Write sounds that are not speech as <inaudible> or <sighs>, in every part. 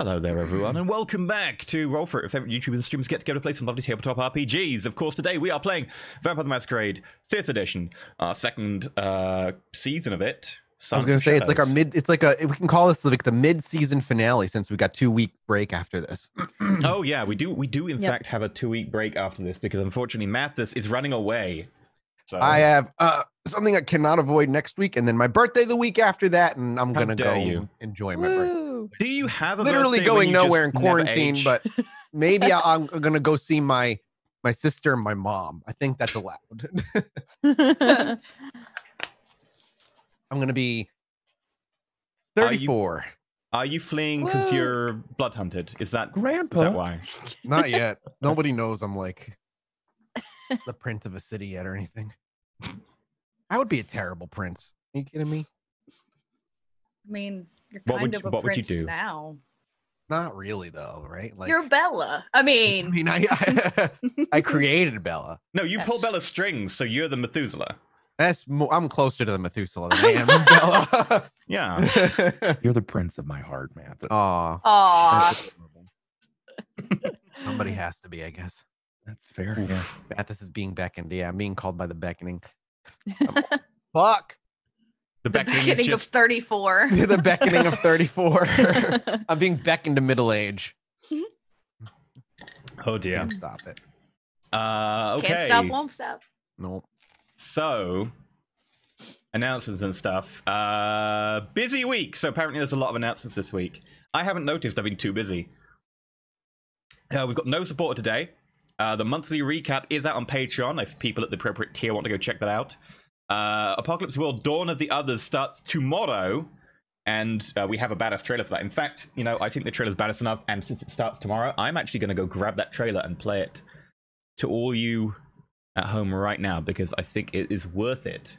Hello there, everyone, and welcome back to Roll For It. If favorite YouTubers and streamers get together to play some lovely tabletop RPGs. Of course, today we are playing Vampire the Masquerade 5th edition, our second uh, season of it. I was gonna say it's like our mid. It's like a. We can call this like the mid-season finale since we got two week break after this. <clears throat> oh yeah, we do. We do in Yep. fact have a two week break after this because unfortunately Mathas is running away. So I have uh something I cannot avoid next week, and then my birthday the week after that, and I'm How gonna go you. enjoy my birthday. Do you have a Literally birthday when going you just nowhere in quarantine, but <laughs> maybe I- I'm gonna go see my my sister and my mom. I think that's allowed. <laughs> I'm gonna be Are you- 34. are you fleeing because you're blood hunted? Is that is Grandpa. that why? <laughs> Not yet. Nobody knows I'm like the prince of a city yet or anything. I would be a terrible prince. Are you kidding me? I mean, you're What kind would of you- a what would you prince do? now. Not really though, right? Like you're Bella. I <laughs> I mean, mean, I I, I created Bella. No, you pull Bella's strings, so you're the Methuselah. That's mo- I'm closer to the Methuselah than I <laughs> am Bella. Yeah. <laughs> You're the prince of my heart, man. That's, Aw, aw, somebody has to be, I guess. that's fair. Yeah. Mathas is being beckoned. Yeah, I'm being called by the beckoning. <laughs> Fuck. The the beckoning is just of 34. <laughs> the beckoning of 34. <laughs> I'm being beckoned to middle age. oh dear. Can't stop it. Uh, okay. Can't stop, won't stop. Nope. So, announcements and stuff. Uh, busy week. So apparently, there's a lot of announcements this week. I haven't noticed. I've been too busy. Uh, we've got no support today. Uh, the monthly recap is out on Patreon if people at the appropriate tier want to go check that out. Uh, Apocalypse World Dawn of the Others starts tomorrow, and uh, we have a badass trailer for that. In fact, you know, I think the trailer's badass enough, and since it starts tomorrow, I'm actually going to go grab that trailer and play it to all you at home right now because I think it is worth it.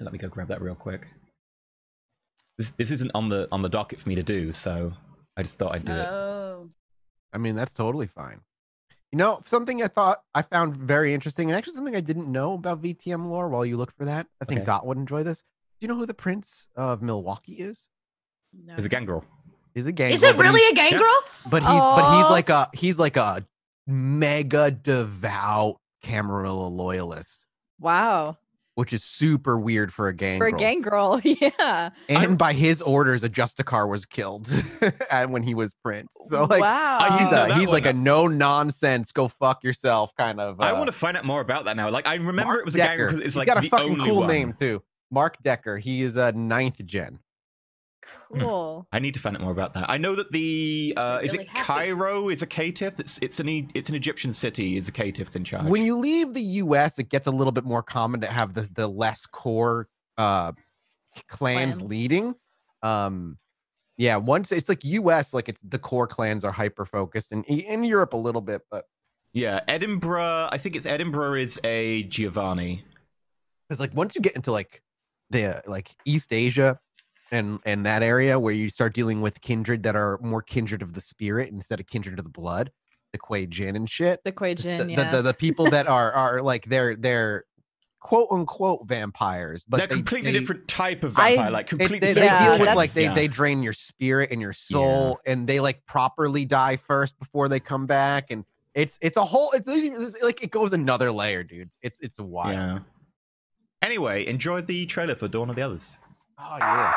Let me go grab that real quick. This this isn't on the on the docket for me to do, so I just thought I'd do it. Oh. I mean, that's totally fine. You know, something I thought I found very interesting, and actually something I didn't know about VTM lore while you look for that. I think Okay. Dot would enjoy this. Do you know who the Prince of Milwaukee is? No. There's a gangrel. He's a gang. Is it really a gangrel? But he's but he's like a he's like a mega devout Camarilla loyalist, wow. Which is super weird for a gang. For a gang girl. <laughs> Yeah. And by his orders, a Justicar was killed <laughs> and when he was prince. So like wow. He's a he's like a no nonsense, go fuck yourself kind of. I uh, want to find out more about that now. Like I remember Mark it was a Decker. gangrel because it's He's like got a the fucking only cool one. name too. Mark Decker. He is a ninth gen. cool. I need to find out more about that. I know that the Makes me uh, is it happy. Cairo is a caitiff. It's it's an E- it's an Egyptian city. Is a caitiff in charge. When you leave the U.S., it gets a little bit more common to have the the less core uh clans, Clans. leading. Um, yeah, once it's like U.S., like it's the core clans are hyper focused, and in Europe a little bit, but yeah, Edinburgh. I think it's Edinburgh is a Giovanni. because like once you get into like the like East Asia and and that area where you start dealing with kindred that are more kindred of the spirit instead of kindred of the blood, the Kuei Jin and shit. The Kuei Jin, the, yeah. the, the, the people <laughs> that are are like they're they're quote unquote vampires, but They're they, completely they, different type of I- vampire. like They, completely they, they separate Yeah, deal with like they, Yeah. they drain your spirit and your soul, and they like properly die first before they come back, and it's it's a whole it's, it's like it goes another layer, dude. It's it's wild. Yeah. Anyway, enjoy the trailer for Dawn of the Others. Oh yeah.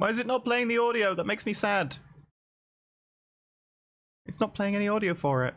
Why is it not playing the audio? That makes me sad. It's not playing any audio for it.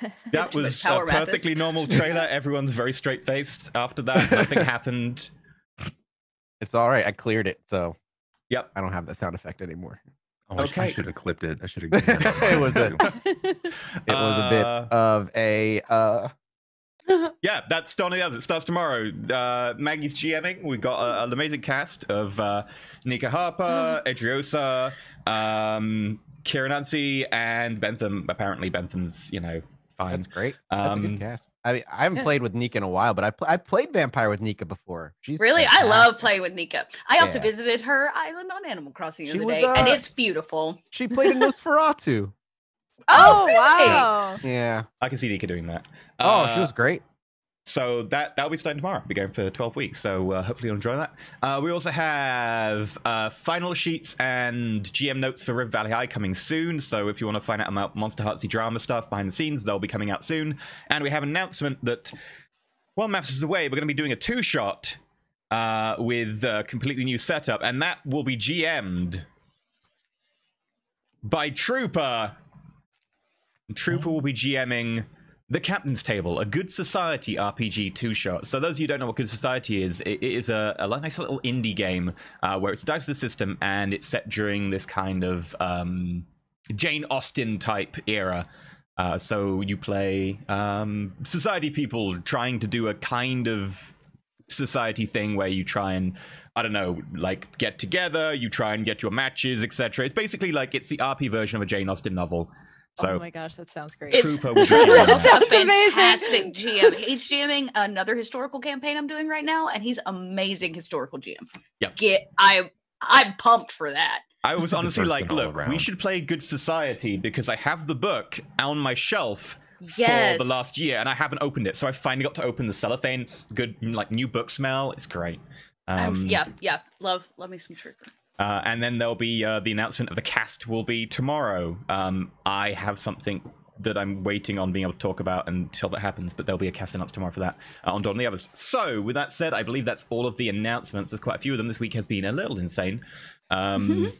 <laughs> That was a power, perfectly normal trailer. Everyone's very straight faced after that. Nothing <laughs> happened. It's all right. I cleared it, so Yep. I don't have that sound effect anymore. Oh, I sh- Okay. I should have clipped it. I should have. <laughs> It was a- It was a bit Uh, of a uh Yeah, that's Dawn of the Others. It starts tomorrow. Uh, Maggie's GMing. We've got a- an amazing cast of uh, Nika Harper, <gasps> Edriosa, um, Kira Nancy, and Bentham. Apparently, Bentham's, you know, fine. that's great. That's a Um, good cast. I mean, I haven't Yeah. played with Nika in a while, but I pl- I played Vampire with Nika before. She's Really, I love playing with Nika. I also Yeah. visited her island on Animal Crossing the She other was, day, and uh, it's beautiful. She played in Nosferatu. <laughs> Oh, really? wow. Yeah. I can see Nika doing that. Oh, Uh, she was great. So that that'll be starting tomorrow. Be going for 12 weeks. So uh, hopefully you'll enjoy that. Uh, we also have uh, final sheets and GM notes for River Valley High coming soon. So if you want to find out about Monster Heartsy drama stuff behind the scenes, they'll be coming out soon. And we have an announcement that while Maps is away, we're going to be doing a two shot uh, with a completely new setup, and that will be GM'd by Trooper. Trooper will be GMing the Captain's Table, a Good Society RPG two shot. So those of you who don't know what Good Society is, it, it is a, a nice little indie game uh, where it's a dice system and it's set during this kind of um, Jane Austen type era. Uh, so you play um, society people trying to do a kind of society thing where you try and I don't know, like get together, you try and get your matches, etc. It's basically like it's the RP version of a Jane Austen novel. So oh my gosh, that sounds great. It's Trooper will be doing Trooper's also a That's amazing. fantastic GM. He's GMing another historical campaign I'm doing right now, and he's amazing historical GM. Yep. Get I I'm pumped for that. I was a good honestly like, person all look, we should play Good Society because I have the book on my shelf Yes. for the last year and I haven't opened it. So I finally got to open the cellophane. Good, like new book smell. It's great. I'm Um, yeah, yeah. Love love me some Trooper. Uh, and then there'll be uh, the announcement of the cast will be tomorrow. Um, I have something that I'm waiting on being able to talk about until that happens, but there'll be a cast announced tomorrow for that uh, on Dawn of the Others. So, with that said, I believe that's all of the announcements. There's quite a few of them. This week has been a little insane. Um,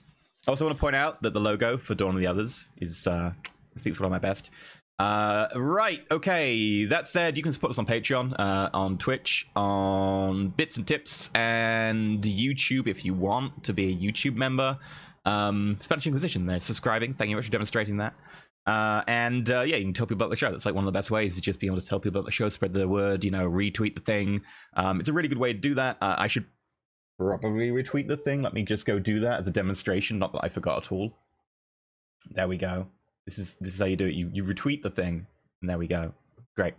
I also want to point out that the logo for Dawn of the Others is, uh, I think it's one of my best. Uh, right, okay. That said, you can support us on Patreon, uh, on Twitch, on Bits and Tips, and YouTube if you want to be a YouTube member. Um, Spanish Inquisition, they're subscribing. Thank you very much for demonstrating that. Uh, and uh, yeah, you can tell people about the show. That's like one of the best ways is just being able to tell people about the show, spread the word, you know, retweet the thing. Um, it's a really good way to do that. Uh, I should probably retweet the thing. Let me just go do that as a demonstration. Not that I forgot at all. There we go. This is this is how you do it. You you retweet the thing, and there we go. Great.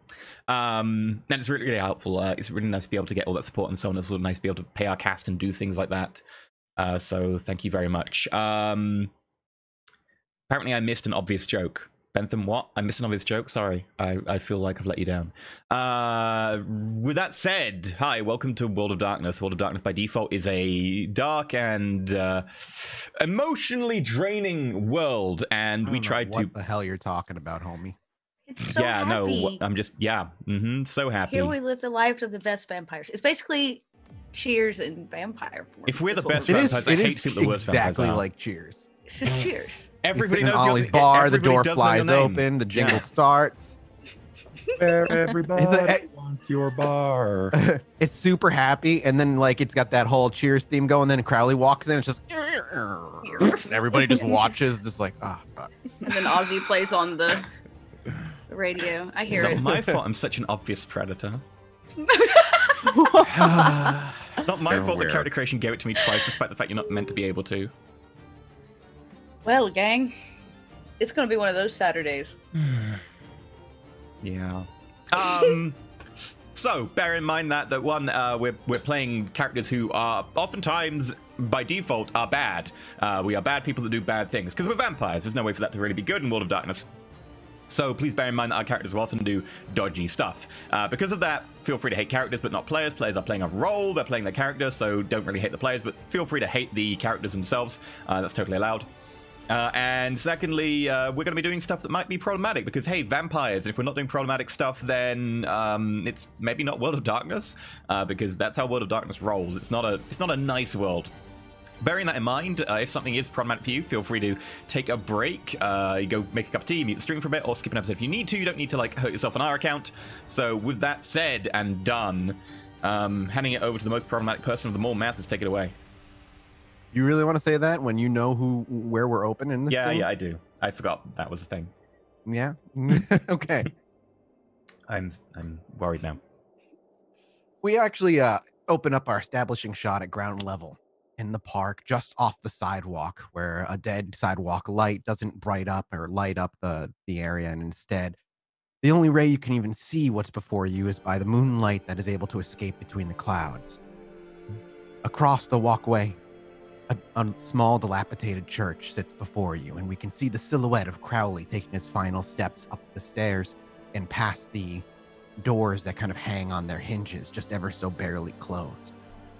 Um, and it's really really helpful. Uh, it's really nice to be able to get all that support and so on. It's also nice to be able to pay our cast and do things like that. Uh, so thank you very much. Um, apparently, I missed an obvious joke. Bentham, what? I'm missing an obvious joke. Sorry, I, I feel like I've let you down. Uh, with that said, hi, welcome to World of Darkness. World of Darkness by default is a dark and uh, emotionally draining world, and we tried what to. What the hell you're talking about, homie. It's so yeah, happy. no, I'm just yeah, hmm so happy. Here we live the lives of the best vampires. It's basically Cheers and vampire. form. If we're the Is best It we're vampires, I it hate is to see what the worst vampires exactly like Cheers. It's just Cheers. You Everybody in knows your- Ollie's bar, the door does know your flies name. open, the jingle Yeah. starts. Where <laughs> everybody eh, wants your bar. <laughs> it's super happy, and then like it's got that whole Cheers theme going. Then Crowley walks in, it's just <laughs> and everybody just watches, just like ah. fuck. And then Ozzy plays on the, the radio. I hear Not it. my fault. I'm such an obvious predator. Not my fault. The character creation gave it to me twice, despite the fact you're not meant to be able to. Well, gang, it's gonna be one of those Saturdays. <sighs> Yeah. Um. <laughs> so bear in mind that that one uh, we're we're playing characters who are oftentimes by default are bad. Uh, we are bad people that do bad things because we're vampires. There's no way for that to really be good in World of Darkness. So please bear in mind that our characters will often do dodgy stuff. Uh, because of that, feel free to hate characters, but not players. Players are playing a role; they're playing their character, so don't really hate the players, but feel free to hate the characters themselves. Uh, that's totally allowed. Uh, and secondly, uh, we're going to be doing stuff that might be problematic because, hey, vampires. If we're not doing problematic stuff, then um, it's maybe not World of Darkness uh, because that's how World of Darkness rolls. It's not a it's not a nice world. bearing that in mind, uh, if something is problematic for you, feel free to take a break. Uh, you go make a cup of tea, mute the stream for a bit, or skip an episode if you need to. You don't need to like hurt yourself on our account. So, with that said and done, um, handing it over to the most problematic person of them all, Mathas, take it away. You really want to say that when you know who where we're open in this yeah, game? yeah, I do. I forgot that was a thing. Yeah. <laughs> <laughs> okay. I'm I'm worried now. We actually uh open up our establishing shot at ground level in the park, just off the sidewalk, where a dead sidewalk light doesn't bright up or light up the the area, and instead, the only ray you can even see what's before you is by the moonlight that is able to escape between the clouds. Across the walkway, a, a small dilapidated church sits before you, and we can see the silhouette of Crowley taking his final steps up the stairs and past the doors that kind of hang on their hinges, just ever so barely closed.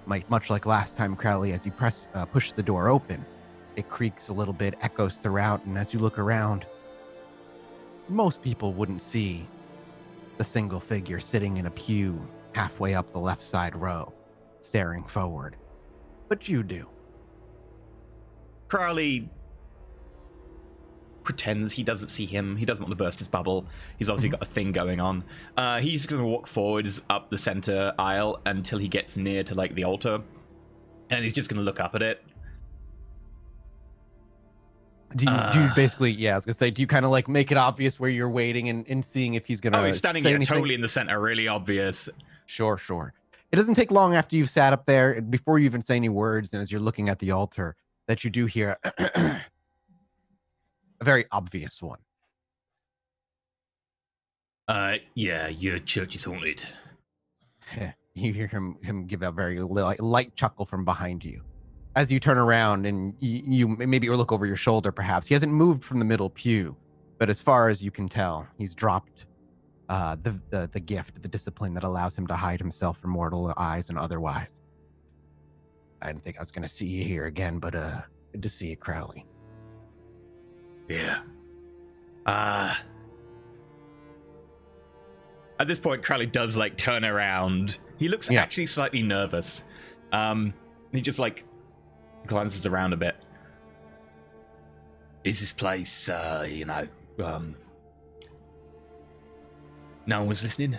Much like last time, Crowley, as you press uh, push the door open, it creaks a little bit, echoes throughout, and as you look around, most people wouldn't see the single figure sitting in a pew halfway up the left side row, staring forward. But you do. Crowley pretends he doesn't see him. He doesn't want to burst his bubble. He's obviously got a thing going on. Uh, he's just going to walk forwards up the center aisle until he gets near to like the altar, and he's just going to look up at it. Do you, do you Uh. basically, yeah, I was gonna say, do you kind of like make it obvious where you're waiting and, and seeing if he's gonna oh, he's standing anything? totally in the center, really obvious. Sure, sure. It doesn't take long after you've sat up there, before you even say any words, and as you're looking at the altar, that you do hear <clears throat> a very obvious one. Uh, yeah, your church is haunted. <laughs> You hear him him give a very li- light chuckle from behind you. As you turn around and you, you maybe look over your shoulder, perhaps he hasn't moved from the middle pew, but as far as you can tell, he's dropped uh, the, the the gift, the discipline that allows him to hide himself from mortal eyes and otherwise. I didn't think I was going to see you here again, but uh, good to see you, Crowley. Yeah. Uh At this point, Crowley does like turn around. He looks Yeah. actually slightly nervous. Um, he just like glances around a bit. Is this place, uh, you know, um, no one's listening?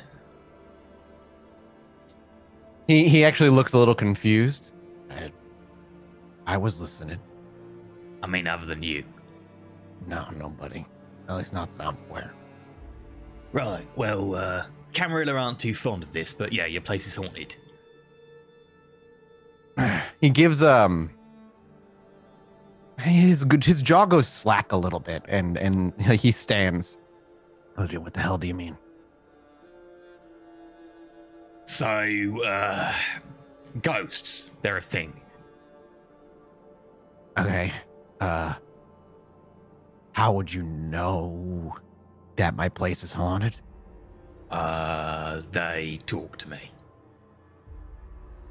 He he actually looks a little confused. I, I was listening. I mean, other than you. No, nobody. At least not that I'm aware. Right. Well, uh, Camarilla aren't too fond of this, but yeah, your place is haunted. <sighs> he gives um his good his jaw goes slack a little bit and and <laughs> he stands oh dude what the hell do you mean So, uh, ghosts, they're a thing. okay uh how would you know that my place is haunted Uh, they talk to me.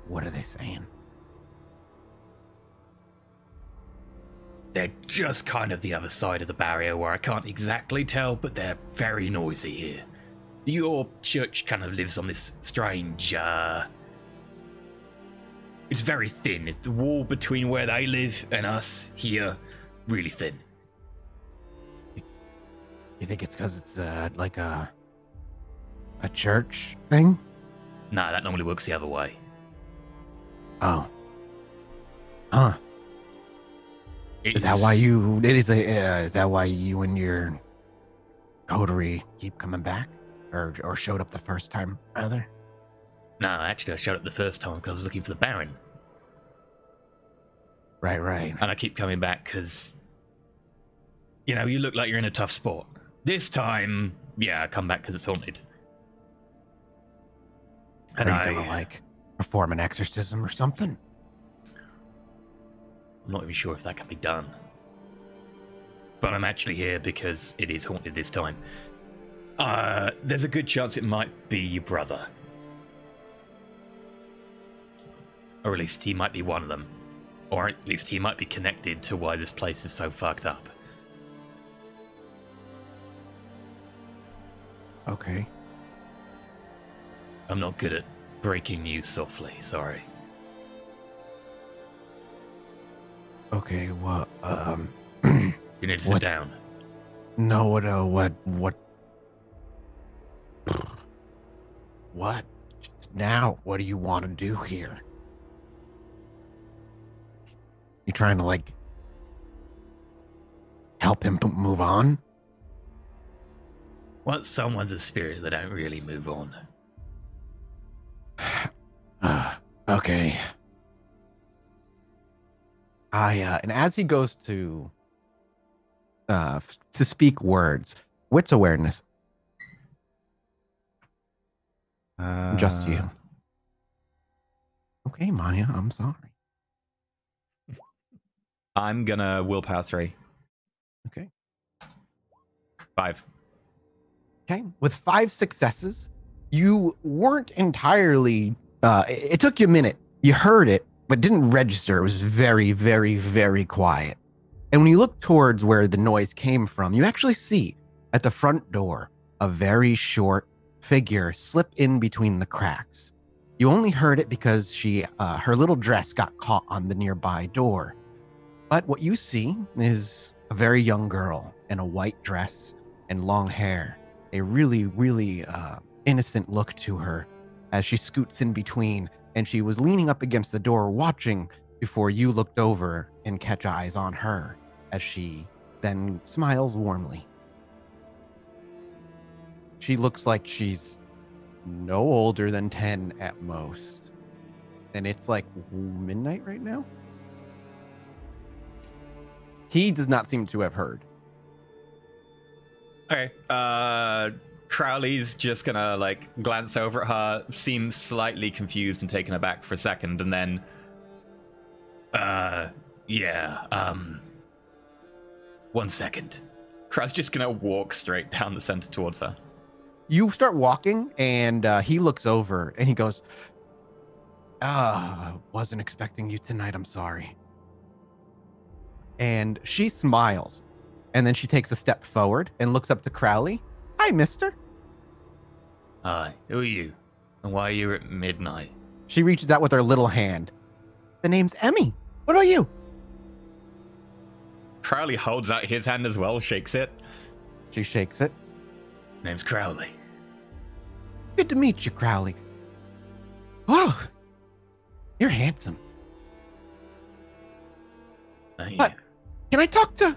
what are they saying They're just kind of the other side of the barrier where I can't exactly tell, but they're very noisy here. Your church kind of lives on this strange, uh. It's very thin. The wall between where they live and us here, really thin. you think it's because it's uh like a a church thing Nah, that normally works the other way. oh huh Is that why you? It is a. Uh, is that why you and your coterie keep coming back, or or showed up the first time rather? No, actually, I showed up the first time because I was looking for the Baron. Right, right. and I keep coming back because, you know, you look like you're in a tough spot. This time, yeah, I come back because it's haunted. Are And you I, gonna like perform an exorcism or something? I'm not even sure if that can be done. But I'm actually here because it is haunted this time. Uh, there's a good chance it might be your brother. Or at least he might be one of them. Or at least he might be connected to why this place is so fucked up. Okay. I'm not good at breaking news softly, sorry. Okay, well, um, You need to sit What? down. no, no, what, what, what? Now, what do you want to do here? You trying to like help him to move on? Once someone's a spirit, they don't really move on. <sighs> Uh, okay. I uh, and as he goes to uh to speak words, wits awareness, just Uh, you. Okay, Maya, I'm sorry. I'm gonna willpower three. Okay. Five. Okay. With five successes, you weren't entirely uh it, it took you a minute. You heard it, but didn't register. It was very, very, very quiet. And when you look towards where the noise came from, you actually see at the front door a very short figure slip in between the cracks. You only heard it because she uh, her little dress got caught on the nearby door. But what you see is a very young girl in a white dress and long hair a really, really uh, innocent look to her as she scoots in between. And she was leaning up against the door, watching before you looked over and catch eyes on her as she then smiles warmly. She looks like she's no older than 10 at most. And it's like midnight right now. He does not seem to have heard. Okay. Uh, Crowley's just gonna like glance over at her, seem slightly confused and taken aback for a second, and then, uh, yeah, um, one second. Crow's just gonna walk straight down the center towards her. you start walking and uh, he looks over and he goes uh wasn't expecting you tonight i'm sorry and she smiles and then she takes a step forward and looks up to crowley hi mister Hi, who are you? And why are you at midnight? she reaches out with her little hand the name's emmy what are you Crowley holds out his hand as well, shakes it. she shakes it Name's Crowley. good to meet you crowley oh you're handsome Thank What? you. Can i talk to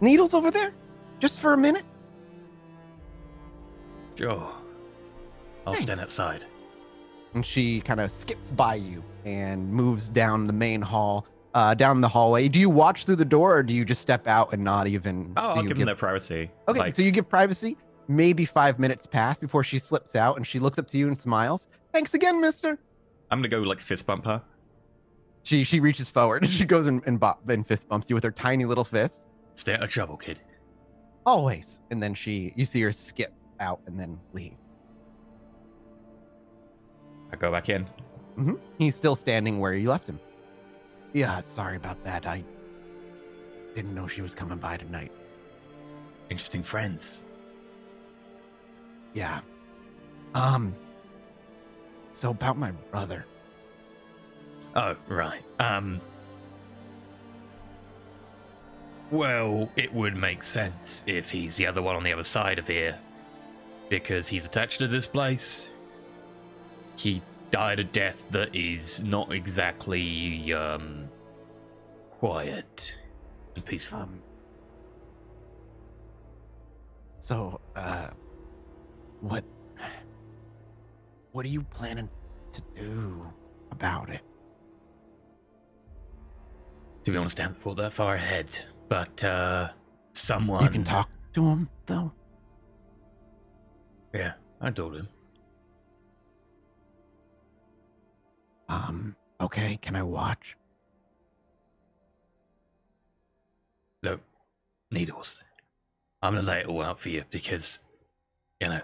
needles over there just for a minute Sure. I'll stand outside. and she kind of skips by you and moves down the main hall uh, down the hallway do you watch through the door or do you just step out and not even Oh, I'll you give them their privacy. okay Like, so you give privacy maybe five minutes pass before she slips out and she looks up to you and smiles thanks again mister I'm gonna go like fist bump her. She she reaches forward <laughs> she goes and, and, bop, and fist bumps you with her tiny little fist Stay out of trouble, kid. always and then she you see her skip out and then leave I go back in. hmm he's still standing where you left him yeah sorry about that i didn't know she was coming by tonight Interesting friends. Yeah. Um. So about my brother. Oh, right. Um. Well, it would make sense if he's the other one on the other side of here. Because he's attached to this place. He died a death that is not exactly, um. quiet and peaceful. Um. So, uh, what? What are you planning to do about it? To be honest, I haven't thought that far ahead. But, uh. Someone. You can talk to him, though. Yeah, I told him. Um. Okay. Can I watch? Look, Needles, I'm gonna lay it all out for you because, you know,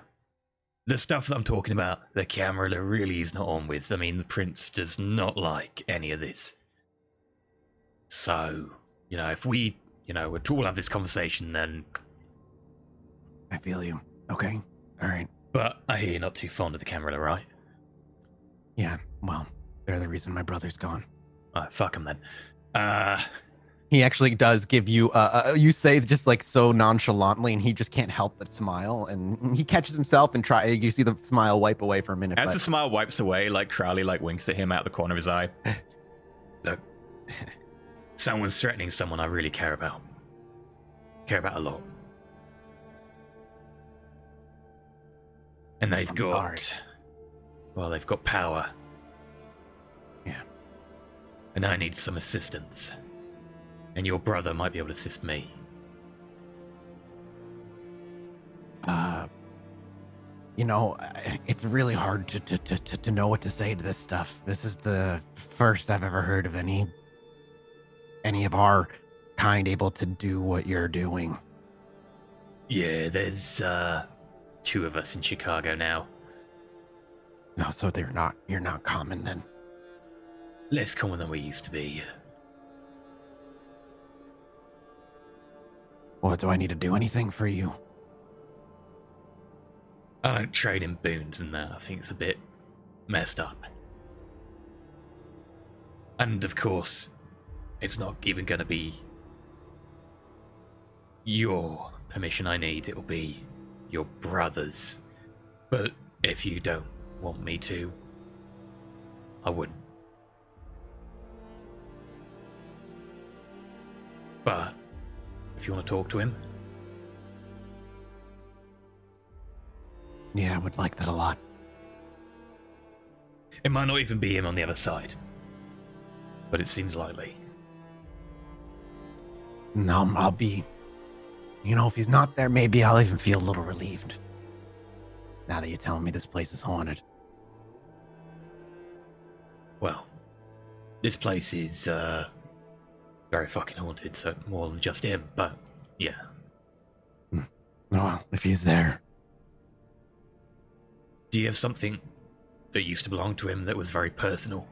the stuff that I'm talking about, the camera really is not on with. I mean, the prince does not like any of this. So, you know, if we, you know, were to all have this conversation, then. I feel you. Okay. All right. But I hear you're not too fond of the camera, right? Yeah. Well, they're the reason my brother's gone. Oh, fuck him then. Uh, he actually does give you uh, uh you say just like so nonchalantly and he just can't help but smile and he catches himself and try you see the smile wipe away for a minute As but the smile wipes away, like Crowley like winks at him out the corner of his eye. <laughs> Look, <laughs> someone's threatening someone I really care about. Care about a lot. And they've I'm got sorry. well, they've got power. Yeah. And I need some assistance. And your brother might be able to assist me. uh you know it's really hard to, to, to, to- to know what to say to this stuff this is the first i've ever heard of any any of our kind able to do what you're doing Yeah, there's uh two of us in Chicago now. no so they're not you're not common then Less common than we used to be. what do i need to do anything for you I don't trade in boons and that. I think it's a bit messed up. And of course, it's not even going to be your permission I need. It'll be your brother's. But if you don't want me to, I wouldn't. But if you want to talk to him, yeah i would like that a lot It might not even be him on the other side. But it seems likely. No i'll be you know if he's not there maybe i'll even feel a little relieved. Now that you're telling me this place is haunted. Well, this place is uh very fucking haunted, so more than just him, but yeah. oh well if he's there. Do you have something that used to belong to him that was very personal?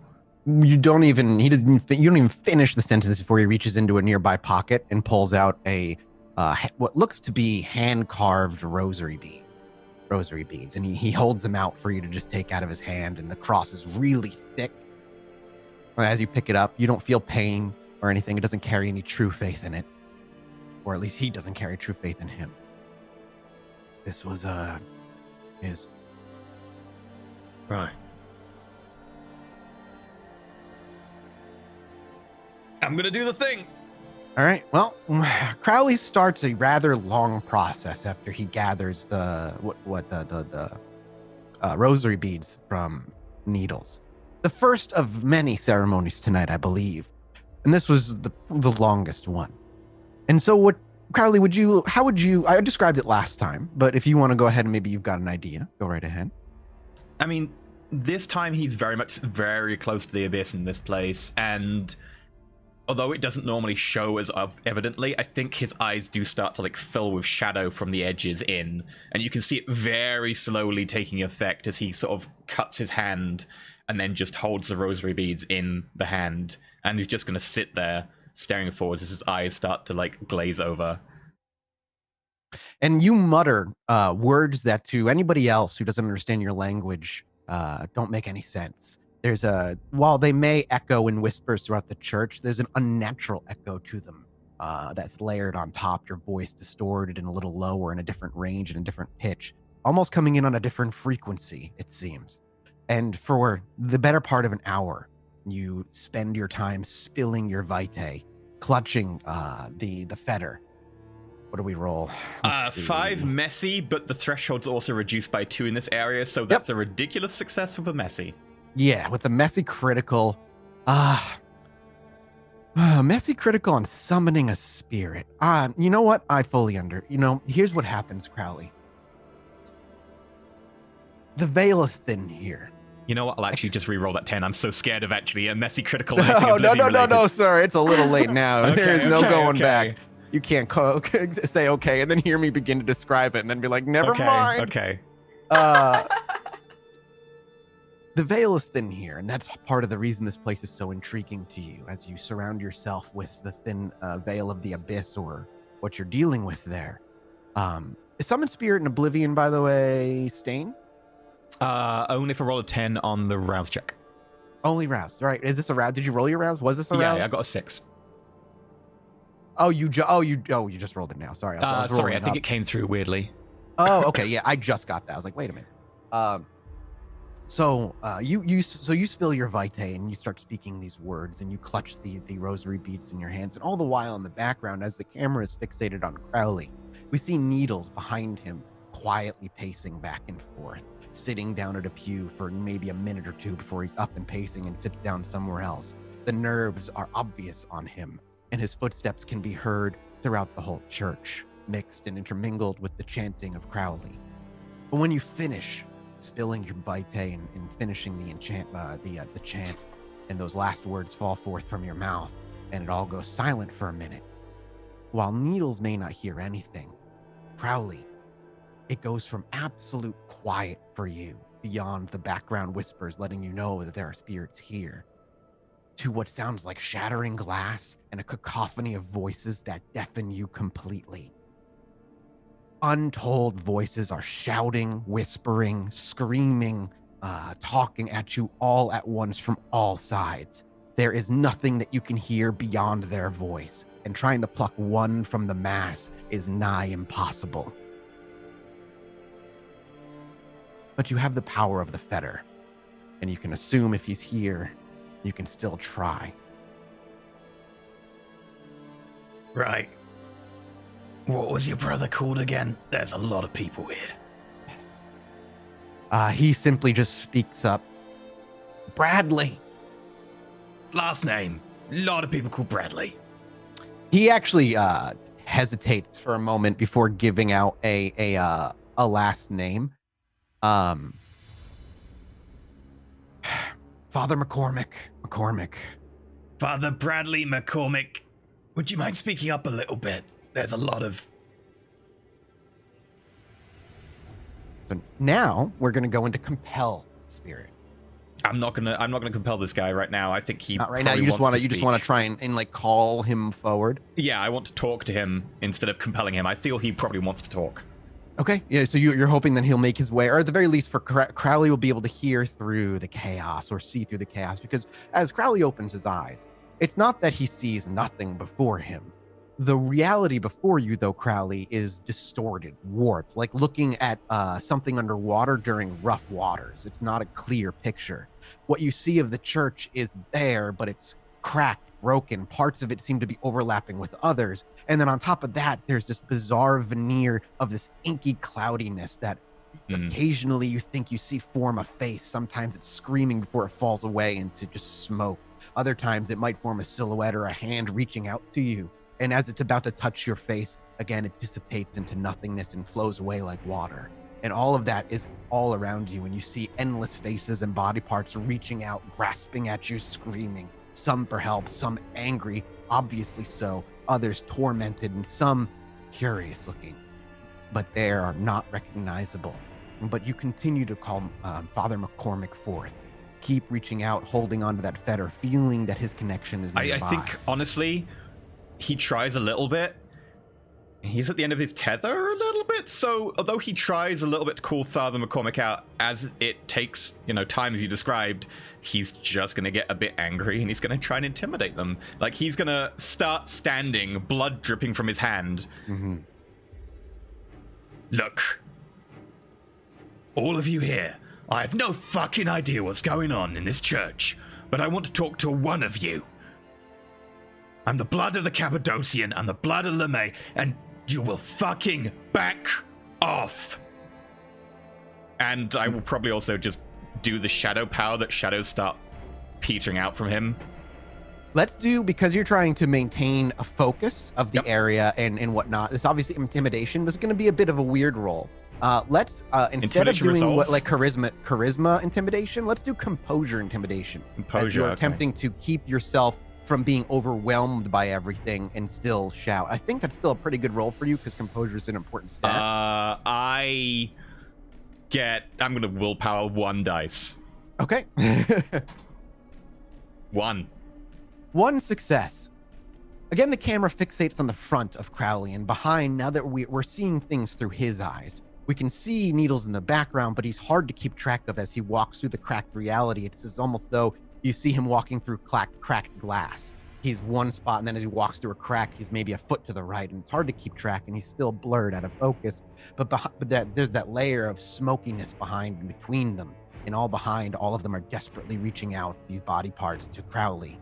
You don't even he doesn't you don't even finish the sentence before he reaches into a nearby pocket and pulls out a uh, what looks to be hand carved rosary bead rosary beads. And he, he holds them out for you to just take out of his hand and the cross is really thick. As you pick it up you don't feel pain or anything. It doesn't carry any true faith in it. Or at least he doesn't carry true faith in him. This was uh his. Right. I'm gonna do the thing. All right. Well, <sighs> Crowley starts a rather long process after he gathers the what what the the, the uh, rosary beads from needles. The first of many ceremonies tonight, I believe, and this was the the longest one. And so, what Crowley would you? How would you? I described it last time, but if you want to go ahead and maybe you've got an idea, go right ahead. I mean, this time he's very much very close to the abyss in this place, and although it doesn't normally show as evidently, I think his eyes do start to like fill with shadow from the edges in, and you can see it very slowly taking effect as he sort of cuts his hand and then just holds the rosary beads in the hand, and he's just gonna sit there staring forwards as his eyes start to like glaze over. and you mutter uh, words that to anybody else who doesn't understand your language uh, don't make any sense. There's a while they may echo in whispers throughout the church, there's an unnatural echo to them uh, that's layered on top. Your voice distorted and a little lower in a different range and a different pitch, almost coming in on a different frequency. It seems, and for the better part of an hour, you spend your time spilling your vitae, clutching uh, the the fetter. What do we roll? Uh, five messy, but the threshold's also reduced by two in this area, so that's a ridiculous success with a messy. Yeah, with the messy critical. Ah. Uh, <sighs> messy critical on summoning a spirit. Ah, you know what? I fully under. You know, here's what happens, Crowley. The veil is thin here. You know what? I'll actually just re-roll that ten. I'm so scared of actually a messy critical. <laughs> No, no, no, Oblivion no, no, related. sir. It's a little late now. <laughs> Okay, There's no okay, going okay. back. You can't co- <laughs> say okay and then hear me begin to describe it and then be like, never okay, mind. Okay. Uh, the veil is thin here, and that's part of the reason this place is so intriguing to you as you surround yourself with the thin uh, veil of the abyss or what you're dealing with there. Um, is Summon Spirit in Oblivion, by the way, Stain? Uh, only if I roll a ten on the rouse check. Only rouse. Right. Is this a rouse? Did you roll your rouse? Was this a yeah, rouse? yeah, I got a six. Oh, you ju- oh you oh you just rolled it now. Sorry. I was- I Uh, was sorry, I think up. it came through weirdly. Oh, okay. <laughs> Yeah, I just got that. I was like, wait a minute. Um, so uh, you you so you spill your vitae and you start speaking these words and you clutch the the rosary beads in your hands and all the while in the background as the camera is fixated on Crowley, we see Needles behind him quietly pacing back and forth, sitting down at a pew for maybe a minute or two before he's up and pacing and sits down somewhere else. The nerves are obvious on him, and his footsteps can be heard throughout the whole church mixed and intermingled with the chanting of Crowley. But when you finish spilling your vitae and, and finishing the enchant, uh, the uh, the chant, and those last words fall forth from your mouth, and it all goes silent for a minute, while Needles may not hear anything, Crowley, it goes from absolute quiet for you, beyond the background whispers letting you know that there are spirits here, to what sounds like shattering glass and a cacophony of voices that deafen you completely untold voices are shouting, whispering, screaming, uh, talking at you all at once from all sides. There is nothing that you can hear beyond their voice, and trying to pluck one from the mass is nigh impossible. But you have the power of the fetter, and you can assume if he's here, you can still try. Right. What was your brother called again? There's a lot of people here. Uh, he simply just speaks up Bradley. Last name. A lot of people called Bradley. he actually uh hesitates for a moment before giving out a a uh, a last name um <sighs> father mccormick mccormick Father Bradley McCormick. Would you mind speaking up a little bit? There's a lot of. so now we're going to go into compel spirit I'm not gonna. I'm not gonna compel this guy right now. I think he. not right now you just want to you just want to try and, and like call him forward Yeah, I want to talk to him instead of compelling him. I feel he probably wants to talk. okay yeah so you, you're hoping that he'll make his way or at the very least for Cra- crowley will be able to hear through the chaos or see through the chaos because as crowley opens his eyes it's not that he sees nothing before him the reality before you though crowley is distorted warped like looking at uh, something underwater during rough waters. It's not a clear picture. What you see of the church is there but it's cracked broken. Parts of it seem to be overlapping with others. And then on top of that there's this bizarre veneer of this inky cloudiness that Hmm. occasionally you think you see form a face. Sometimes it's screaming before it falls away into just smoke. Other times it might form a silhouette or a hand reaching out to you and as it's about to touch your face, again, it dissipates into nothingness and flows away like water. And all of that is all around you, and you see endless faces and body parts reaching out, grasping at you, screaming. Some for help, some angry, obviously so, others tormented, and some curious looking. But they are not recognizable. But you continue to call um, Father McCormick forth. Keep reaching out, holding onto that fetter, feeling that his connection is I, nearby. I think honestly, he tries a little bit. He's at the end of his tether a little bit, so although he tries a little bit to call Father McCormick out, as it takes, you know, time as you described, he's just gonna get a bit angry and he's gonna try and intimidate them. Like he's gonna start standing, blood dripping from his hand. Mhm. Look, all of you here, I have no fucking idea what's going on in this church, but I want to talk to one of you. I'm the blood of the Cappadocian and the blood of LeMay, and you will fucking back off. And I will probably also just do the shadow power that shadows start petering out from him. Let's do because you're trying to maintain a focus of the Yep. area and and whatnot. This obviously intimidation was going to be a bit of a weird roll. Uh, let's uh, instead of doing resolve? what like charisma charisma intimidation, let's do composure intimidation. as you're okay. attempting to keep yourself from being overwhelmed by everything and still shout. I think that's still a pretty good roll for you because composure is an important stat. Uh, I get. I'm gonna willpower one dice. okay. <laughs> One. One success. Again, the camera fixates on the front of Crowley, and behind, now that we, we're seeing things through his eyes, we can see Needles in the background, but he's hard to keep track of as he walks through the cracked reality. It's as almost though you see him walking through clack, cracked glass. he's one spot, and then as he walks through a crack, he's maybe a foot to the right, and it's hard to keep track, and he's still blurred out of focus. But, but that there's that layer of smokiness behind and between them, and all behind, all of them are desperately reaching out these body parts to Crowley.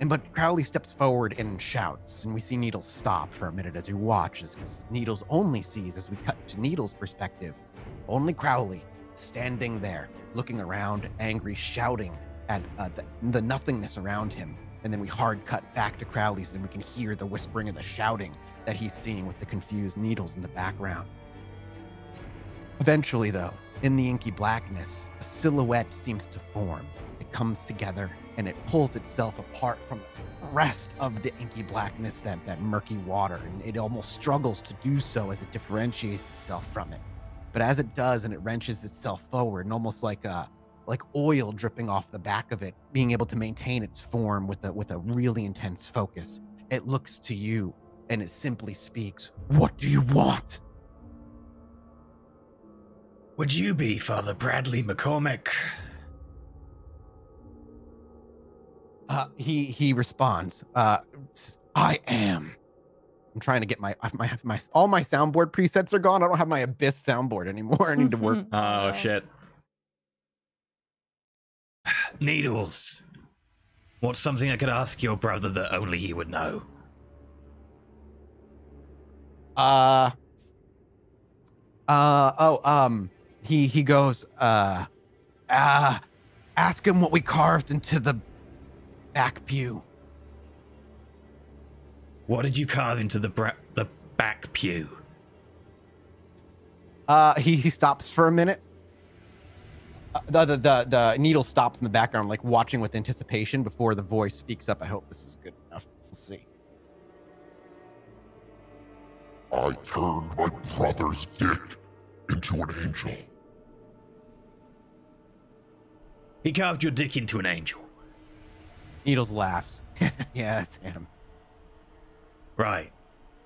And but Crowley steps forward and shouts, and we see Needles stop for a minute as he watches, because Needles only sees, as we cut to Needles' perspective, only Crowley standing there, looking around, angry, shouting at uh, the, the nothingness around him. And then we hard cut back to Crowley's, and we can hear the whispering and the shouting that he's seeing with the confused Needles in the background. Eventually, though, in the inky blackness, a silhouette seems to form. It comes together and it pulls itself apart from the rest of the inky blackness, that, that murky water, and it almost struggles to do so as it differentiates itself from it. But as it does and it wrenches itself forward, and almost like a like oil dripping off the back of it, being able to maintain its form with a with a really intense focus, it looks to you and it simply speaks, What do you want? Would you be Father Bradley McCormick? Uh, he he responds, uh, "I am." I'm trying to get my my my all my soundboard presets are gone. I don't have my Abyss soundboard anymore. I need to work. <laughs> Oh <laughs> shit. <sighs> Needles. What's something I could ask your brother that only he would know? Uh, uh oh um he he goes uh uh ask him what we carved into the back pew. What did you carve into the bra- the back pew? Uh, he he stops for a minute. Uh, the, the the the needle stops in the background, like watching with anticipation before the voice speaks up. I hope this is good enough. We'll see. I turned my brother's dick into an angel. He carved your dick into an angel. Needles laughs. <laughs> yeah, that's him. Right.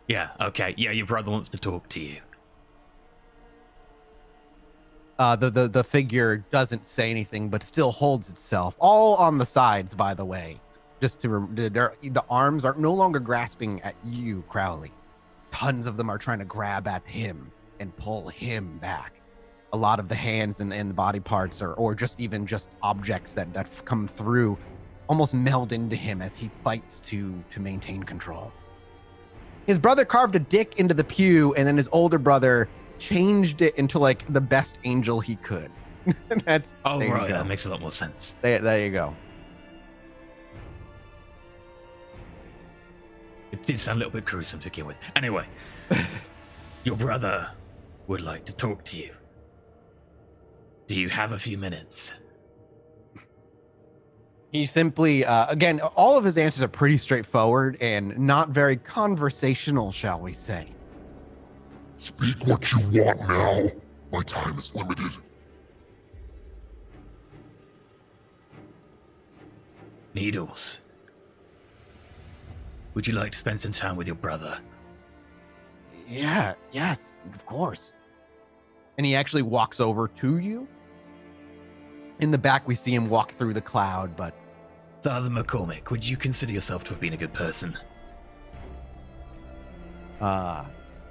Yeah, okay. Yeah, your brother wants to talk to you. Uh, the, the the figure doesn't say anything, but still holds itself. All on the sides, by the way. Just to the arms are no longer grasping at you, Crowley. Tons of them are trying to grab at him and pull him back. A lot of the hands and, and body parts, are, or just even just objects that that come through, almost meld into him as he fights to to maintain control. His brother carved a dick into the pew, and then his older brother changed it into like the best angel he could. <laughs> That's Oh, right. That makes a lot more sense. There, there you go. It did sound a little bit gruesome to begin with. Anyway, <laughs> your brother would like to talk to you. Do you have a few minutes? He simply, uh, again, all of his answers are pretty straightforward and not very conversational, shall we say. Speak what you want now. My time is limited. Needles. Would you like to spend some time with your brother? Yeah, yes, of course. And he actually walks over to you. In the back, we see him walk through the cloud, but Father McCormick, would you consider yourself to have been a good person? uh,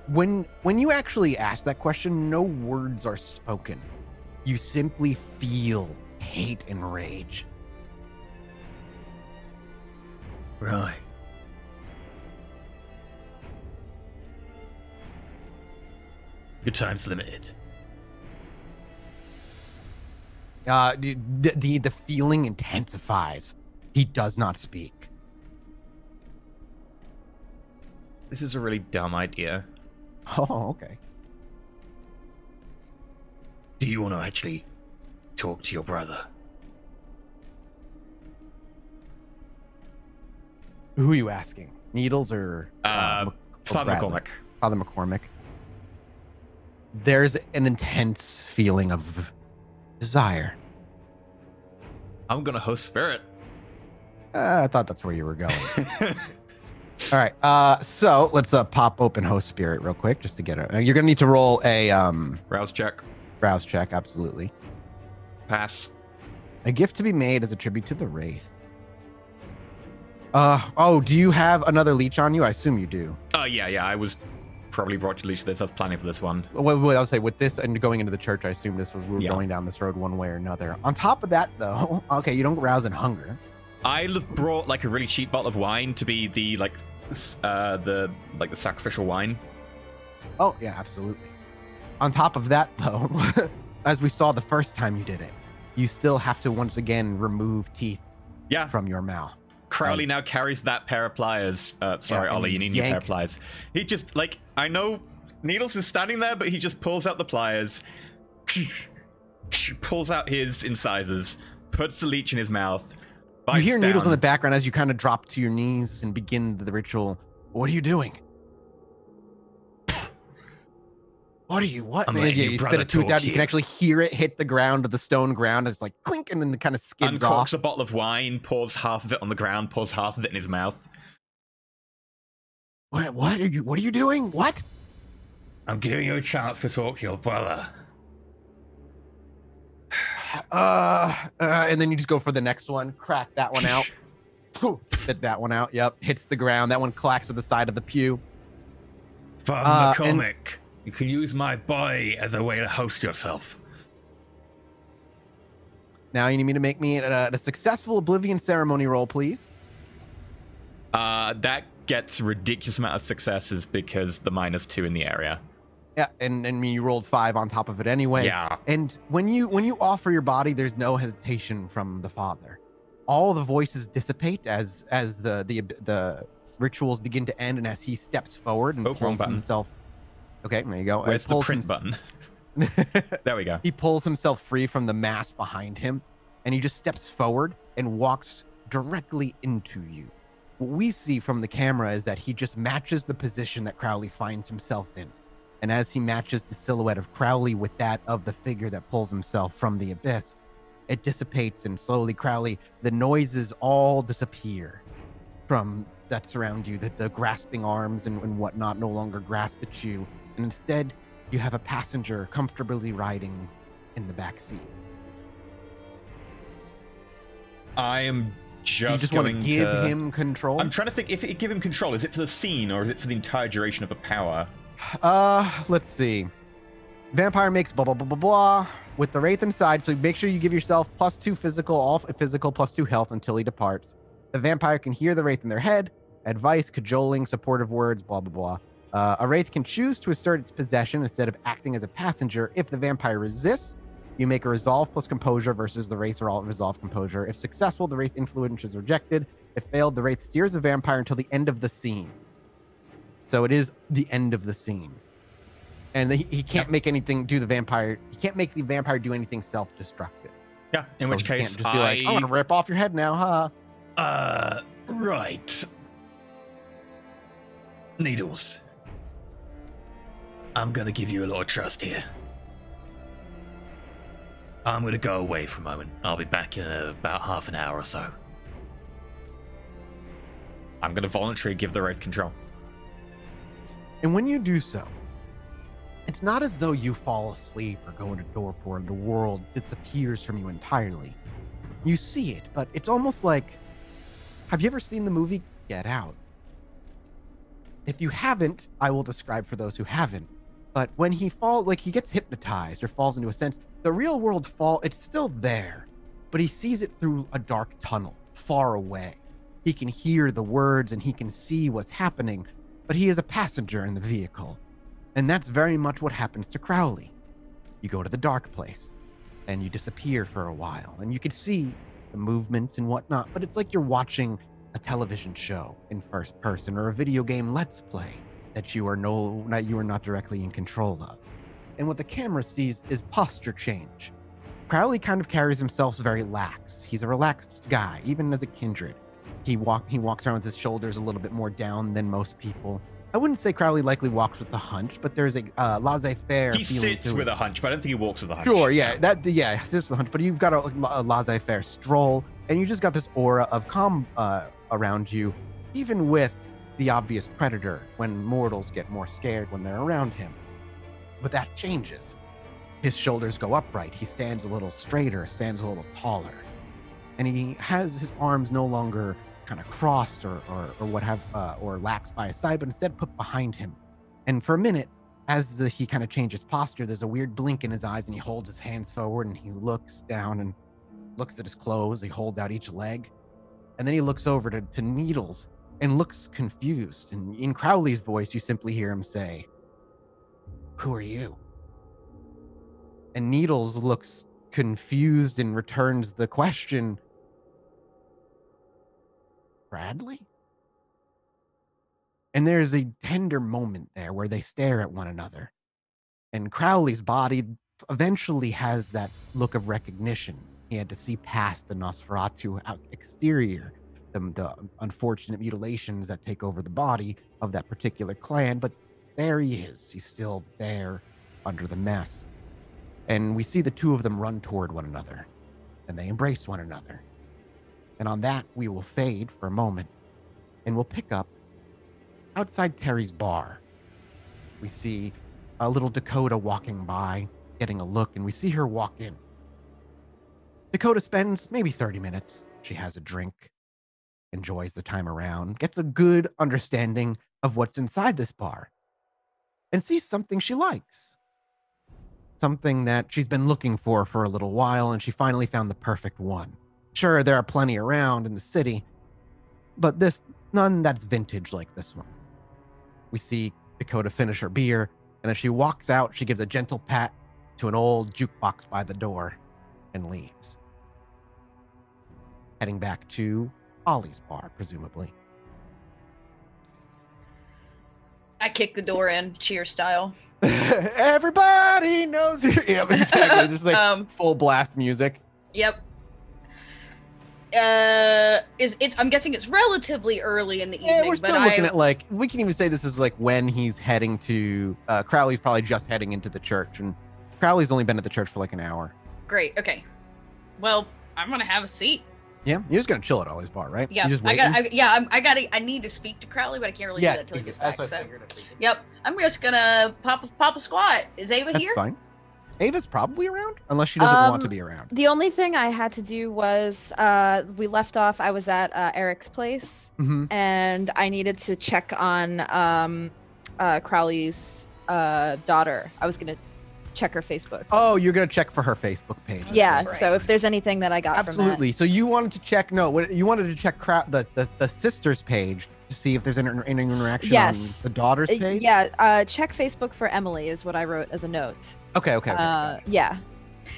when when you actually ask that question, no words are spoken. You simply feel hate and rage. Right. Your time's limited. Uh, the, the the feeling intensifies. He does not speak. This is a really dumb idea. <laughs> Oh, okay. Do you want to actually talk to your brother? Who are you asking? Needles or Uh, Mc- or Father Bradley? McCormick. Father McCormick. There's an intense feeling of desire. I'm gonna host Spirit. Uh, I thought that's where you were going. <laughs> All right. Uh, so let's uh, pop open host spirit real quick just to get it. Uh, you're gonna need to roll a um Rouse check. Rouse check. Absolutely. Pass. A gift to be made as a tribute to the wraith. Uh oh, do you have another leech on you? I assume you do. Oh yeah, yeah. I was probably brought to leech for this. I was planning for this one. Well, well, I'll say with this and going into the church, I assume this was we were Yeah. going down this road one way or another. On top of that, though, <laughs> okay, you don't rouse in hunger. I have brought like a really cheap bottle of wine to be the like uh the like the sacrificial wine. Oh yeah, absolutely. On top of that, though, <laughs> as we saw the first time you did it, you still have to once again remove teeth Yeah, from your mouth. Crowley Nice. now carries that pair of pliers. Uh, sorry, and Ollie, you need new pair of pliers. He just like I know Needles is standing there, but he just pulls out the pliers, <laughs> pulls out his incisors, puts the leech in his mouth. You bites hear needles in the background as you kind of drop to your knees and begin the ritual. What are you doing? What are you? What? I'm And yeah, your you spit a tooth out. to You can actually hear it hit the ground, the stone ground. It's like clink, and then it kind of skids Uncorks off. a bottle of wine, pours half of it on the ground, pours half of it in his mouth. What? What are you? What are you doing? What? I'm giving you a chance to talk to your brother. Uh, uh, and then you just go for the next one. Crack that one out. <laughs> Poof, Spit that one out. Yep, hits the ground. That one clacks to the side of the pew. Father Uh, and- McCormick, you can use my body as a way to host yourself. Now you need me to make me a, a successful Oblivion ceremony roll, please. Uh, that gets ridiculous amount of successes because the minus two in the area. Yeah, and and you rolled five on top of it anyway. Yeah. And when you when you offer your body, there's no hesitation from the father. All the voices dissipate as as the the the rituals begin to end, and as he steps forward and Oh, pulls himself. Okay, there you go. Where's the print button? <laughs> There we go. he pulls himself free from the mass behind him, and he just steps forward and walks directly into you. What we see from the camera is that he just matches the position that Crowley finds himself in. And as he matches the silhouette of Crowley with that of the figure that pulls himself from the abyss, it dissipates and slowly, Crowley, the noises all disappear from that surround you. The, the grasping arms and, and whatnot no longer grasp at you. And instead, you have a passenger comfortably riding in the back seat. I am just, you just want going to give to- him control? I'm trying to think if it give him control. Is it for the scene or is it for the entire duration of the power? Uh, let's see. Vampire makes blah blah blah blah blah with the wraith inside. So make sure you give yourself plus two physical, all physical plus two health until he departs. The vampire can hear the wraith in their head. Advice, cajoling, supportive words, blah blah blah. Uh, a wraith can choose to assert its possession instead of acting as a passenger. If the vampire resists, you make a resolve plus composure versus the wraith or all resolve composure. If successful, the wraith's influence is rejected. If failed, the wraith steers the vampire until the end of the scene. So it is the end of the scene. And he, he can't make anything do the vampire. He can't make the vampire do anything self-destructive. Yeah. In So which case, just be like, I "I'm gonna rip off your head now, huh?" Uh, right. Needles. I'm gonna give you a lot of trust here. I'm gonna go away for a moment. I'll be back in about half an hour or so. I'm gonna voluntarily give the Wraith control. And when you do so, it's not as though you fall asleep or go into torpor and the world disappears from you entirely. You see it, but it's almost like have you ever seen the movie Get Out? If you haven't, I will describe for those who haven't. But when he falls, like he gets hypnotized or falls into a sense, the real world fall, it's still there, but he sees it through a dark tunnel far away. He can hear the words and he can see what's happening, but he is a passenger in the vehicle. And that's very much what happens to Crowley. You go to the dark place and you disappear for a while, and you can see the movements and whatnot, but it's like you're watching a television show in first person or a video game let's play that you are no not you are not directly in control of. And what the camera sees is posture change. Crowley kind of carries himself very lax. He's a relaxed guy, even as a kindred. He walk he walks around with his shoulders a little bit more down than most people. I wouldn't say Crowley likely walks with a hunch, but there's a uh, laissez-faire. He feeling sits with it. a hunch, but I don't think he walks with a hunch. Sure, yeah, that yeah, sits with a hunch, but you've got a, a laissez-faire stroll, and you just got this aura of calm uh, around you, even with the obvious predator. When mortals get more scared when they're around him, but that changes. His shoulders go upright. He stands a little straighter, stands a little taller, and he has his arms no longer kind of crossed or or, or what have uh, or lax by his side, but instead put behind him. And for a minute, as the, he kind of changes posture, there's a weird blink in his eyes, and he holds his hands forward and he looks down and looks at his clothes. He holds out each leg, and then he looks over to, to Needles and looks confused. And in Crowley's voice, you simply hear him say, "Who are you?" And Needles looks confused and returns the question, "Bradley?" And there's a tender moment there where they stare at one another. And Crowley's body eventually has that look of recognition. He had to see past the Nosferatu exterior, the, the unfortunate mutilations that take over the body of that particular clan. But there he is. He's still there under the mess. And we see the two of them run toward one another and they embrace one another. And on that, we will fade for a moment and we'll pick up outside Terry's bar. We see a little Dakota walking by, getting a look, and we see her walk in. Dakota spends maybe 30 minutes. She has a drink, enjoys the time around, gets a good understanding of what's inside this bar, and sees something she likes. Something that she's been looking for for a little while, and she finally found the perfect one. Sure, there are plenty around in the city, but this none that's vintage like this one. We see Dakota finish her beer, and as she walks out, she gives a gentle pat to an old jukebox by the door and leaves. Heading back to Ollie's bar, presumably. I kick the door in, cheer style. <laughs> Everybody knows you. <laughs> Yeah, exactly. Just like <laughs> um, full blast music. yep. Uh, is it's? I'm guessing it's relatively early in the evening, Yeah, we're still looking I at like we can even say this is like when he's heading to uh Crowley's probably just heading into the church, and Crowley's only been at the church for like an hour. great. Okay, well, I'm gonna have a seat. Yeah, you're just gonna chill at Ollie's bar, right? Yeah, just I got. I, yeah, I'm, I got. I need to speak to Crowley, but I can't really yeah, do that until he gets back. So, figured, I figured. yep, I'm just gonna pop a- pop a squat. Is Ava That's here? fine. Ava's probably around, unless she doesn't want to Um, be around. The only thing I had to do was uh, we left off. I was at uh, Eric's place, Mhm. and I needed to check on um, uh, Crowley's uh, daughter. I was gonna check her Facebook. Oh, you're gonna check for her Facebook page. yeah. that's So if there's anything that I got from absolutely. So you wanted to check? No, you wanted to check Crow- the, the the sister's page to see if there's any, any interaction Yes. on the daughter's from uh, page. yeah, uh, check Facebook for Emily is what I wrote as a note. Okay. Okay. okay, uh, yeah.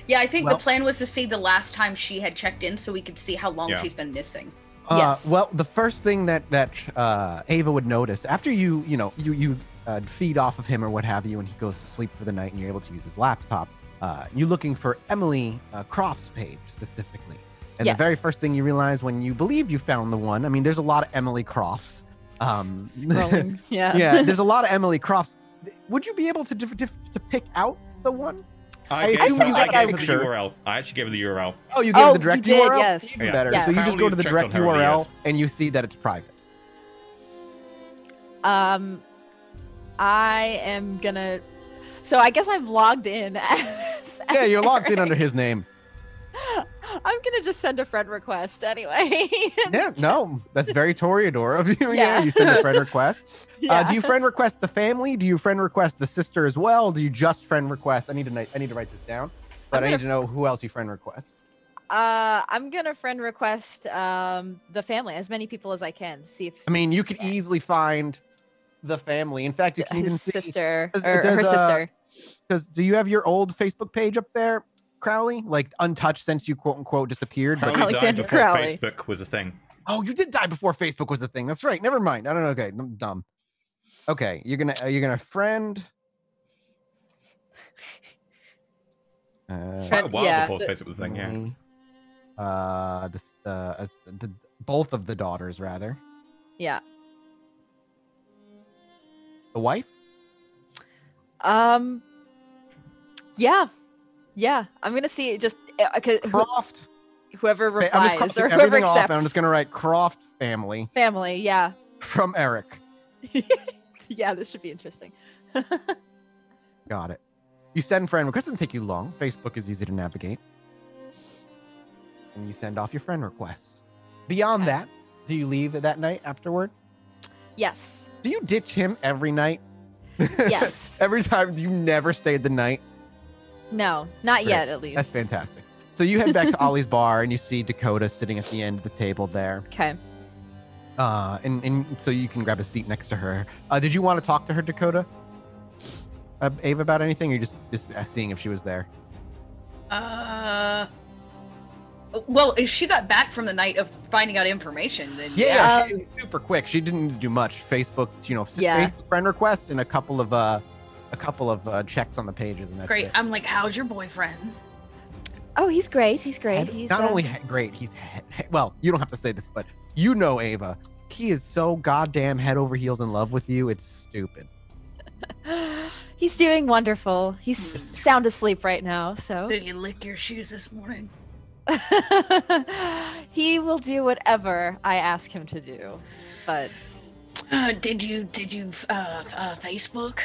Yeah, I think Well- the plan was to see the last time she had checked in, so we could see how long Yeah. she's been missing. Uh, Yes. Well, the first thing that that uh, Ava would notice after you, you know, you you uh, feed off of him or what have you, and he goes to sleep for the night, and you're able to use his laptop. Uh, you're looking for Emily uh, Croft's page specifically, and the very first thing you realize when you believe you found the one. I mean, there's a lot of Emily Crofts. Um, <laughs> yeah. yeah, there's a lot of Emily Crofts. Would you be able to diff- diff- to pick out the one? I I, gave, assume her, you I got a gave her the. URL. I actually gave her the URL. Oh, you gave Oh, the direct you did, URL. yes. Even Yeah. better. Yeah. So you just go to the direct checked on her URL and you see that it's private. Um, I am gonna. So I guess I'm logged in. <laughs> As, Yeah, as you're logged in under his name. I'm gonna just send a friend request anyway. <laughs> Yeah, no, that's very Toreador of you. <laughs> Yeah, Yeah. you send a friend request. <laughs> Uh, do you friend request the family? Do you friend request the sister as well? Do you just friend request? I need to I need to write this down, but I'm need gonna know who else you friend request. Uh, I'm gonna friend request um the family, as many people as I can. See if I mean, you could easily find the family. In fact, you can even his see sister Does- or does, her uh, sister. because do you have your old Facebook page up there, Crowley? Like untouched since you quote unquote disappeared. But Crowley died Alexander before Crowley. Facebook was a thing. Oh, you did die before Facebook was a thing. That's right. Never mind. I don't know. Okay, I'm dumb. Okay, you're gonna uh, you're gonna friend. <laughs> Uh, Friend- Quite a while yeah, before the- Facebook was a thing, yeah. Uh, this uh, as the both of the daughters rather. Yeah. The wife. Um. Yeah. Yeah. I'm gonna see it just uh, who- Croft. whoever Okay, I'm just replies or whoever accepts. I'm just gonna write Croft family Family. Yeah. from Eric. <laughs> yeah. This should be interesting. <laughs> Got it. You send friend request. Doesn't take you long. Facebook is easy to navigate. And you send off your friend requests. Beyond Okay. that, do you leave that night afterward? Yes. Do you ditch him every night? <laughs> Yes. every time you never stayed the night. No, not Great. yet. At least. That's fantastic. So you head back to <laughs> Ollie's bar and you see Dakota sitting at the end of the table there. Okay. Uh, and, and so you can grab a seat next to her. Uh, did you want to talk to her, Dakota? Uh, Ava, about anything, or just just seeing if she was there? Uh. Well, if she got back from the night of finding out information, then Yeah, yeah. yeah, Um, she, was super quick. She didn't do much. Facebook, you know, Yeah. Facebook friend requests and a couple of uh, a couple of uh, checks on the pages, and that's Great. it. I'm like, how's your boyfriend? Oh, he's great. He's great. And He's not uh, only great, he's he- he- well. You don't have to say this, but you know, Ava, he is so goddamn head over heels in love with you. It's stupid. <laughs> he's doing wonderful. He's sound asleep right now, so <laughs> Did you lick your shoes this morning? <laughs> he will do whatever I ask him to do. But Uh, did you did you uh, uh Facebook?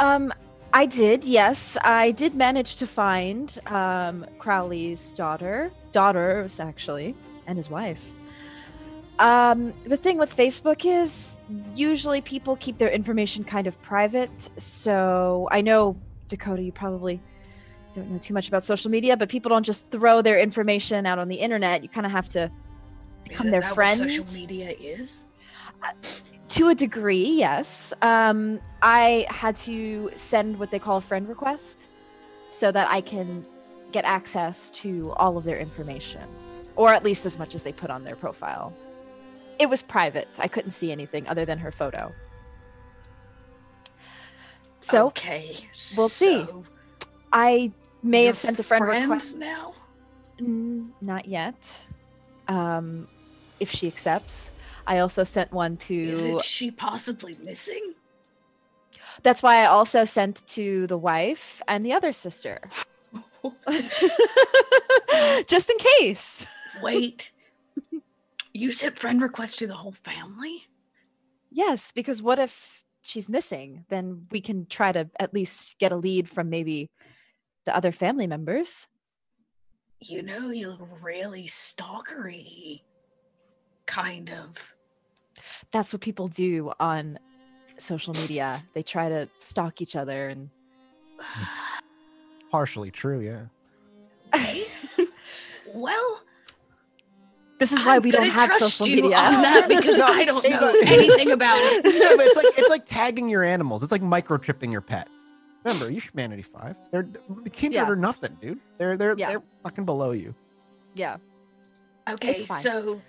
Um I did, yes. I did manage to find um Crowley's daughter, daughters actually, and his wife. Um the thing with Facebook is usually people keep their information kind of private. So I know Dakota you probably don't know too much about social media, but people don't just throw their information out on the internet. You kind of have to become Isn't their that friend What social media is. To a degree yes. Um i had to send what they call a friend request so that i can get access to all of their information or at least as much as they put on their profile. It was private. I couldn't see anything other than her photo. So okay, we'll see. i may have sent a friend request. now. Mm, not yet. Um if she accepts i also sent one to Isn't she possibly missing? That's why I also sent to the wife and the other sister. <laughs> Just in case. Wait, you sent friend requests to the whole family? Yes, because what if she's missing? Then we can try to at least get a lead from maybe the other family members. You know, you look really stalkery. Kind of. That's what people do on social media. They try to stalk each other and <sighs> Partially true, yeah. Okay. well, this is why I'm we don't have trust social you media. on that <laughs> because No, I don't Ava- know anything about it. <laughs> Yeah, but it's like it's like tagging your animals. It's like microchipping your pets. Remember, you humanity five. They're the kindred Yeah. are nothing, dude. They're they're Yeah. they're fucking below you. yeah. Okay, so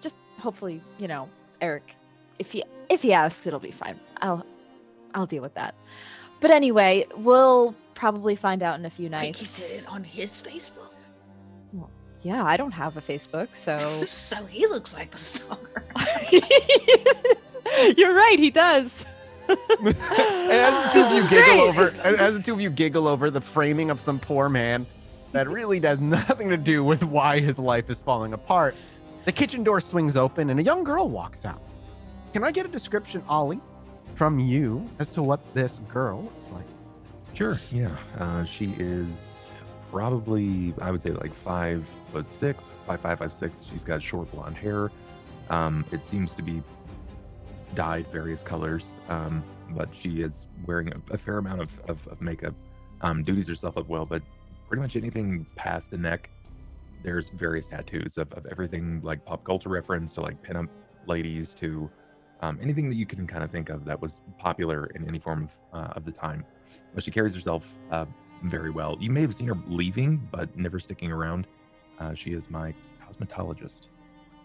Just hopefully, you know, Eric, if he if he asks, it'll be fine. I'll I'll deal with that. But anyway, we'll probably find out in a few wait, he nights. did it on his Facebook. Yeah, I don't have a Facebook, so <laughs> so he looks like the stalker. <laughs> You're right, he does. And as the <laughs> two of you giggle over, as- as the two of you giggle over the framing of some poor man that really has nothing to do with why his life is falling apart, the kitchen door swings open and a young girl walks out. Can I get a description, Ollie, from you as to what this girl looks like? Sure. Yeah. Uh, she is probably, I would say, like five foot six, five five five six. She's got short blonde hair. Um, it seems to be dyed various colors, um, but she is wearing a, a fair amount of, of, of makeup. Um, duties herself up well, but pretty much anything past the neck, there's various tattoos of, of everything like pop culture reference to like pinup ladies to um, anything that you can kind of think of that was popular in any form of, uh, of the time but she carries herself uh, very well. You may have seen her leaving, but never sticking around. Uh, she is my cosmetologist.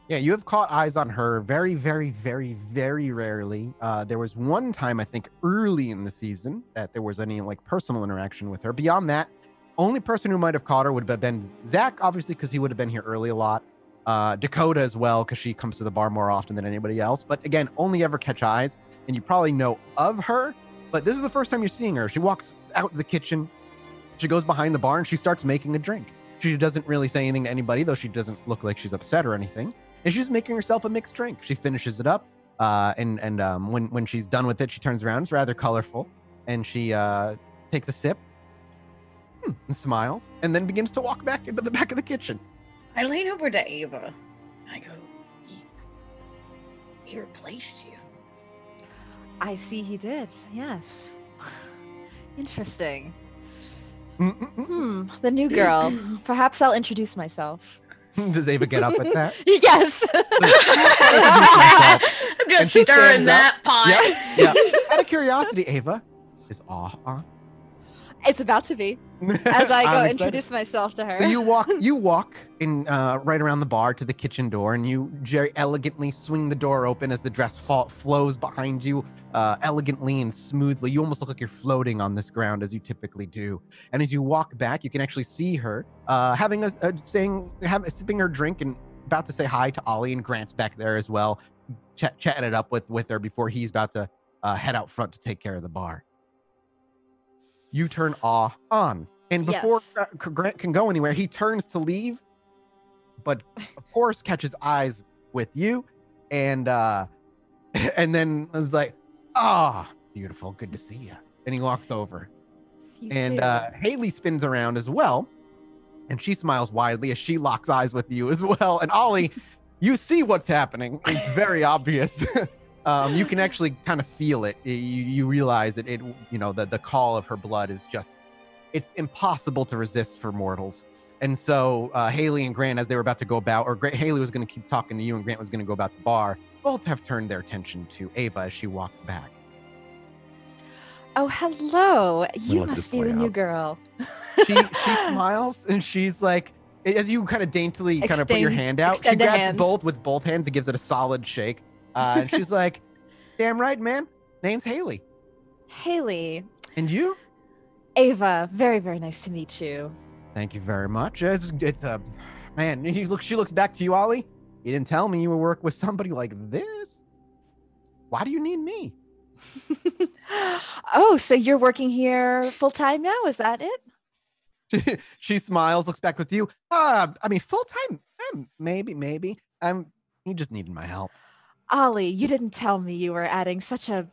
Yeah, you have caught eyes on her very, very, very, very rarely. Uh, there was one time, I think, early in the season that there was any like personal interaction with her. Beyond that, only person who might have caught her would have been Zach, obviously, because he would have been here early a lot. Uh, Dakota as well, because she comes to the bar more often than anybody else. But again, only ever catch eyes, and you probably know of her. But this is the first time you're seeing her. She walks out of the kitchen, she goes behind the bar, and she starts making a drink. She doesn't really say anything to anybody, though she doesn't look like she's upset or anything and she's making herself a mixed drink. She finishes it up, uh, and and um, when when she's done with it, she turns around. It's rather colorful, and she uh, takes a sip, hmm, and smiles, and then begins to walk back into the back of the kitchen. I lean over to Ava. I go, "Y- he replaced you. I see he did. Yes. <laughs> Interesting. Mm-mm-mm. Hmm. The new girl. <laughs> Perhaps I'll introduce myself. Does Ava get up at that? <laughs> Yes. I'm just stirring stands that pot. Yeah. Out of curiosity, Ava, is awe on? It's about to be. As I <laughs> go introduce myself to her. So you walk, <laughs> you walk in uh, right around the bar to the kitchen door, and you very elegantly swing the door open as the dress fall, flows behind you, uh, elegantly and smoothly. You almost look like you're floating on this ground as you typically do. And as you walk back, you can actually see her uh, having a, a saying, have, sipping her drink, and about to say hi to Ollie and Grant's back there as well, ch- chatting it up with with her before he's about to uh, head out front to take care of the bar. You turn awe on. And before Yes. uh, Grant can go anywhere, he turns to leave, but <laughs> of course catches eyes with you, and uh, <laughs> and then is like, "Ah, beautiful, good to see you." And he walks over, and too. uh, Haley spins around as well, and she smiles widely as she locks eyes with you as well. And Ollie, <laughs> you see what's happening; it's very obvious. Um, you can actually kind of feel it. You, you realize that it, you know, the the call of her blood is just it's impossible to resist for mortals. And so uh, Haley and Grant, as they were about to go about, or Gra- Haley was going to keep talking to you, and Grant was going to go about the bar. Both have turned their attention to Ava as she walks back. oh, hello. You must be play the new girl. She she <laughs> smiles and she's like, as you kind of daintily kind of put your hand out, she grabs hand. both with both hands and gives it a solid shake. Uh, and she's like, "Damn right, man. Name's Haley. Haley. And you? Ava, very, very nice to meet you. Thank you very much. It's, it's a man. He looks. She looks back to you, Ollie. You didn't tell me you would work with somebody like this. Why do you need me? <laughs> oh, so you're working here full time now? Is that it? She, <laughs> she smiles, looks back with you. Uh, I mean, full time, eh, maybe, maybe. I'm. You just needed my help. Ollie, you didn't tell me you were adding such a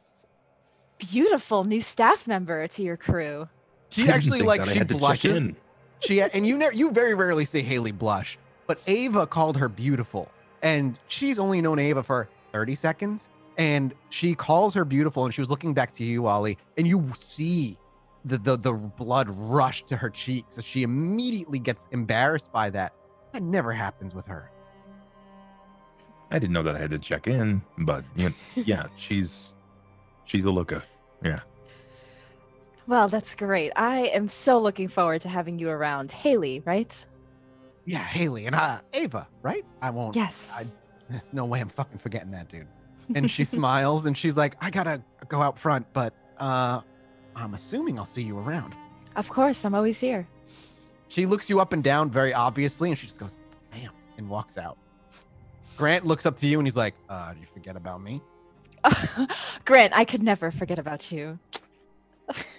beautiful new staff member to your crew. She actually like she had blushes. She and you never, you very rarely see Haley blush, but Ava called her beautiful, and she's only known Ava for thirty seconds, and she calls her beautiful, and she was looking back to you, Ollie, and you see the the the blood rush to her cheeks as she immediately gets embarrassed by that. That never happens with her. I didn't know that I had to check in, but you know, yeah, <laughs> she's she's a looker. Yeah. Well, that's great. I am so looking forward to having you around. Haley, right? Yeah, Haley and uh, Ava, right? I won't. Yes. There's no way I'm fucking forgetting that dude. And she <laughs> smiles and she's like, I gotta go out front, but uh I'm assuming I'll see you around. Of course, I'm always here. She looks you up and down very obviously, and she just goes, damn, and walks out. Grant looks up to you and he's like, uh, do you forget about me? <laughs> Grant, I could never forget about you.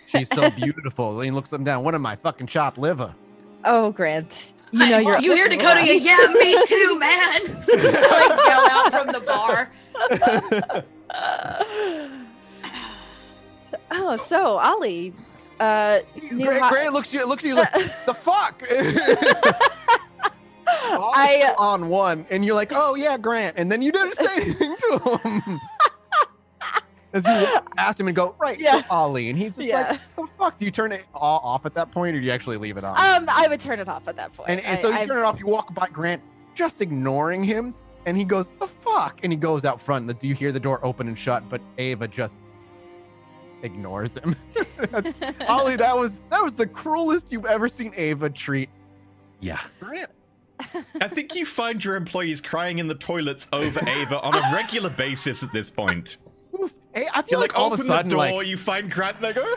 She's so <laughs> beautiful. and he looks up and down. What am I, fucking chopped liver? Oh, Grant. You I- know you're you hear Dakota? go, Yeah, me too, man. <laughs> like yell out from the bar. oh, so Ollie, uh, Grant, hi- Grant looks you looks at you like, the fuck? All I- on one, and you're like, oh yeah, Grant, and then you didn't say anything to him. <laughs> As you asked him and go, right, Yeah. so Ollie, and he's just Yeah. like, the fuck? Do you turn it all off at that point, or do you actually leave it on? um, I would turn it off at that point. and, and I- so you I- turn it off. You walk by Grant, just ignoring him, and he goes, the fuck, and he goes out front. And you hear the door open and shut, but Ava just ignores him. <laughs> Ollie, <laughs> that was that was the cruelest you've ever seen Ava treat Yeah. Grant. I think you find your employees crying in the toilets over Ava on a regular basis at this point. Hey, I You feel like, like, all of a sudden, the door, like you find Grant, and they go,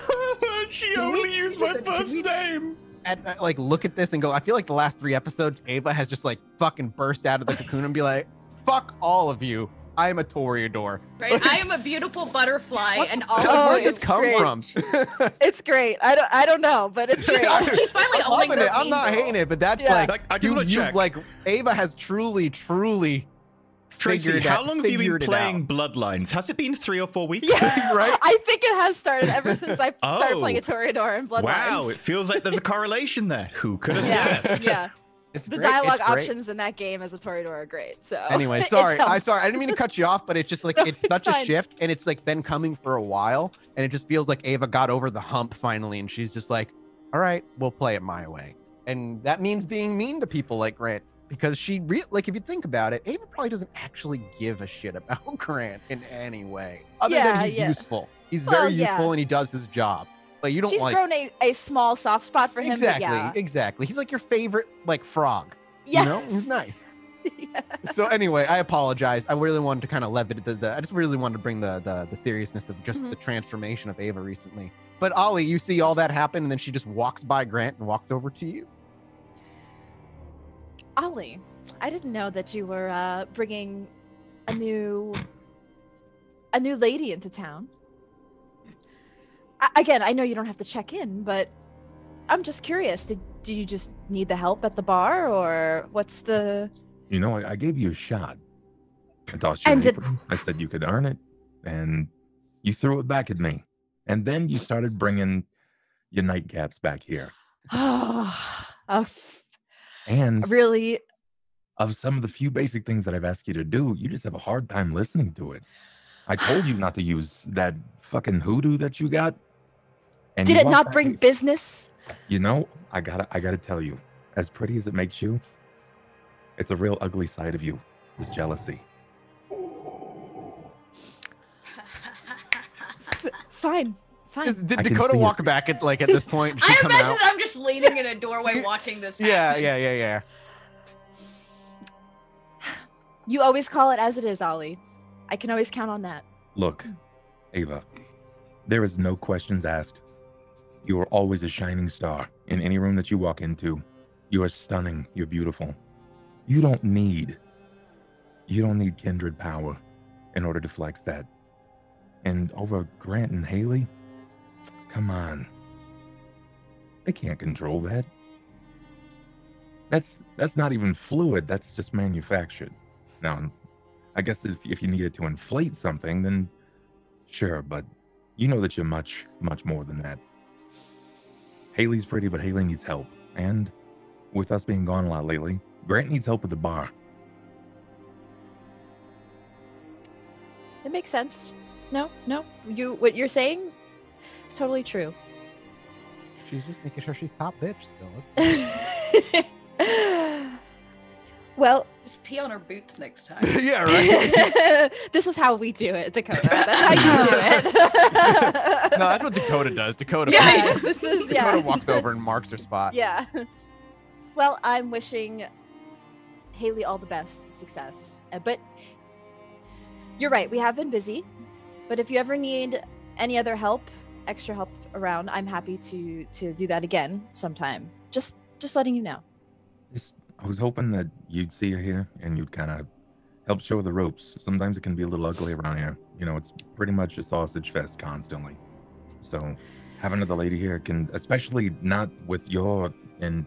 she Can we- only used my first name. And at- uh, like look at this and go. I feel like the last three episodes, Ava has just like fucking burst out of the cocoon and be like, "Fuck all of you. I am a Toreador." Right? I am a <laughs> beautiful butterfly, What and all hell, Oh, where of did this come great. from? <laughs> it's great. I don't. I don't know, but it's <laughs> great. She's finally I'm owning loving it. I'm not girl. hating it, but that's Yeah. like Like, I just you, you like Ava has truly, truly. Tracy, figured how out- long have you been playing out. Bloodlines? Has it been three or four weeks? Yeah, Right? I think it has started ever since I started Oh. playing a Toreador and Bloodlines. Wow, it feels like there's a correlation there. Who could have yeah, guessed? yeah. It's the great, dialogue great. options in that game as a Toreador are great. So <laughs> Anyway, sorry. I sorry. I didn't mean to cut you off, but it's just like No, it's it's such a shift, and it's like been coming for a while, and it just feels like Ava got over the hump finally, and she's just like, "All right, we'll play it my way," and that means being mean to people like Grant because she re- like if you think about it, Ava probably doesn't actually give a shit about <laughs> Grant in any way, other Yeah, than he's yeah. useful. He's Well, very yeah. useful and he does his job, but you don't She's like grown a, a small soft spot for him. exactly, yeah. exactly. He's like your favorite like frog. Yes. You know, he's nice <laughs> Yeah. so anyway, I apologize. I really wanted to kind of levitate the, the I just really wanted to bring the the, the seriousness of just Mhm. the transformation of Ava recently. But Ollie, you see all that happen, and then she just walks by Grant and walks over to you. Ollie, I didn't know that you were uh, bringing a new a new lady into town. Again, I know you don't have to check in, but I'm just curious. Did do you just need the help at the bar, or what's the? You know, I, I gave you a shot. I tossed you And an did- I said you could earn it, and you threw it back at me. And then you started bringing your nightcaps back here. <sighs> Oh, oh, And really? of some of the few basic things that I've asked you to do, you just have a hard time listening to it. I told you not to use that fucking hoodoo that you got. And Did it not back- bring business? You know, I gotta, I gotta tell you, as pretty as it makes you, it's a real ugly side of you. Is jealousy. Fine, fine. Is- did I Dakota see it. walk back at like at this point? I imagine out? I'm just leaning in a doorway watching this. <laughs> Yeah, yeah, yeah, yeah. You always call it as it is, Ollie. I can always count on that. Look, Ava, there is no questions asked. You are always a shining star in any room that you walk into. You are stunning. You're beautiful. You don't need, you don't need kindred power in order to flex that. And over Grant and Haley, come on. They can't control that. That's that's not even fluid. That's just manufactured. Now, I guess if, if you needed to inflate something, then sure, but you know that you're much, much more than that. Haley's pretty, but Haley needs help. And with us being gone a lot lately, Grant needs help at the bar. It makes sense. No, no. You what you're saying is totally true. She's just making sure she's top bitch still. <laughs> <laughs> That's- well, Just pee on her boots next time. <laughs> yeah, right. <laughs> this is how we do it, Dakota. That's how you do it. <laughs> no, that's what Dakota does. Dakota, Yeah, this is Dakota yeah. walks over and marks her spot. Yeah. Well, I'm wishing Haley all the best success. Uh, But you're right, we have been busy. But if you ever need any other help, extra help around, I'm happy to to do that again sometime. Just just letting you know. Just, I was hoping that you'd see her here and you'd kind of help show the ropes. Sometimes it can be a little ugly around here. You know, it's pretty much a sausage fest constantly. So having another lady here can, especially not with your and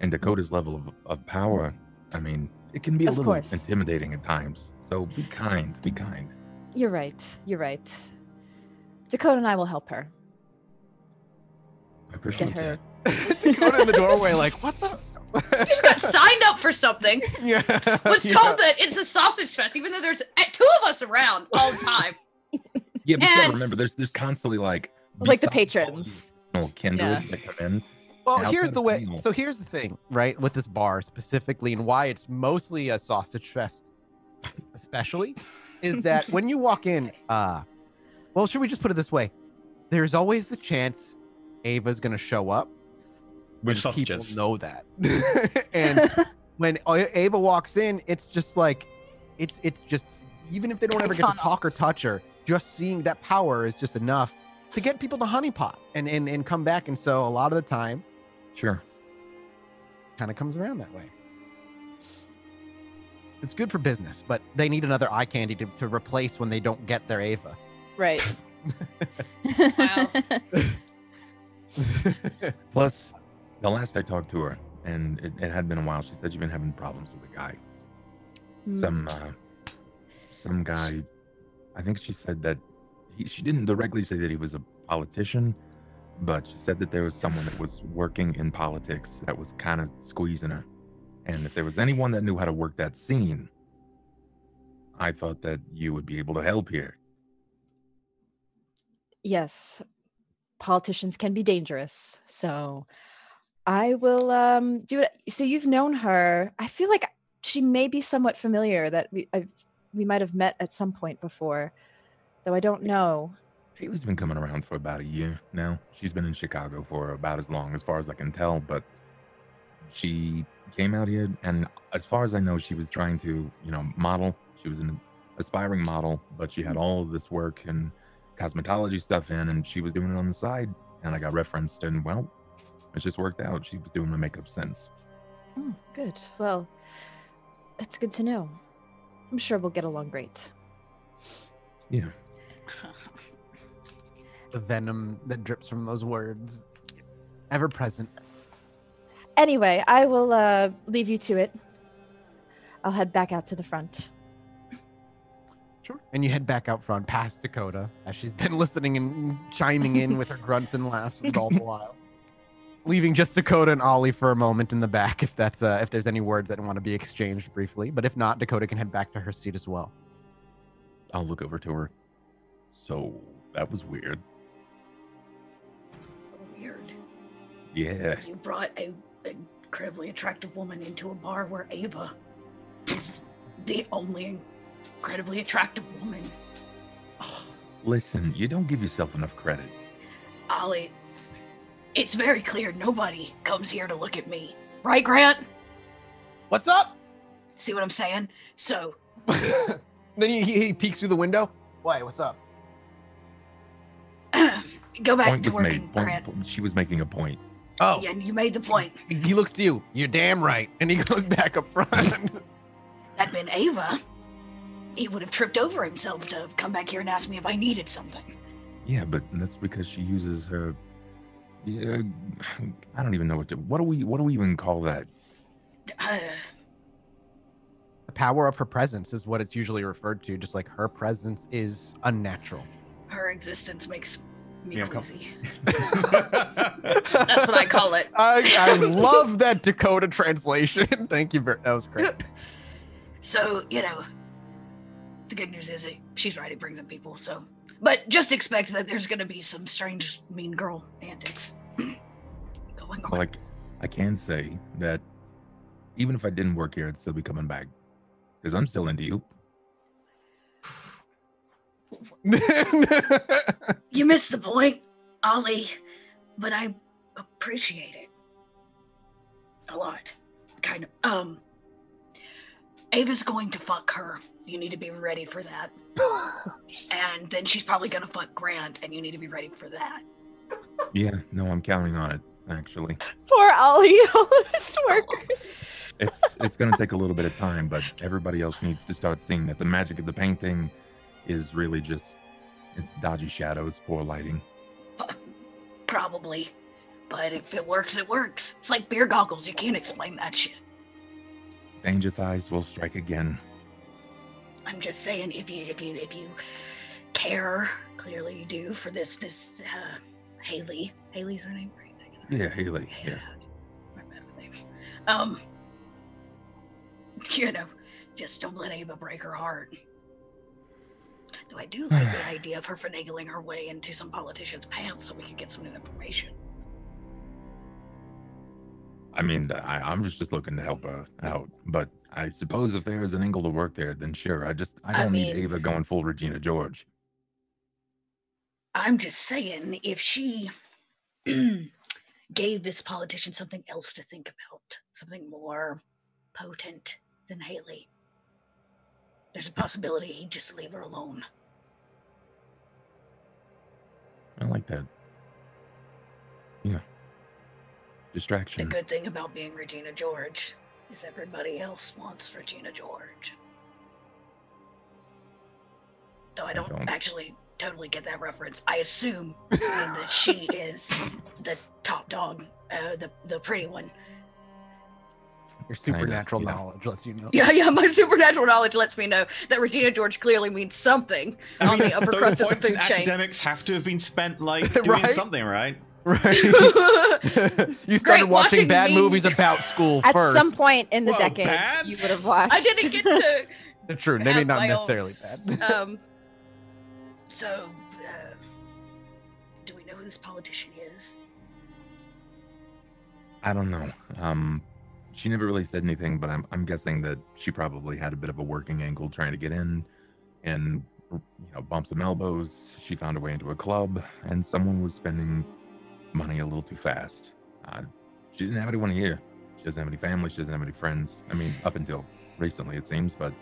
and Dakota's level of, of power. I mean, it can be a Of little course. intimidating at times. So be kind. Be kind. You're right. You're right. Dakota and I will help her. I appreciate Get her. that. <laughs> Dakota in the doorway, like, what the? You just got signed up for something. <laughs> yeah. Was yeah. told that it's a sausage fest, even though there's two of us around all the time. <laughs> Yeah, but And- remember, there's there's constantly like Like the patrons. the original kindred Yeah. that come in. Well, outside here's the way. Daniel. So here's the thing, right? With this bar specifically, and why it's mostly a sausage fest, especially, is <laughs> that when you walk in, uh, well, should we just put it this way? There's always the chance Ava's gonna show up. With and people know that, <laughs> and <laughs> when Ava walks in, it's just like, it's it's just even if they don't ever It's get to on. talk or touch her, just seeing that power is just enough to get people to honeypot and and and come back. And so a lot of the time, Sure. kind of comes around that way. It's good for business, but they need another eye candy to, to replace when they don't get their Ava. right. <laughs> Wow. Plus, the last I talked to her, and it, it had been a while, she said you've been having problems with a guy. Hmm. Some uh, some guy. I think she said that he, she didn't directly say that he was a politician, but she said that there was someone that was working in politics that was kind of squeezing her. And if there was anyone that knew how to work that scene, I thought that you would be able to help here. Yes, politicians can be dangerous. So I will um do it. So you've known her. I feel like she may be somewhat familiar that we I've, we might have met at some point before, though I don't know. Haley's been coming around for about a year now. She's been in Chicago for about as long, as far as I can tell, but she came out here, and as far as I know, she was trying to, you know, model. She was an aspiring model, but she had all of this work and cosmetology stuff in, and she was doing it on the side. And I got referenced, and well, it just worked out. She was doing my makeup since. Oh, good. Well, that's good to know. I'm sure we'll get along great. Yeah. The venom that drips from those words, ever present. Anyway, I will uh, leave you to it. I'll head back out to the front. Sure. And you head back out front past Dakota as she's been <laughs> listening and chiming in with her grunts and laughs all the <laughs> while. Leaving just Dakota and Ollie for a moment in the back if that's uh, if there's any words that want to be exchanged briefly. But if not, Dakota can head back to her seat as well. I'll look over to her. So that was weird. Weird. Yeah. You brought a incredibly attractive woman into a bar where Ava is the only incredibly attractive woman. Listen, you don't give yourself enough credit. Ollie, it's very clear nobody comes here to look at me. Right, Grant? What's up? See what I'm saying? So, <laughs> then he, he, he peeks through the window. Why? What's up? <clears throat> go back Point to was working, made. Point, Grant. po- she was making a point. Oh, Yeah, you made the point. he looks to you. You're damn right. And he <laughs> goes back up front. <laughs> That'd been Ava. He would have tripped over himself to come back here and ask me if I needed something. Yeah, but that's because she uses her. Yeah, I don't even know what to. What do we? What do we even call that? Uh, <sighs> the power of her presence is what it's usually referred to. Just like her presence is unnatural. her existence makes me Yeah, come- queasy. <laughs> That's what I call it. I, I love that Dakota translation. <laughs> Thank you very. That was great. <laughs> So, you know, the good news is that she's right, it brings in people, so. But just expect that there's going to be some strange mean girl antics <clears throat> going on. Like, I can say that even if I didn't work here, I'd still be coming back because I'm still into you. <laughs> You missed the point, Ollie, but I appreciate it a lot. Kind of. Um, Ava's going to fuck her. You need to be ready for that. <sighs> And then she's probably going to fuck Grant, and you need to be ready for that. Yeah, no, I'm counting on it. Actually, Poor Ollie, all <laughs> of his workers. it's it's gonna take a little bit of time, but everybody else needs to start seeing that the magic of the painting is really just it's dodgy shadows, poor lighting. <laughs> Probably. But if it works, it works. It's like beer goggles. You can't explain that shit. Danger thighs will strike again. I'm just saying, if you if you if you care, clearly you do for this this uh, Haley. Haley's her name, right? Yeah, Haley. <laughs> Yeah. My bad with name. Um, <laughs> you know, just don't let Ava break her heart. Though I do <sighs> like the idea of her finagling her way into some politician's pants so we can get some new information. I mean, I, I'm just, just looking to help her out. But I suppose if there is an angle to work there, then sure. I just I I don't need mean- Ava going full Regina George. I'm just saying, if she <clears throat> gave this politician something else to think about, something more potent than Haley, there's a possibility he'd just leave her alone. I like that. Yeah. Distraction. The good thing about being Regina George is everybody else wants Regina George. Though I don't, don't. actually totally get that reference. I assume I <laughs> that she is the top dog, uh, the the pretty one. Your supernatural yeah. knowledge lets you know. Yeah, yeah. My supernatural knowledge lets me know that Regina George clearly means something I on mean, the upper crust of the points in food chain. academics have to have been spent like <laughs> doing Right? something, right? Right. <laughs> you started watching watching bad me- movies <laughs> about school At first. some point in the Whoa, decade, bad? you would have watched. I didn't get to. <laughs> the True, maybe not my own- necessarily bad. Um. So, uh, do we know who this politician is? I don't know. Um, she never really said anything, but I'm I'm guessing that she probably had a bit of a working angle trying to get in, and you know, bumps some elbows. She found her way into a club, and someone was spending money a little too fast. Uh, she didn't have anyone here. She doesn't have any family. She doesn't have any friends. I mean, up until recently, it seems, but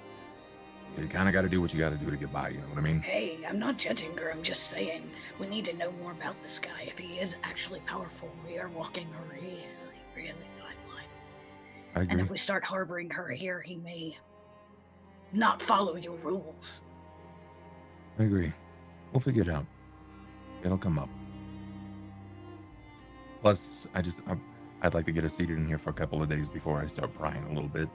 you kind of got to do what you got to do to get by. You know what I mean? Hey, I'm not judging her. I'm just saying we need to know more about this guy. If he is actually powerful, we are walking a really, really fine line. I And if we start harboring her here, he may not follow your rules. I agree. We'll figure it out. It'll come up. Plus, I just i I'd like to get her seated in here for a couple of days before I start prying a little bit.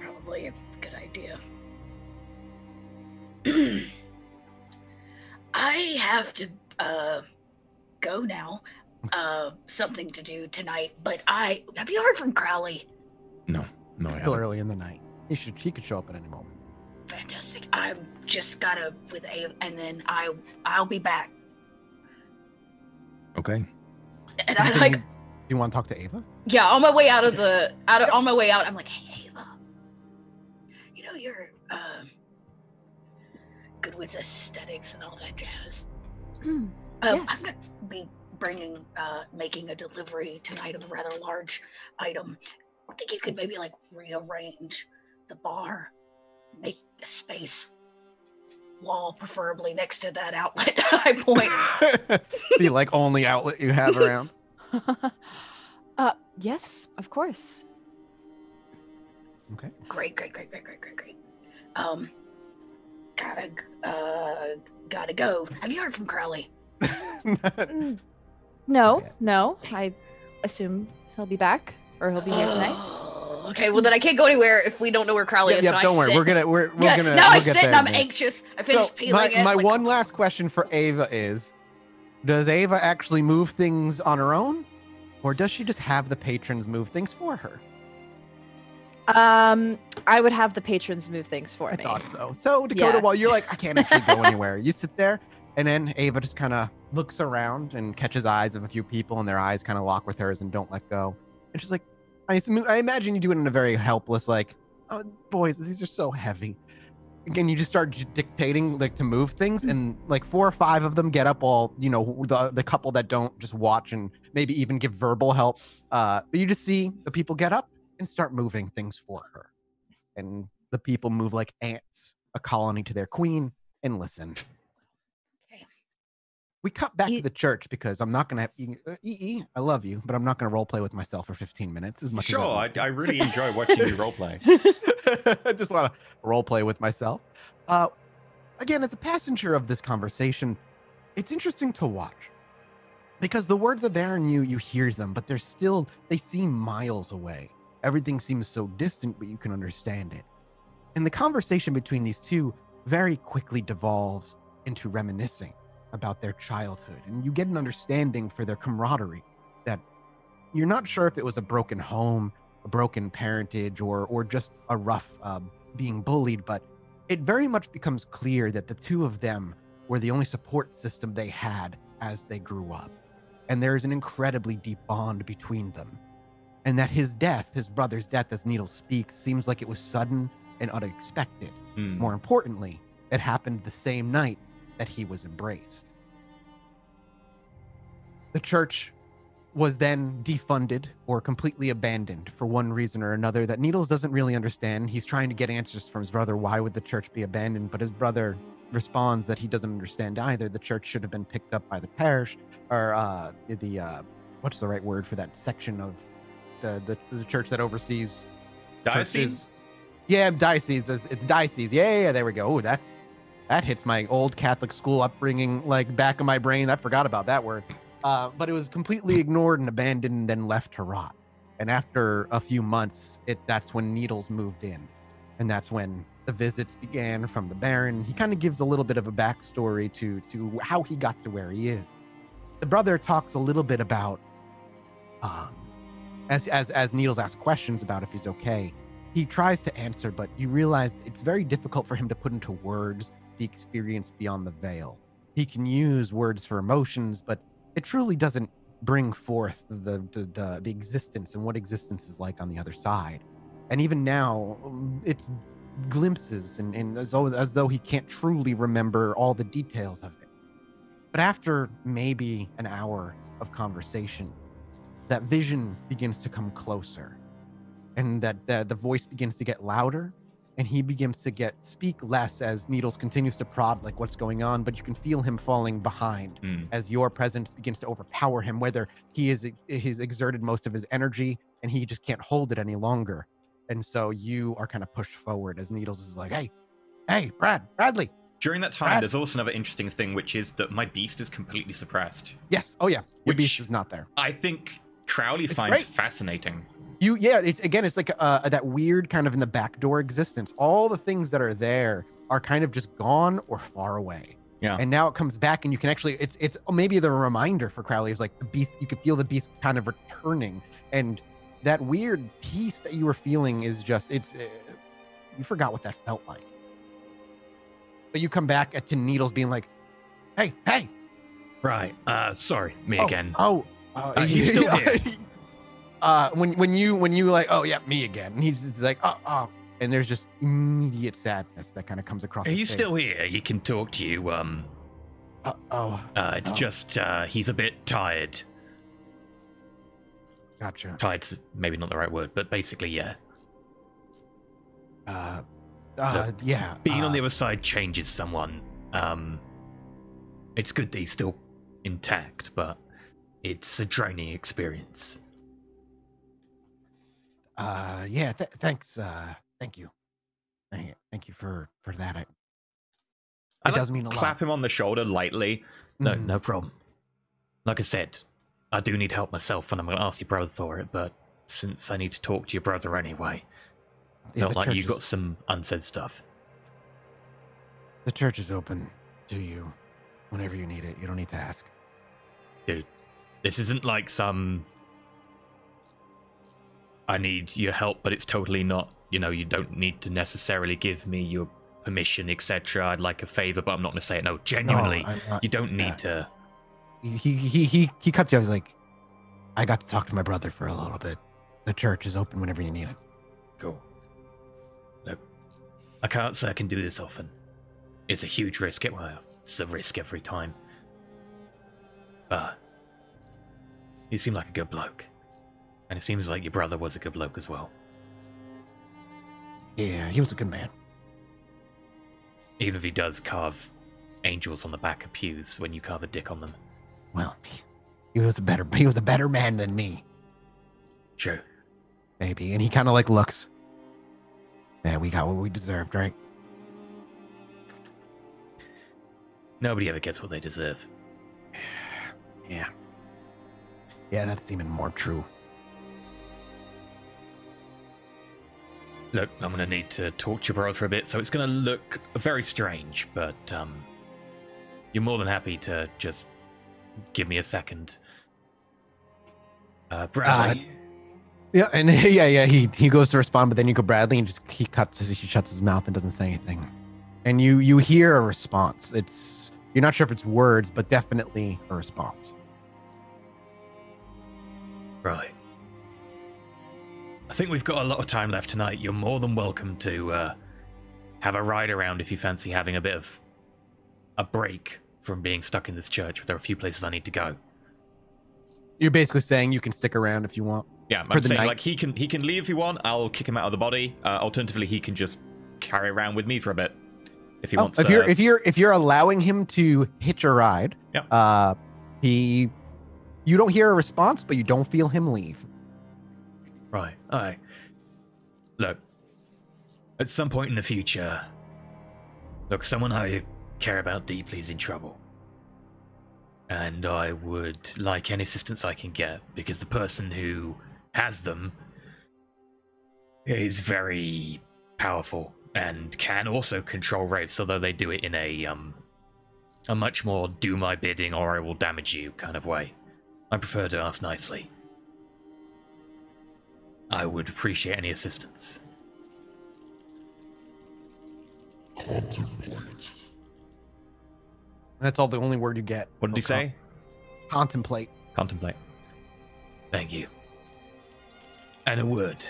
Probably a good idea. <clears throat> I have to uh go now. Uh something to do tonight, but I have you heard from Crowley? No, no, I still haven't. early in the night. He should he could show up at any moment. Fantastic. I've just gotta with A and then I I'll be back. Okay. And I <laughs> like Do you want to talk to Ava? Yeah, on my way out of the out of, on my way out, I'm like, hey Ava, you know you're uh, good with aesthetics and all that jazz. Um, I'm gonna be bringing uh, making a delivery tonight of a rather large item. I think you could maybe like rearrange the bar, make the space wall preferably next to that outlet. <laughs> I point. <laughs> the like only outlet you have around. <laughs> uh, yes, of course. Okay. Great, great, great, great, great, great, great. Um, gotta, uh, gotta go. Have you heard from Crowley? No, no. I assume he'll be back or he'll be here tonight. <gasps> <gasps> <gasps> Okay, well then I can't go anywhere if we don't know where Crowley yeah, is. yeah, so I don't worry. sit. We're gonna we're, we're Yeah, gonna no, we'll I sit there and I'm a anxious. I So finished peeling my, it. my like- one last question for Ava is Does Ava actually move things on her own? Or does she just have the patrons move things for her? Um, I would have the patrons move things for I me. I thought so. So Dakota, Yeah. while you're like, I can't actually go <laughs> anywhere, you sit there, and then Ava just kind of looks around and catches eyes of a few people, and their eyes kind of lock with hers and don't let go. And she's like, I, I imagine you do it in a very helpless, like, oh, boys, these are so heavy. Again, you just start dictating like to move things, and like four or five of them get up. All you know, the the couple that don't just watch and maybe even give verbal help. Uh, but you just see the people get up and start moving things for her and the people move like ants, a colony to their queen, and listen. Okay. We cut back E- to the church because I'm not gonna have E, uh, E, I love you, but I'm not gonna role play with myself for 15 minutes as much Sure, I, as I really enjoy watching you role play. <laughs> I just want to role play with myself. Uh, again, as a passenger of this conversation, it's interesting to watch because the words are there and you you hear them, but they're still they seem miles away. Everything seems so distant, but you can understand it. And the conversation between these two very quickly devolves into reminiscing about their childhood, and you get an understanding for their camaraderie that you're not sure if it was a broken home, a broken parentage, or or just a rough uh, being bullied, but it very much becomes clear that the two of them were the only support system they had as they grew up. And there is an incredibly deep bond between them. And that his death, his brother's death, as Needle speaks, seems like it was sudden and unexpected. Hmm. More importantly, it happened the same night that he was embraced. The church was then defunded or completely abandoned for one reason or another that Needles doesn't really understand. He's trying to get answers from his brother. Why would the church be abandoned? But his brother responds that he doesn't understand either. The church should have been picked up by the parish or uh, the, uh, what's the right word for that section of the, the, the church that oversees Diocese? churches. Yeah, diocese. It's it's diocese. Yeah, yeah, yeah, there we go. Oh, that's that hits my old Catholic school upbringing like back of my brain. I forgot about that word. Uh, but it was completely ignored and abandoned and then left to rot. And after a few months, it that's when Needles moved in. and that's when the visits began from the Baron. He kind of gives a little bit of a backstory to to how he got to where he is. The brother talks a little bit about, um, as as as Needles asks questions about if he's okay. He tries to answer, but you realize it's very difficult for him to put into words the experience beyond the veil. He can use words for emotions, but it truly doesn't bring forth the the the, the existence and what existence is like on the other side. And even now, it's glimpses and, and as though as though he can't truly remember all the details of it. But after maybe an hour of conversation, that vision begins to come closer, and that the, the voice begins to get louder, and he begins to get speak less as Needles continues to prod like what's going on. But you can feel him falling behind Hmm. as your presence begins to overpower him, whether he is he's exerted most of his energy and he just can't hold it any longer. And so you are kind of pushed forward as Needles is like, "Hey, hey, Brad, Bradley, During that time, Brad- there's also another interesting thing, which is that my beast is completely suppressed. yes, oh yeah, your beast is not there." I think Crowley It's finds great. fascinating. You, yeah, it's again, it's like uh, that weird kind of in the backdoor existence. All the things that are there are kind of just gone or far away. Yeah. And now it comes back, and you can actually, it's it's maybe the reminder for Crowley is like the beast. You can feel the beast kind of returning, and that weird peace that you were feeling is just it's. Uh, you forgot what that felt like. But you come back at to Needles being like, "Hey, hey, Right. Uh, sorry, me oh, again. Oh, uh, Uh, he's <laughs> still here. <laughs> uh, when when you when you like, oh yeah, me again. And he's just like, oh, oh, and there's just immediate sadness that kind of comes across. He's still here. He can talk to you. Um, Uh, oh, uh, it's Oh. just uh, he's a bit tired. gotcha. Tired's maybe not the right word, but basically, yeah. Uh, uh, yeah. Being on uh, the other side changes someone. Um, it's good that he's still intact, but it's a draining experience. Uh, yeah. Th- thanks. Uh, thank you. Thank, thank you for for that. It like does mean a clap lot. him on the shoulder lightly. No, Mhm. no problem. Like I said, I do need help myself, and I'm going to ask your brother for it. But since I need to talk to your brother anyway, Yeah, the like you got is- some unsaid stuff. the church is open to you whenever you need it. You don't need to ask. Dude, this isn't like some. I need your help, but it's totally not. You know, you don't need to necessarily give me your permission, etc. I'd like a favor, but I'm not going to say it. No, genuinely, No, not- you don't need yeah. to. he he he he cuts you. I was like, I got to talk to my brother for a little bit. The church is open whenever you need it. Go. Look, I can't say I can do this often. It's a huge risk. It, well, it's a risk every time. But you seem like a good bloke, and it seems like your brother was a good bloke as well. Yeah, he was a good man. Even if he does carve angels on the back of pews when you carve a dick on them. Well, he was a better he was a better man than me, True. maybe. And he kind of like looks. Yeah, we got what we deserved, right? Nobody ever gets what they deserve. <sighs> Yeah. Yeah, that's even more true. Look, I'm gonna need to talk to your brother for a bit, so it's gonna look very strange, but um, you're more than happy to just give me a second. Uh, Bradley, Yeah, and <laughs> yeah, yeah, he he goes to respond, but then you go Bradley and just he cuts his he shuts his mouth and doesn't say anything. And you you hear a response. It's you're not sure if it's words, but definitely a response. right. I think we've got a lot of time left tonight. You're more than welcome to uh, have a ride around if you fancy having a bit of a break from being stuck in this church. There are a few places I need to go. You're basically saying you can stick around if you want. Yeah, I'm saying night. like he can he can leave if you want. I'll kick him out of the body. Uh, alternatively, he can just carry around with me for a bit if he Oh, wants. if you're uh, if you're if you're allowing him to hitch a ride, Yeah. uh, he, you don't hear a response, but you don't feel him leave. Right. All right. Look, at some point in the future, look, someone I care about deeply is in trouble. And I would like any assistance I can get because the person who has them is very powerful and can also control wraiths, although they do it in a um a much more do my bidding or I will damage you kind of way. I prefer to ask nicely. I would appreciate any assistance. Contemplate. That's all the only word you get. What did he say? Contemplate. Contemplate. Thank you. And a word.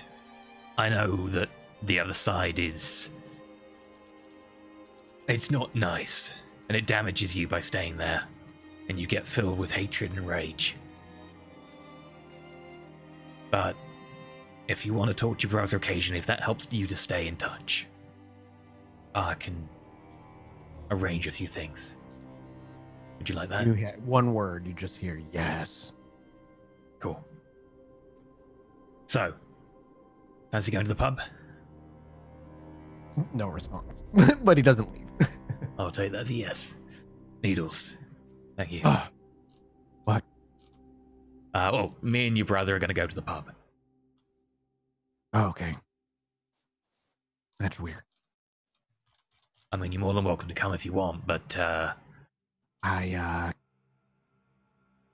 I know that the other side is. It's not nice, and it damages you by staying there, and you get filled with hatred and rage. But if you want to talk to your brother occasionally, if that helps you to stay in touch, I can arrange a few things. Would you like that? You hear one word, you just hear yes. Cool. So, fancy going to the pub? No response. <laughs> but he doesn't leave. <laughs> I'll take that as a yes. Needles. Thank you. Ah, what? Uh, well, me and your brother are going to go to the pub. Oh, okay. That's weird. I mean, you're more than welcome to come if you want, but, uh, I uh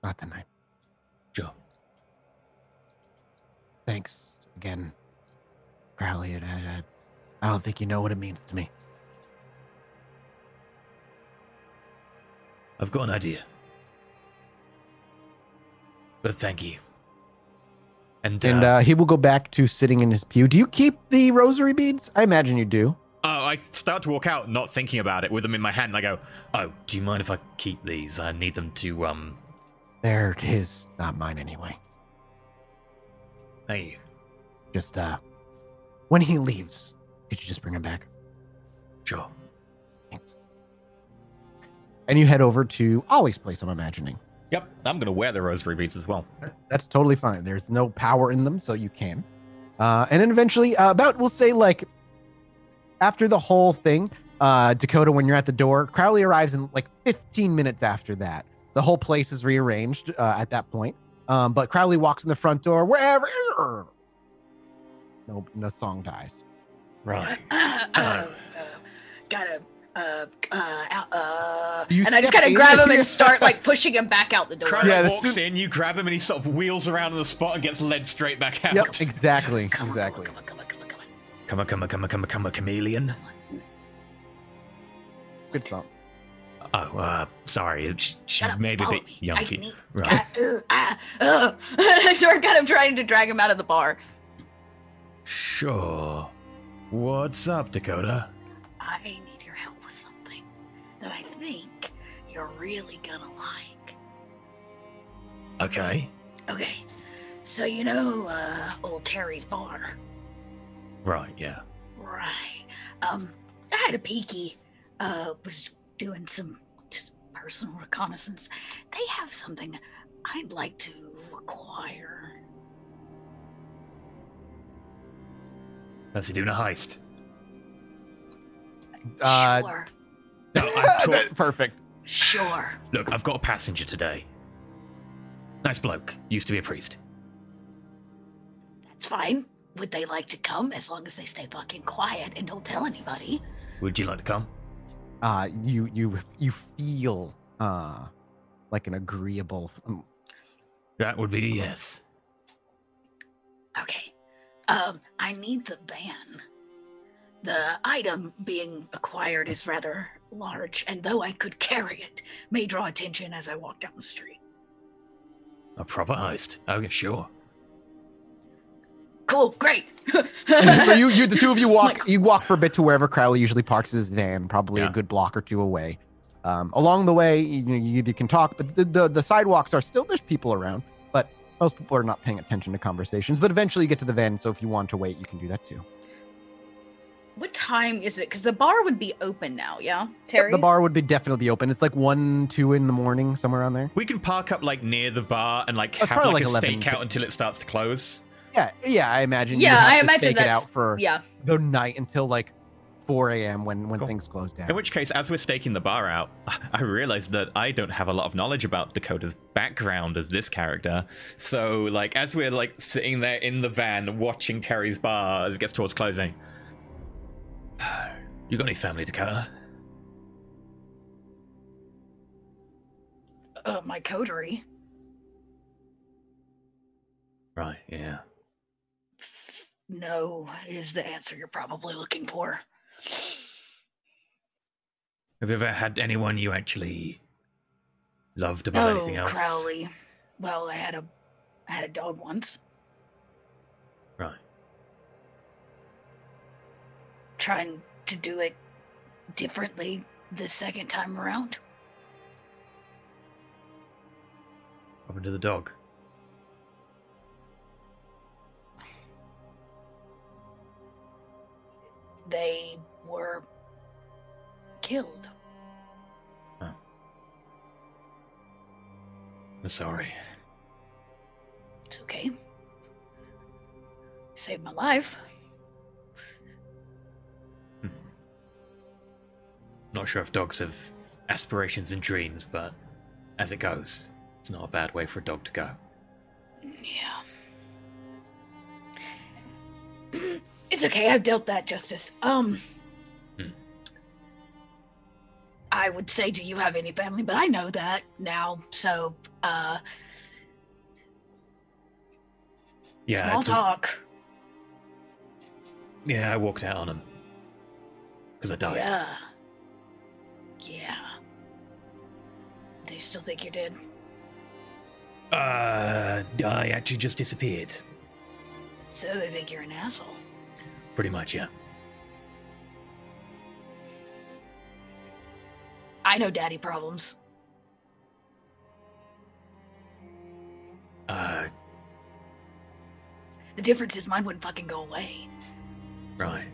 not tonight. sure. Thanks again, Crowley. I, I, I don't think you know what it means to me. I've got an idea. But thank you. And, uh, And uh, he will go back to sitting in his pew. Do you keep the rosary beads? I imagine you do. oh, I start to walk out, not thinking about it, with them in my hand, and I go, "Oh, do you mind if I keep these? I need them to um." They're his, not mine anyway. Thank you. Just uh when he leaves, could you just bring him back? Sure. Thanks. And you head over to Ollie's place, I'm imagining. Yep, I'm gonna wear the rosary beads as well. That's totally fine. There's no power in them, so you can. Uh, and then eventually, uh, about we'll say like after the whole thing, uh, Dakota, when you're at the door, Crowley arrives in like 15 minutes after that. The whole place is rearranged uh, at that point. Um, but Crowley walks in the front door wherever. No, no song dies. Right. uh, uh, gotta uh uh uh You and I just step gotta grab him and <laughs> start like pushing him back out the door. Crowley Yeah, walks soon- in, you grab him, and he sort of wheels around on the spot and gets led straight back out. Yep, exactly, Come on, exactly. Come on, come on, come on, come on, Come on, come on, come on, come on, come on, chameleon. come on. Good song. Oh, uh, sorry. It's Shut up. maybe a follow bit me. young I for you. need- Right. uh, uh, ah, uh. <laughs> I start kind of trying to drag him out of the bar. Sure. What's up, Dakota? I that I think you're really gonna like. Okay. Okay, so you know uh, old Terry's bar, Right, yeah. right? Um, I had a peeky. Uh, was doing some just personal reconnaissance. They have something I'd like to acquire. Fancy doing a heist? Uh, sure, No, I'm <laughs> talk- Perfect. sure. Look, I've got a passenger today. Nice bloke. Used to be a priest. That's fine. Would they like to come as long as they stay fucking quiet and don't tell anybody? Would you like to come? Uh, you you you feel uh like an agreeable. um, That would be a yes. Okay. Um, I need the van. The item being acquired is rather large, and though I could carry it, may draw attention as I walk down the street. A proper heist. Okay, sure. Cool, great. <laughs> so you you the two of you walk Like- <laughs> you walk for a bit to wherever Crowley usually parks his van, probably Yeah. a good block or two away. Um, along the way, you, know, you either can talk, but the, the the sidewalks are still there's people around, but most people are not paying attention to conversations. But eventually, you get to the van, so if you want to wait, you can do that too. What time is it? Because the bar would be open now, yeah? Terry? the bar would be definitely be open. It's like one, two in the morning, somewhere around there. We can park up like near the bar and like oh, That's have probably like, like a 11 stakeout until it starts to close. Yeah, yeah, I imagine. you Yeah, have I to imagine stake it that's- out for Yeah. the night until like 4 a.m. when when Cool. things close down. In which case, as we're staking the bar out, <laughs> I realize that I don't have a lot of knowledge about Dakota's background as this character. So, like, as we're like sitting there in the van watching Terry's bar as it gets towards closing, You got any family, Dakota? Uh, my coterie. Right, yeah. No, is the answer you're probably looking for. Have you ever had anyone you actually loved above no, anything else? Crowley. Well, I had a, I had a dog once. Trying to do it differently the second time around. What happened to the dog? They were killed. I'm sorry. It's okay. Saved my life. Not sure if dogs have aspirations and dreams, but as it goes, it's not a bad way for a dog to go. Yeah. <clears throat> it's okay. I've dealt that justice. Um. Hmm. I would say, do you have any family? But I know that now. So, uh, Yeah, small it's a- talk. yeah, I walked out on him because I died. Yeah. Yeah. Do you still think you're dead? Uh, I actually just disappeared. So they think you're an asshole. Pretty much, yeah. I know daddy problems. Uh, The difference is mine wouldn't fucking go away. right.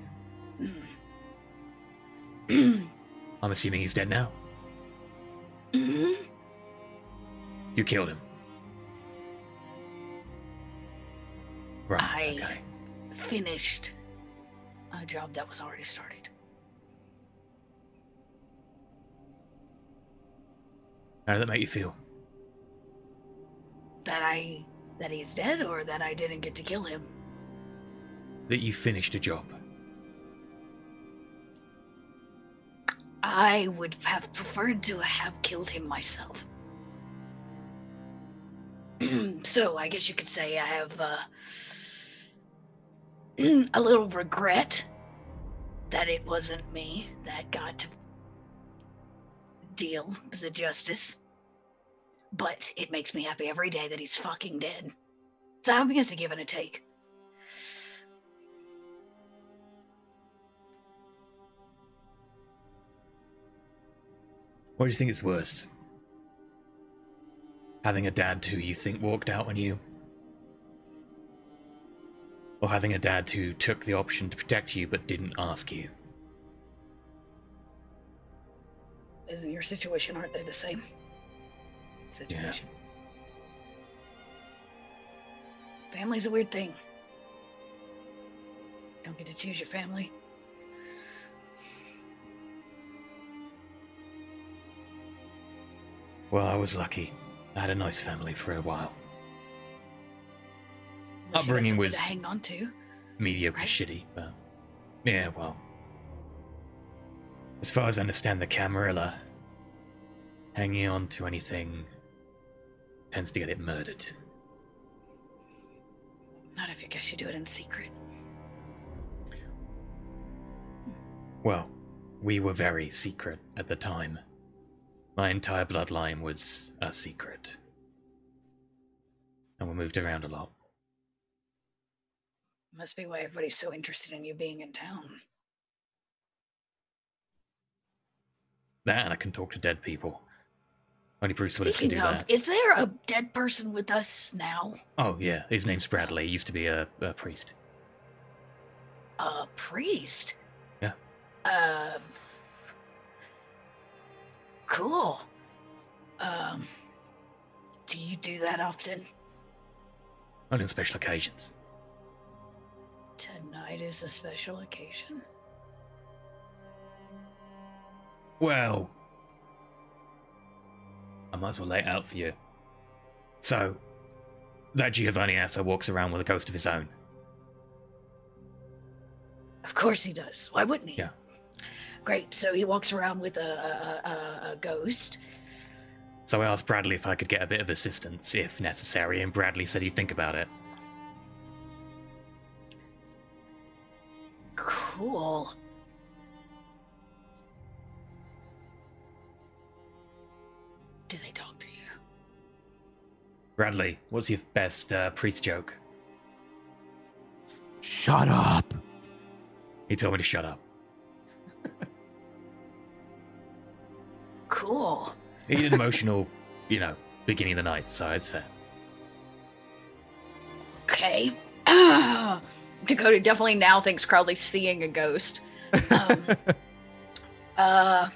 <clears throat> I'm assuming he's dead now. Mhm. You killed him. Right. I Okay. finished a job that was already started. How did that make you feel? That I that he's dead or that I didn't get to kill him. That you finished a job. I would have preferred to have killed him myself. <clears throat> so I guess you could say I have uh, <clears throat> a little regret that it wasn't me that got to deal with the justice. But it makes me happy every day that he's fucking dead. So I'm guess a give and a take. What do you think is worse? Having a dad who you think walked out on you? Or having a dad who took the option to protect you but didn't ask you? Isn't your situation, aren't they the same situation? Family's a weird thing. Don't get to choose your family. Well, I was lucky. I had a nice family for a while. Unless you had Upbringing something was- to hang on to. Mediocre Right. shitty, but. Yeah, well. As far as I understand the Camarilla, hanging on to anything tends to get it murdered. Not if you guess you do it in secret. Well, we were very secret at the time. My entire bloodline was a secret. And we moved around a lot. Must be why everybody's so interested in you being in town. That and I can talk to dead people. Only Bruce Willis can Speaking do of, that. is there a dead person with us now? Oh, yeah, his name's Bradley. He used to be a, a priest. A priest? Yeah. Uh. Cool. Um. Do you do that often? Only on special occasions. Tonight is a special occasion. Well, I might as well lay it out for you. So, that Giovanni Assa walks around with a ghost of his own. Of course he does. Why wouldn't he? Yeah. Great. So he walks around with a, a, a, a ghost. So I asked Bradley if I could get a bit of assistance if necessary, and Bradley said he'd think about it. Cool. Do they talk to you? Bradley, what's your best uh, priest joke? Shut up. He told me to shut up. Cool. He did emotional, <laughs> you know, beginning of the night, so it's fair. Okay. <clears throat> Dakota definitely now thinks Crowley's seeing a ghost. Um, <laughs> uh.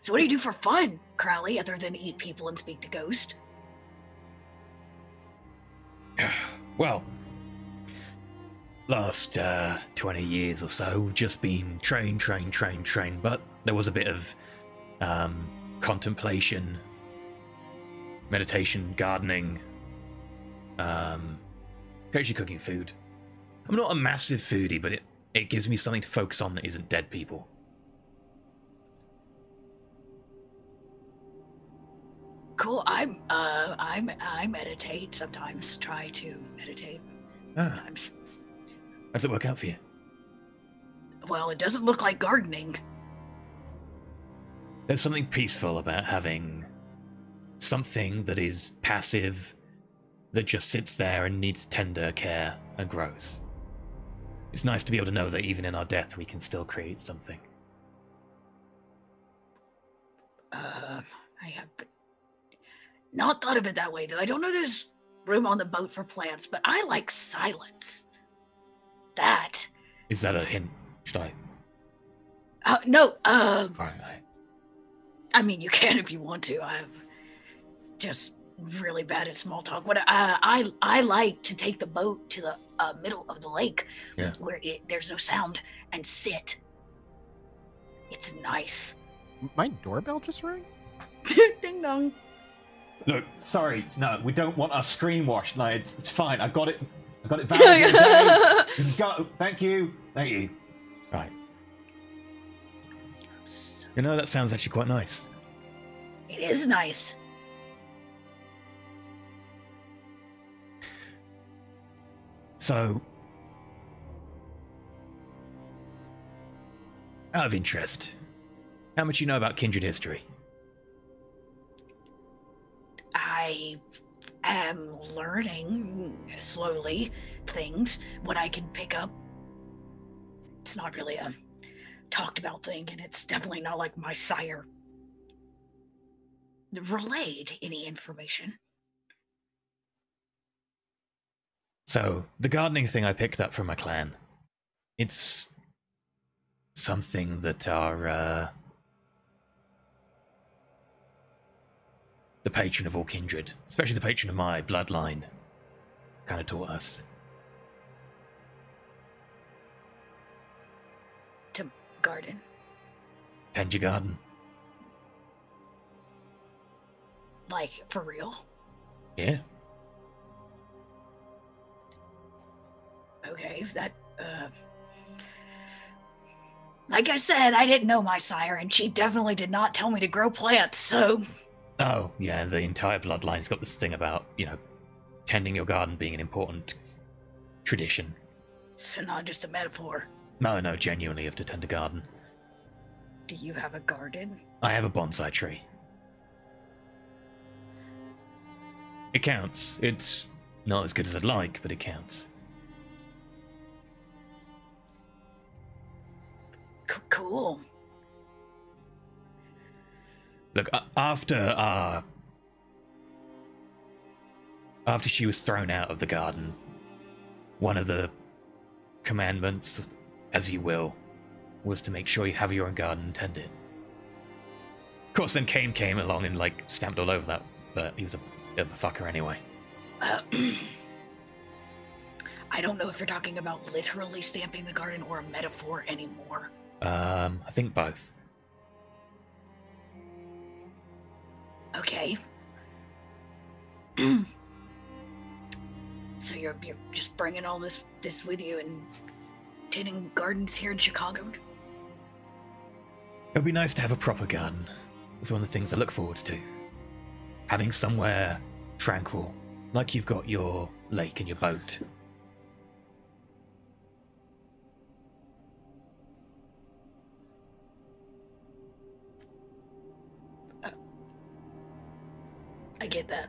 So what do you do for fun, Crowley, other than eat people and speak to ghosts? <sighs> Well, last uh, 20 years or so, just been train, train, train, train, but there was a bit of um, contemplation, meditation, gardening, um, occasionally cooking food. I'm not a massive foodie, but it, it gives me something to focus on that isn't dead people. Cool. I'm uh I'm I meditate sometimes. Try to meditate Ah, sometimes. how does it work out for you? Well, it doesn't look like gardening. There's something peaceful about having something that is passive, that just sits there and needs tender care and grows. It's nice to be able to know that even in our death, we can still create something. Uh, I have not thought of it that way though. I don't know there's room on the boat for plants, but I like silence. That. Is that a hint? Should I? Uh, no. Um. All right, all right. I mean, you <laughs> can if you want to. I'm just really bad at small talk. What uh, I I like to take the boat to the uh, middle of the lake, Yeah. where it, there's no sound, and sit. It's nice. My doorbell just rang? <laughs> Ding dong. Look, sorry, no, we don't want our screen washed. No, it's, it's fine. I got it. I got it <laughs> back. Go. Thank you. Thank you. Right. You know that sounds actually quite nice. It is nice. So, out of interest, how much you know about kindred history? I am learning slowly things what I can pick up. It's not really a talked about thing, and it's definitely not like my sire relayed any information. So, the gardening thing I picked up from my clan. It's something that our uh, the patron of all kindred, especially the patron of my bloodline, kind of taught us. Garden. Tend your garden. Like for real? Yeah. Okay, that uh like I said, I didn't know my sire, and she definitely did not tell me to grow plants, so Oh, yeah, the entire bloodline's got this thing about, you know, tending your garden being an important tradition. it's not just a metaphor. No, no, genuinely, you have to tend a garden. Do you have a garden? I have a bonsai tree. It counts. It's not as good as I'd like, but it counts. C- cool. Look, after uh after she was thrown out of the garden, one of the commandments, as you will, was to make sure you have your own garden and tend it. Of course, then Caine came along and like stamped all over that, but he was a bit of a fucker anyway. Uh, <clears throat> I don't know if you're talking about literally stamping the garden or a metaphor anymore. Um, I think both. Okay. <clears throat> so you're you're just bringing all this this with you and tending gardens here in Chicago. It'd be nice to have a proper garden. It's one of the things I look forward to. Having somewhere tranquil, like you've got your lake and your boat. Uh, I get that.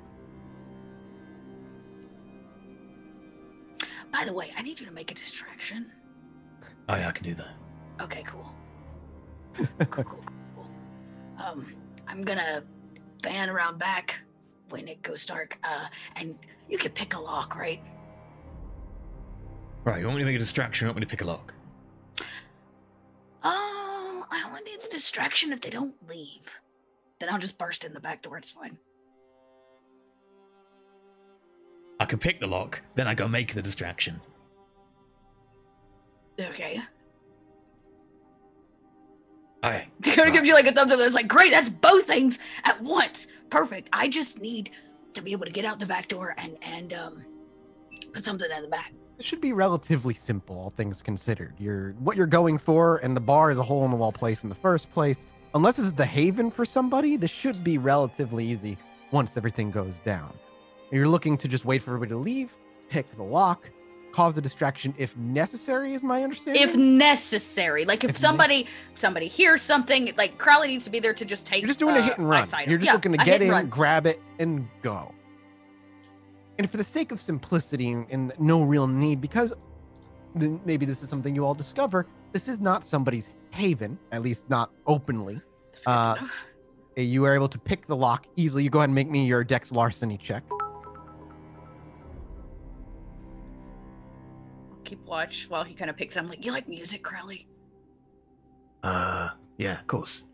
By the way, I need you to make a distraction. Oh yeah, I can do that. Okay, cool. cool, cool, cool. Um, I'm gonna fan around back when it goes dark. Uh, and you can pick a lock, right? Right, you want me to make a distraction, you want me to pick a lock? Oh, I only need the distraction if they don't leave. Then I'll just burst in the back door. It's fine. I can pick the lock, then I go make the distraction. Okay. Okay. <laughs> Dakota gives you like a thumbs up. That's like, great. That's both things at once. Perfect. I just need to be able to get out the back door and and um put something in the back. It should be relatively simple, all things considered. You're what you're going for, and the bar is a hole in the wall place in the first place. Unless it's the haven for somebody, this should be relatively easy once everything goes down. You're looking to just wait for everybody to leave, pick the lock, cause a distraction if necessary, is my understanding. If necessary, like if, If ne- somebody somebody hears something, like Crowley needs to be there to just take. You're just doing uh, a hit and run. You're just Yeah, looking to get in, run. grab it, and go. And for the sake of simplicity and, no real need, because then maybe this is something you all discover, this is not somebody's haven, at least not openly. That's good to Uh. Uh, You are able to pick the lock easily. You go ahead and make me your Dex larceny check. Keep watch while he kind of picks. I'm like, you like music, Crowley? Uh, yeah, of course.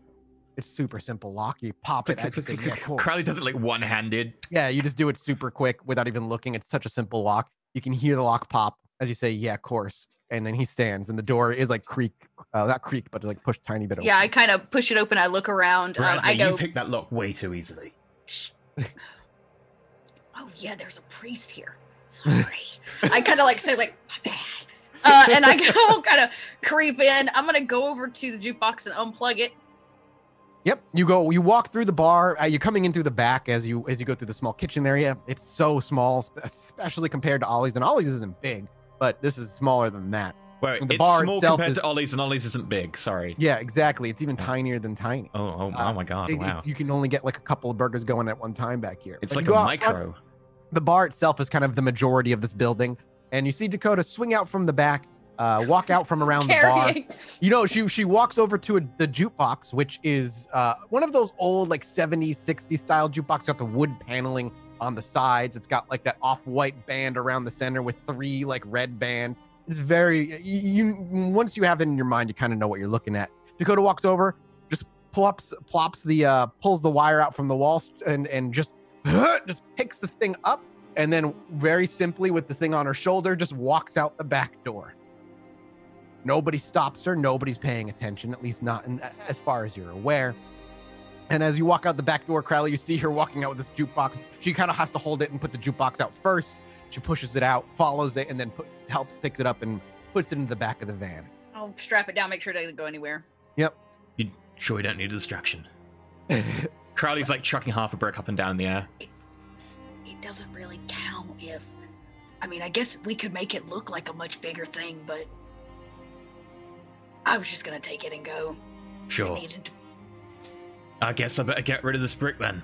It's super simple lock. You pop it as you say, yeah, of course. Crowley does it like one-handed. Yeah, you just do it super quick without even looking. It's such a simple lock. You can hear the lock pop as you say, yeah, of course. And then he stands, and the door is like creak, uh, not creak, but like push tiny bit. Yeah, I kind of push it open. I look around. Um, I go. you picked that lock way too easily. Shh. <laughs> oh yeah, there's a priest here. Sorry. I kind of like say like my bad. Uh, and I go <laughs> kind of creep in. I'm gonna go over to the jukebox and unplug it. Yep, you go. You walk through the bar. Uh, you're coming in through the back as you as you go through the small kitchen area. It's so small, especially compared to Ollie's. And Ollie's isn't big, but this is smaller than that. Wait, The it's bar small itself compared is- to Ollie's, and Ollie's isn't big. Sorry. Yeah, exactly. It's even tinier than tiny. Oh, oh, Uh, oh my god! It- it- wow. you can only get like a couple of burgers going at one time back here. It's But like a go out front, micro. The bar itself is kind of the majority of this building, and you see Dakota swing out from the back, uh, walk out from around the bar. You know, she she walks over to a, the jukebox, which is uh, one of those old like 70s, 60s style jukebox. Got the wood paneling on the sides. It's got like that off-white band around the center with three like red bands. It's very you, you once you have it in your mind, you kind of know what you're looking at. Dakota walks over, just plops plops the uh, pulls the wire out from the wall and and just <laughs> just picks the thing up, and then very simply with the thing on her shoulder, just walks out the back door. Nobody stops her. Nobody's paying attention, at least not in, as far as you're aware. And as you walk out the back door, Crowley, you see her walking out with this jukebox. She kind of has to hold it and put the jukebox out first. She pushes it out, follows it, and then put, helps picks it up and puts it into the back of the van. I'll strap it down. Make sure it doesn't go anywhere. Yep. You sure you don't need a distraction? <laughs> Crowley's like chucking half a brick up and down in the air. It doesn't really count if. I mean, I guess we could make it look like a much bigger thing, but I was just gonna take it and go. I Sure. needed I guess I better get rid of this brick then.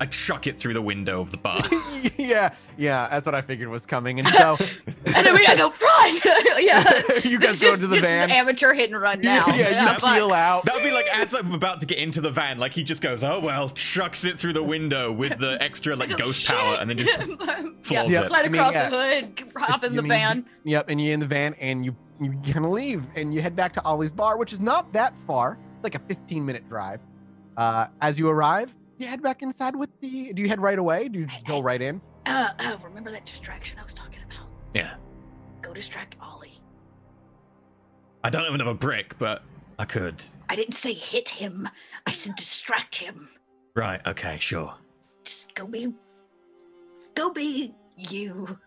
I chuck it through the window of the bar. <laughs> yeah, yeah, that's what I figured was coming. And so <laughs> And then we gotta go run. <laughs> yeah. you guys This go is- into the this van. Is amateur hit and run now. yeah, Yeah, you but- peel out. That would be like as I'm about to get into the van, like he just goes, "Oh well," chucks it through the window with the extra like ghost power, and then just yeah, floors Yeah. it. slide I mean, across yeah. the hood, hop in the mean- van. Yep, and you're in the van and you you kind of leave and you head back to Ollie's bar, which is not that far. It's like a 15 minute drive. Uh, as you arrive, you head back inside with the. Do you head right away? Do you just go right in? Uh, uh, remember that distraction I was talking about? Yeah, Go distract Ollie. I don't even have another brick, but I could. I didn't say hit him. I said distract him. Right. Okay. Sure. Just go be. Go be you,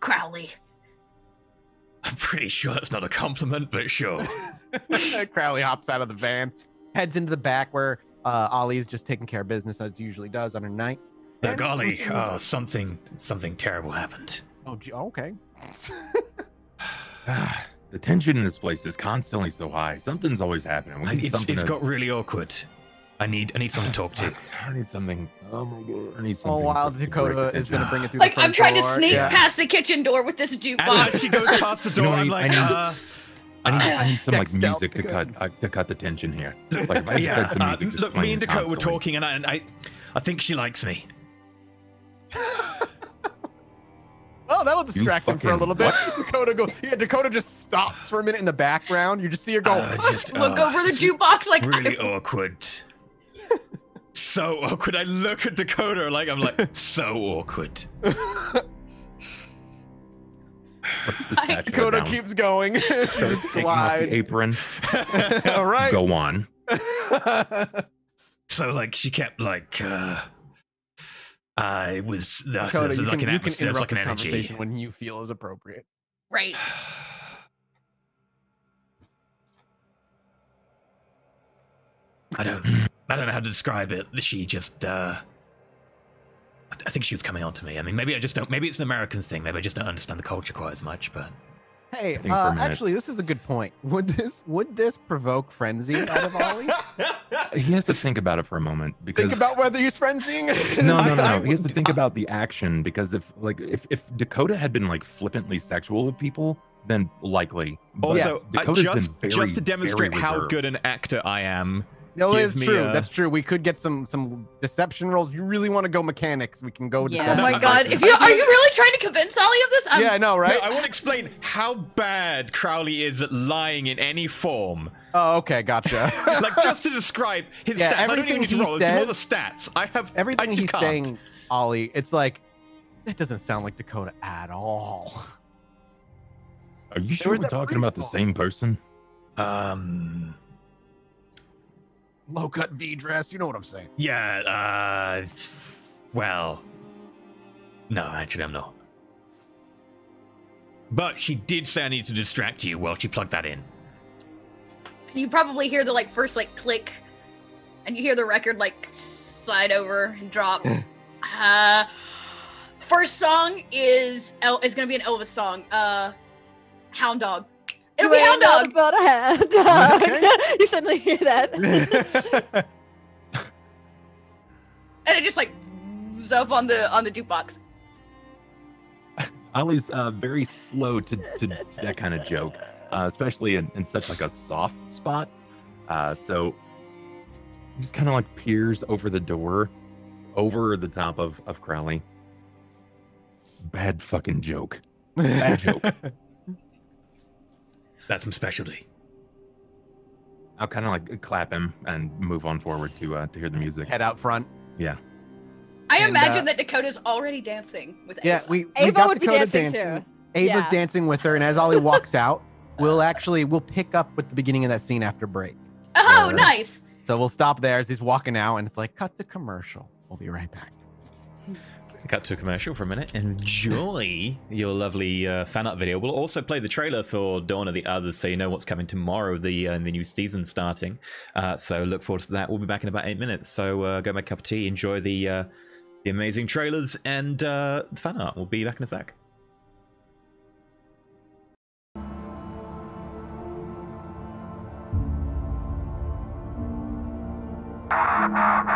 Crowley. I'm pretty sure that's not a compliment, but sure. <laughs> Crowley hops out of the van, heads into the back where uh, Ollie's just taking care of business as he usually does on her night. The golly, we'll see what oh, something, something terrible happened. Oh, gee, okay. Ah, <sighs> the tension in this place is constantly so high. Something's always happening. We I- need It's, something it's to- got really awkward. I need, I need someone to talk to. <sighs> I need something. Oh my god! I need All something. while to- to break Dakota the is going to bring it through Like the I'm front trying to door. sneak Yeah. past the kitchen door with this And jukebox. as she goes past the You know door, I I'm need- like, I need- uh, I need, I need <laughs> some like music to cut uh, to cut the tension here. <laughs> Like if I had yeah. said some uh, music, just look, me playing and Dakota were constantly. talking, and I, and I, I think she likes me. <laughs> Oh, that'll distract him for a fucking- little bit. Dakota goes. Yeah, Dakota just stops for a minute in the background. You just see her go. Uh, just Look uh, over the jukebox like really awkward. so awkward. I look at Dakota like I'm like so awkward. What's the <laughs> statue Dakota down? keeps going. she Starts just taking off the apron. <laughs> <laughs> All right. Go on. So like she kept like uh I was uh, Dakota, this you is can, like an you can atmosphere, it's interrupt like an this energy. conversation when you feel is appropriate. right. I don't I don't know how to describe it. She just uh I, th- I think she was coming on to me. I mean maybe I just don't maybe it's an American thing, maybe I just don't understand the culture quite as much, but Hey, think for a uh, actually, this is a good point. Would this would this provoke frenzy out of Ollie? <laughs> He has to think about it for a moment because Think about whether he's frenzying. no, no, no, I- I no. <laughs> He has to think about the action because if like if if Dakota had been like flippantly sexual with people, then likely. But also Yes, uh, just been very, just to demonstrate how good an actor I am. No, it's true. a- That's true. We could get some some deception rolls. You really want to go mechanics? We can go. Yeah. Oh my god! If you are you really trying to convince Ollie of this? I'm, yeah, I know, right? No, I want to explain how bad Crowley is at lying in any form. oh, okay, gotcha. <laughs> Like just to describe his Yeah, stats. I don't everything even need to he roll. It's more the stats. I have Everything I he's can't. saying, Ollie, it's like that doesn't sound like Dakota at all. Are you sure were we're talking about the same person? Um. Low cut V dress. You know what I'm saying? Yeah. Uh. Well. No, actually, I'm not. But she did say I need to distract you. while she plugged that in. You probably hear the like first like click, and you hear the record like slide over and drop. <laughs> uh, first song is El- is gonna be an Elvis song. Uh, Hound Dog. It'll be Hound Dog. About a hound dog. Okay. <laughs> you suddenly hear that. <laughs> and it just like zooms up on the on the jukebox. Ollie's uh, very slow to, to, to that kind of joke, uh, especially in, in such like a soft spot. Uh, so he just kind of like peers over the door, over the top of of Crowley. Bad fucking joke. Bad joke. <laughs> That's some specialty. I'll kind of like clap him and move on forward to uh, to hear the music. Head out front. Yeah. I And, imagine uh, that Dakota's already dancing with Yeah, Ava. we, we Ava got would be dancing, dancing. too. Ava's Yeah. dancing with her, and as Ollie walks <laughs> out, we'll actually we'll pick up with the beginning of that scene after break. Oh, Alright. nice. So we'll stop there as he's walking out, and it's like cut the commercial. We'll be right back. <laughs> Cut to a commercial for a minute. Enjoy your lovely uh, fan art video. We'll also play the trailer for Dawn of the Others, so you know what's coming tomorrow. The uh, the new season starting. Uh, so look forward to that. We'll be back in about eight minutes. So uh, go make a cup of tea, enjoy the uh, the amazing trailers and uh, fan art. We'll be back in a sec. <laughs>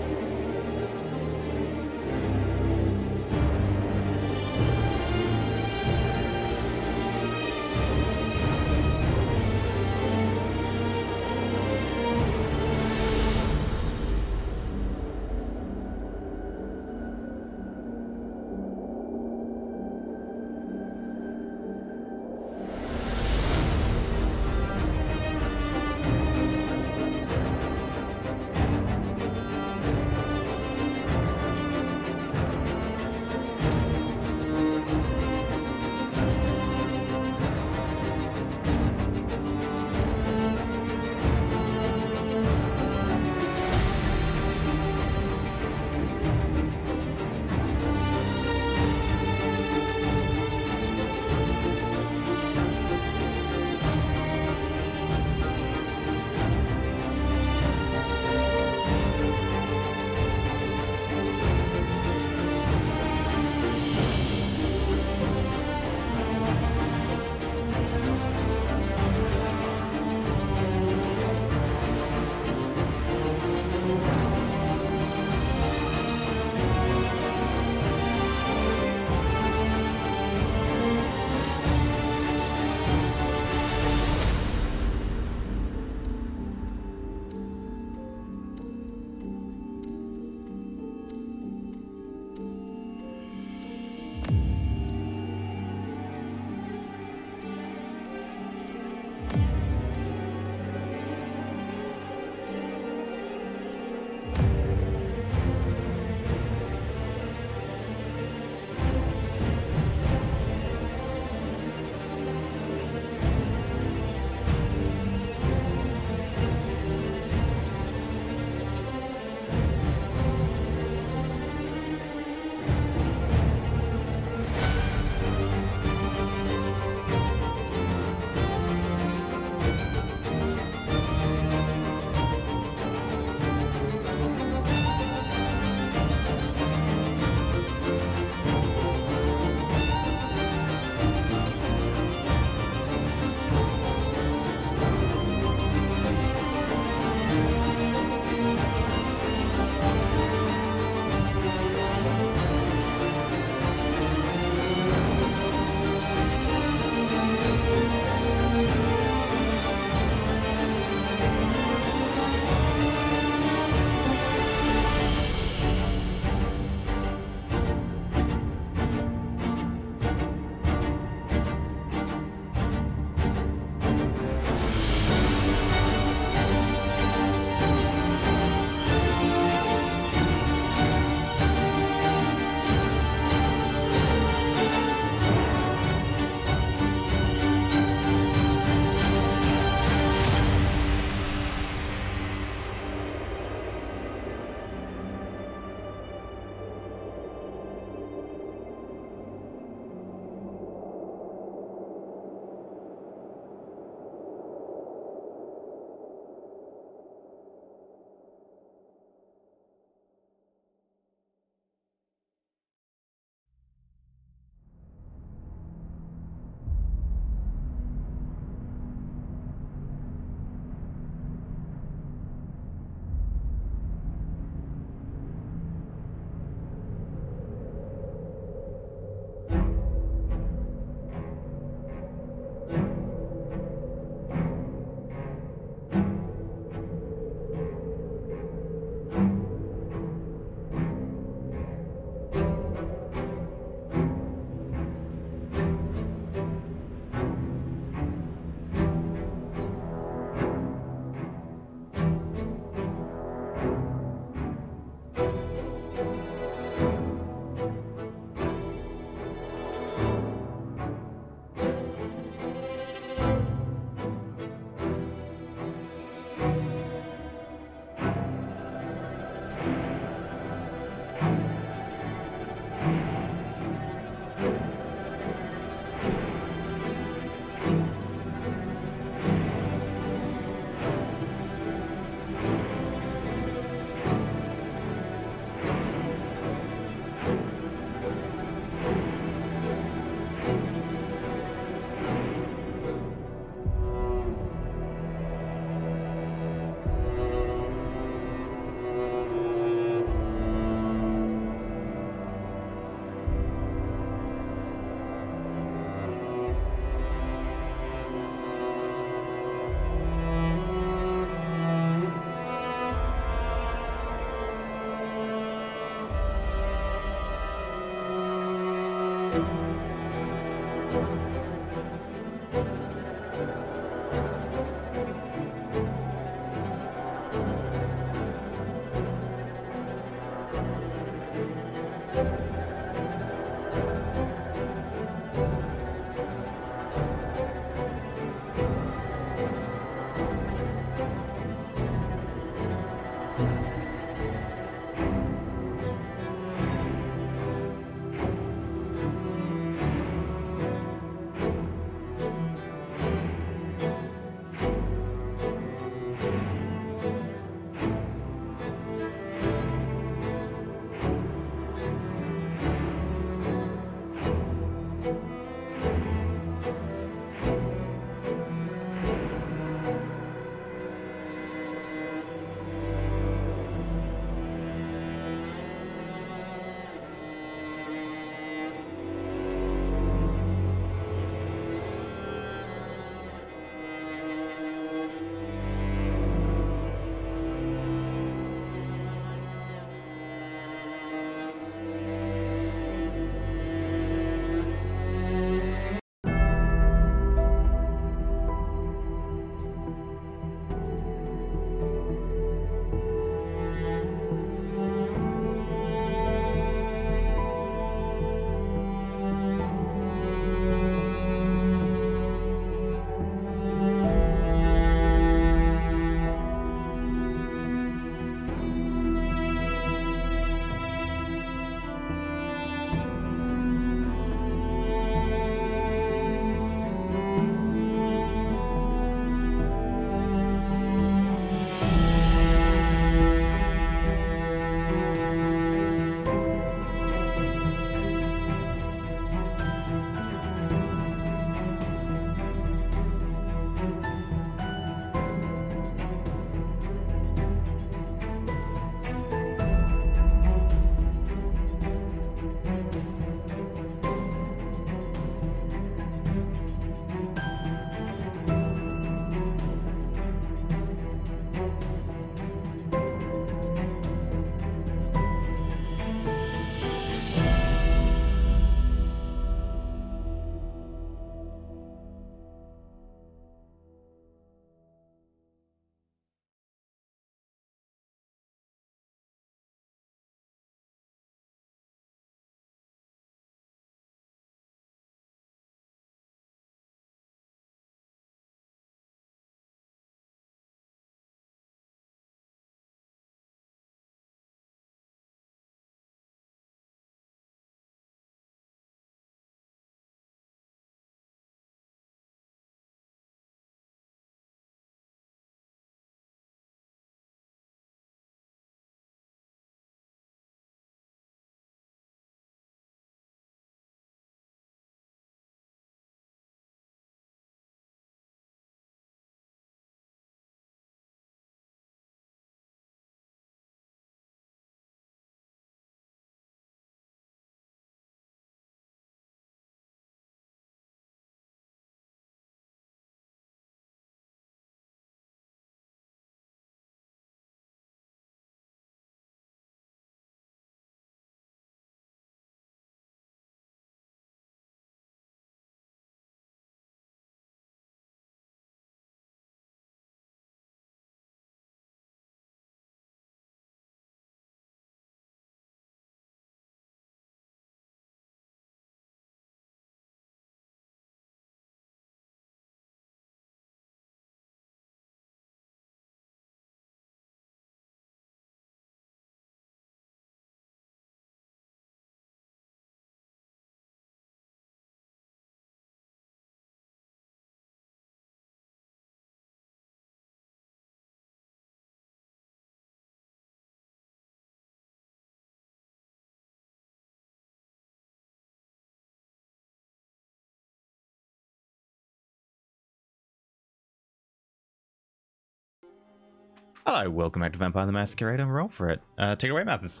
Hello, welcome back to Vampire the Masquerade. I'm roll for it. Uh, take it away, Mathas.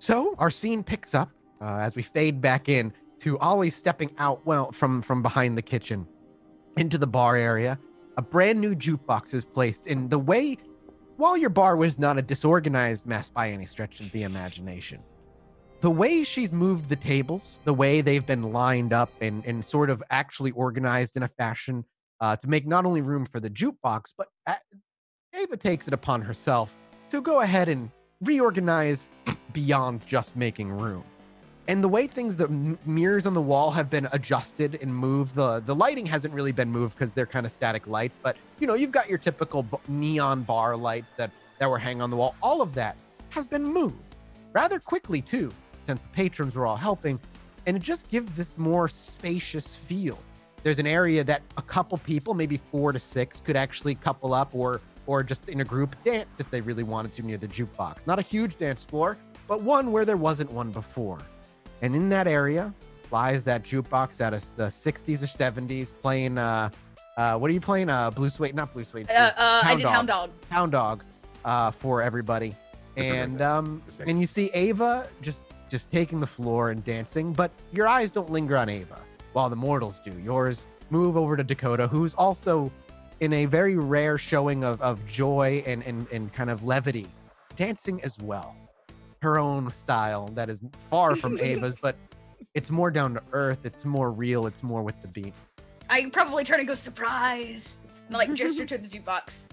So our scene picks up uh, as we fade back in to Ollie stepping out well from from behind the kitchen into the bar area. A brand new jukebox is placed in the way. While your bar was not a disorganized mess by any stretch of the imagination, the way she's moved the tables, the way they've been lined up and and sort of actually organized in a fashion uh, to make not only room for the jukebox, but uh, Ava takes it upon herself to go ahead and reorganize beyond just making room. And the way things the m- mirrors on the wall have been adjusted and moved, the the lighting hasn't really been moved because they're kind of static lights. But you know, you've got your typical b- neon bar lights that that were hanging on the wall. All of that has been moved rather quickly too, since the patrons were all helping, and it just gives this more spacious feel. There's an area that a couple people, maybe four to six, could actually couple up or or just in a group dance if they really wanted to near the jukebox. Not a huge dance floor, but one where there wasn't one before. And in that area lies that jukebox out of the 60s or 70s playing uh uh what are you playing? Uh blue suede, not blue suede. Uh, uh, I did Dog. Hound Dog. Hound Dog uh for everybody. And um and you see Ava just just taking the floor and dancing, but your eyes don't linger on Ava while the mortals do. Yours move over to Dakota, who's also in a very rare showing of, of joy and, and, and kind of levity, dancing as well. Her own style that is far from <laughs> Ava's, but it's more down to earth, it's more real, it's more with the beat. I probably turn and go surprise, and like gesture to the jukebox.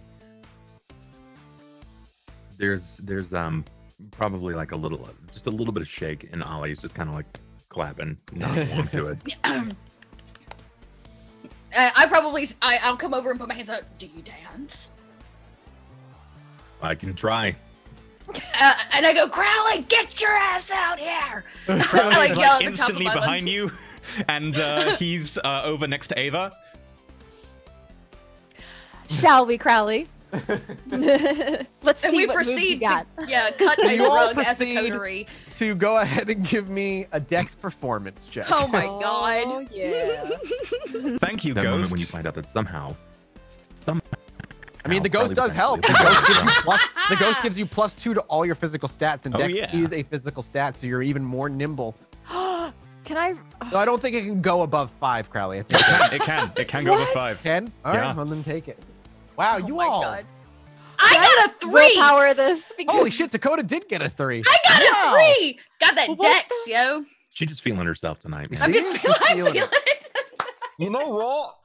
There's there's um probably like a little just a little bit of shake and Ollie's just kind of like clapping, not warm to it. <clears throat> Uh, I probably I, I'll come over and put my hands up. Do you dance? I can try. Uh, and I go, Crowley, get your ass out here! <laughs> Crowley's like, like, yell at the instantly my lungs. behind you, and uh, <laughs> he's uh, over next to Ava. Shall we, Crowley? <laughs> Let's And see we what moves you proceed got. to yeah, cut a You rug as a coterie. To go ahead and give me a dex performance check. Oh my god. Oh, god. yeah. <laughs> Thank you, that moment Ghost. when you find out that somehow, somehow. I mean, the ghost does help. The ghost gives you <laughs> plus. The ghost gives you plus two to all your physical stats, and Oh, Dex yeah. is a physical stat, so you're even more nimble. <gasps> Can I? So I don't think it can go above five, Crowley. I think it can. It can. It can go above five. ten. All right, Yeah. well then take it. Wow, Oh you my all. god. I got a three! Willpower this. Because Holy shit, Dakota did get a three. I got Wow. a three! Got that What dex, the- yo. She's just feeling herself tonight, man. I'm just She's feeling, <laughs> feeling feeling it. it. You know what?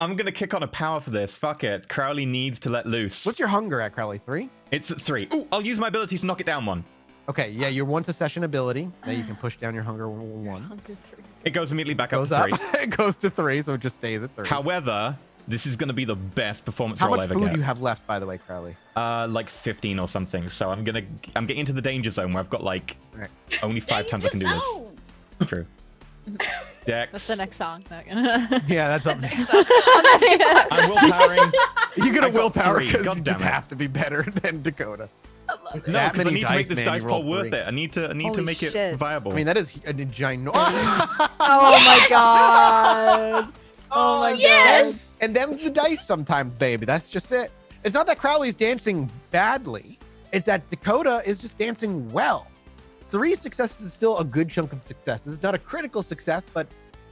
I'm gonna kick on a power for this. Fuck it. Crowley needs to let loose. What's your hunger at, Crowley? Three? It's at three. Ooh, I'll use my ability to knock it down one. Okay, yeah, your once a session ability. that you can push down your hunger one. It goes immediately back up Goes to up. three. <laughs> it goes to three, so it just stays at three. However, this is gonna be the best performance How roll much I ever food do you have left, by the way, Crowley? Uh, like 15 or something. So I'm gonna, I'm getting into the danger zone where I've got like Alright. only five times I can do this. Zone. True. <laughs> Dex. That's the next song. <laughs> Yeah, that's up. On that I'm willpowering. you get I a got willpower three, because you just it. have to be better <laughs> than Dakota. I love it. No, because I need to make this dice you pool rolled worth three. it. I need to, I need to make shit. it viable. I mean, that is a ginormous. oh my god. Oh my Yes! and them's the dice sometimes, baby. That's just it. It's not that Crowley's dancing badly. It's that Dakota is just dancing well. Three successes is still a good chunk of successes. It's not a critical success, but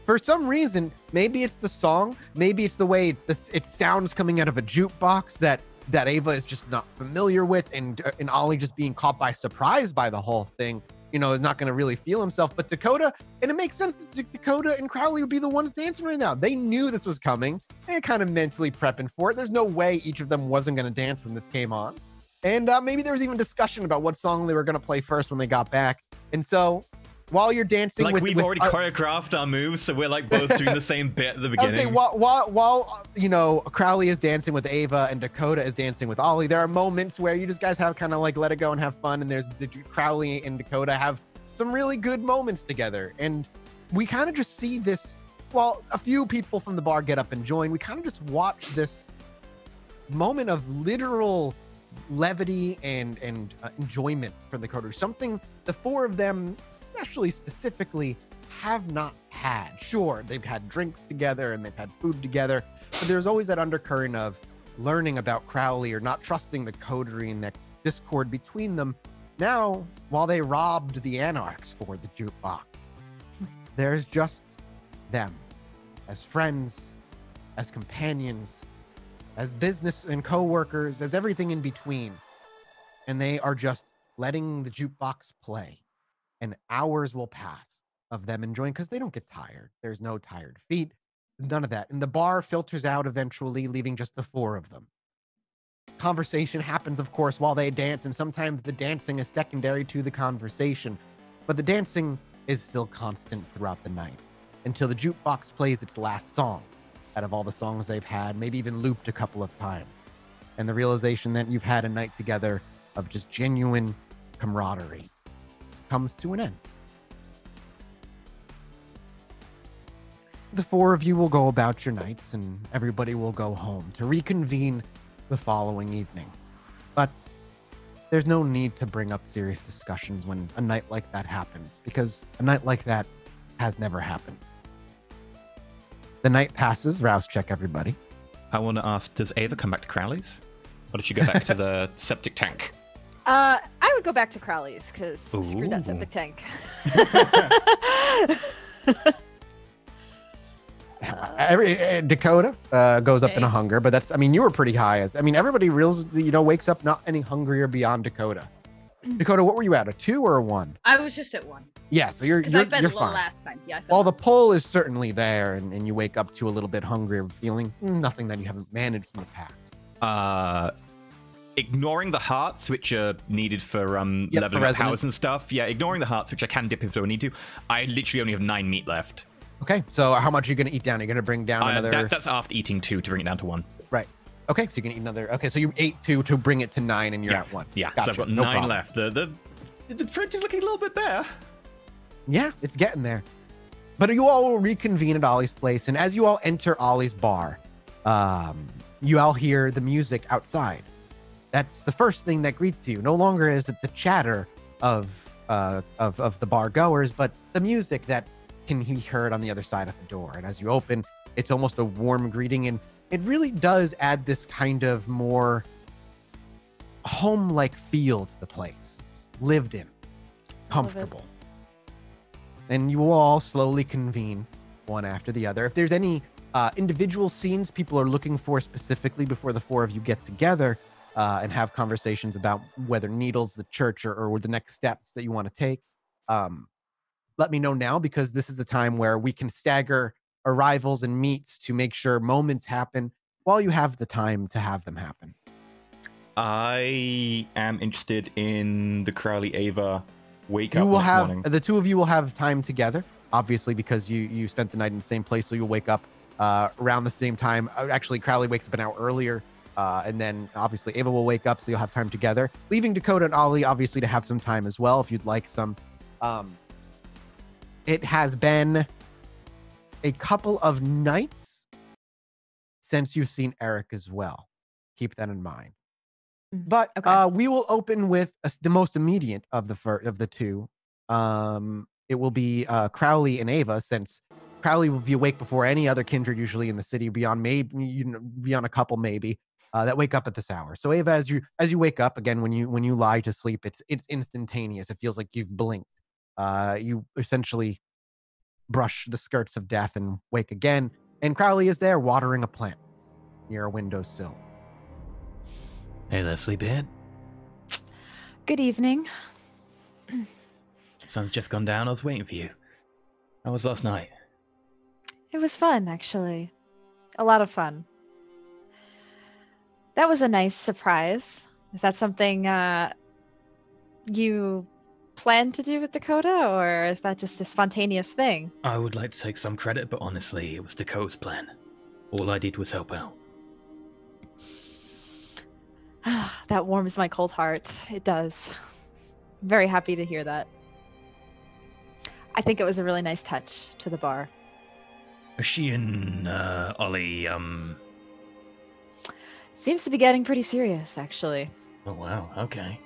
for some reason, maybe it's the song, maybe it's the way this it sounds coming out of a jukebox that that Ava is just not familiar with, and uh, and Ollie just being caught by surprise by the whole thing. You know, is not going to really feel himself. But Dakota, and it makes sense that Dakota and Crowley would be the ones dancing right now. They knew this was coming. They kind of mentally prepping for it. There's no way each of them wasn't going to dance when this came on. And uh, maybe there was even discussion about what song they were going to play first when they got back. And so while you're dancing like with, we've with already uh, choreographed our moves, so we're like <laughs> both doing the same bit at the I was beginning. while, while, while you know Crowley is dancing with Ava and Dakota is dancing with Ollie, there are moments where you just guys have kind of like let it go and have fun. And there's the Crowley and Dakota have some really good moments together, and we kind of just see this. While a few people from the bar get up and join, we kind of just watch this moment of literal levity and and uh, enjoyment for the Dakota. Something the four of them, especially specifically, have not had. Sure, they've had drinks together and they've had food together, but there's always that undercurrent of learning about Crowley or not trusting the coterie and that discord between them. Now, while they robbed the Anarchs for the jukebox, there's just them as friends, as companions, as business and co-workers, as everything in between. And they are just letting the jukebox play. And hours will pass of them enjoying because they don't get tired. There's no tired feet, none of that. And the bar filters out eventually, leaving just the four of them. Conversation happens, of course, while they dance, and sometimes the dancing is secondary to the conversation. But the dancing is still constant throughout the night until the jukebox plays its last song out of all the songs they've had, maybe even looped a couple of times. And the realization that you've had a night together of just genuine camaraderie comes to an end. The four of you will go about your nights and everybody will go home to reconvene the following evening. But there's no need to bring up serious discussions when a night like that happens because a night like that has never happened. The night passes, rouse check everybody. I want to ask: Does Ava come back to Crowley's, or did she go back to the <laughs> septic tank? Uh, I would go back to Crowley's because screw that Ooh. septic tank. <laughs> Every uh, Dakota uh, goes up in a hunger, but that's I mean you were pretty high as I mean everybody reals you know wakes up not any hungrier beyond Dakota. Dakota, what were you at? A two or a one? I was just at one Yeah, so you're you're, I fed you're fine. last time. Yeah. I fed While the last pull is certainly there, and, and you wake up to a little bit hungrier, feeling mm, nothing that you haven't managed in the past. Uh, ignoring the hearts, which are needed for um Yep, leveling for up powers and stuff. Yeah, ignoring the hearts, which I can dip if I need to. I literally only have nine meat left. Okay, so how much are you gonna eat down? Are you gonna bring down Uh, another? that, that's after eating two to bring it down to one. Okay, so you can eat another. Okay, so you ate two to bring it to nine, and you're yeah, at one. Yeah, Gotcha, so I've got no nine problem. left. The, the the fridge is looking a little bit bare. Yeah, it's getting there. But you all will reconvene at Ollie's place, and as you all enter Ollie's bar, um, you all hear the music outside. That's the first thing that greets you. No longer is it the chatter of uh, of of the bar goers, but the music that can be heard on the other side of the door. And as you open, it's almost a warm greeting, and it really does add this kind of more home-like feel to the place, lived in, comfortable and you all slowly convene one after the other. If there's any uh, individual scenes people are looking for specifically before the four of you get together uh, and have conversations about whether Needles, the church, or, or the next steps that you want to take, um, let me know now because this is a time where we can stagger arrivals and meets to make sure moments happen while you have the time to have them happen. I am interested in the Crowley Ava wake you up will have morning. the two of you will have time together obviously because you you spent the night in the same place so you'll wake up uh around the same time Uh, actually crowley wakes up an hour earlier uh and then obviously ava will wake up so you'll have time together leaving dakota and ollie obviously to have some time as well if you'd like some um it has been a couple of nights since you've seen eric as well keep that in mind Mhm. but Okay. uh, we will open with a the most immediate of the fir- of the two. Um, it will be uh, Crowley and Ava, since Crowley will be awake before any other kindred usually in the city, beyond maybe you know, beyond a couple maybe uh, that wake up at this hour. So Ava, as you as you wake up again, when you when you lie to sleep, it's it's instantaneous. It feels like you've blinked. Uh, you essentially brush the skirts of death and wake again. And Crowley is there watering a plant near a windowsill. Hey there, sleepyhead. Good evening. Sun's just gone down. I was waiting for you. How was last night? It was fun, actually. A lot of fun. That was a nice surprise. Is that something uh, you plan to do with Dakota, or is that just a spontaneous thing? I would like to take some credit, but honestly, it was Dakota's plan. All I did was help out. <sighs> that warms my cold heart. It does. I'm very happy to hear that. I think it was a really nice touch to the bar. She and uh, Ollie, um. Seems to be getting pretty serious, actually. Oh wow. Okay.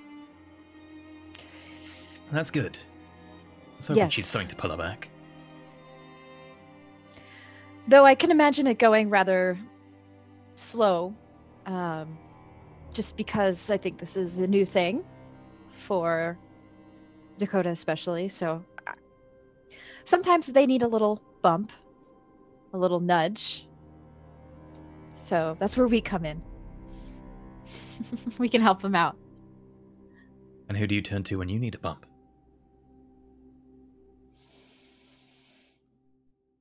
That's good. Was Yes. she'd something to pull her back. Though I can imagine it going rather slow um, just because I think this is a new thing for Dakota, especially. So sometimes they need a little bump, a little nudge. So that's where we come in. <laughs> we can help them out. And who do you turn to when you need a bump?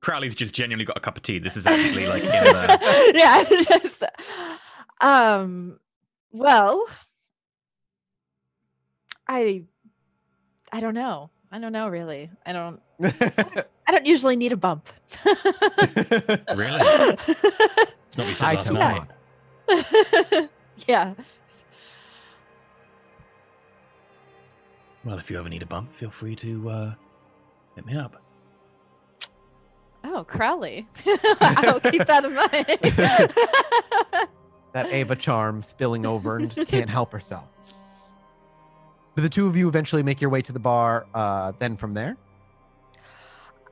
Crowley's just genuinely got a cup of tea. This is <laughs> actually like in the... <laughs> yeah, <laughs> just um well I I don't know. I don't know really. I don't I don't usually need a bump. Really? It's not what you said I last don't night. yeah. Well, if you ever need a bump, feel free to uh, hit me up. Oh, Crowley. <laughs> I'll keep that in mind. that Ava charm spilling over and just can't help herself. Do the two of you eventually make your way to the bar? Uh, then from there,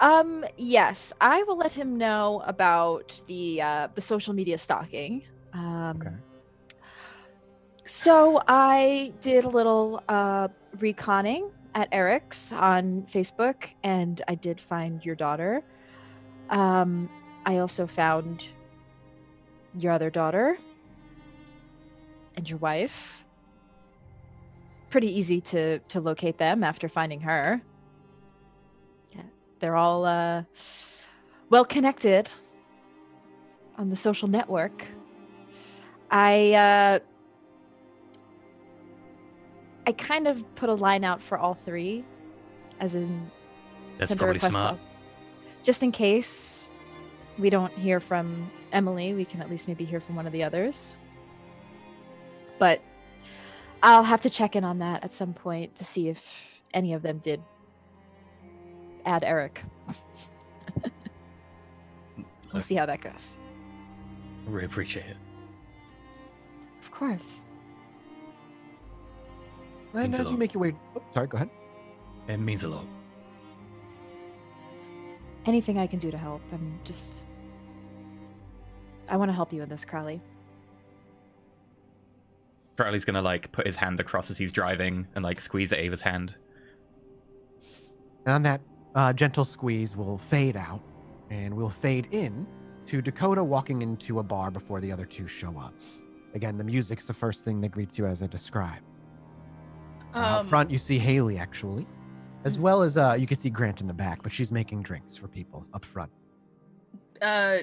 Um, yes, I will let him know about the uh, the social media stalking. Um, Okay. So I did a little uh, reconning at Eric's on Facebook, and I did find your daughter. Um, I also found your other daughter and your wife. Pretty easy to to locate them after finding her. Yeah, they're all uh, well connected on the social network. I uh, I kind of put a line out for all three, as in That's probably smart. out. Just in case we don't hear from Emily, we can at least maybe hear from one of the others. But I'll have to check in on that at some point to see if any of them did add Eric. <laughs> we'll see how that goes. I really appreciate it. Of course. and as you make your way, oh, sorry, go ahead. It means a lot. Anything I can do to help. I'm just. I want to help you in this, Crowley. Crowley's gonna like put his hand across as he's driving and like squeeze at Ava's hand. And on that uh, gentle squeeze, we'll fade out, and we'll fade in to Dakota walking into a bar before the other two show up. Again, the music's the first thing that greets you as I describe. out Um, front, you see Haley actually, as well as uh, you can see Grant in the back, but she's making drinks for people up front. uh,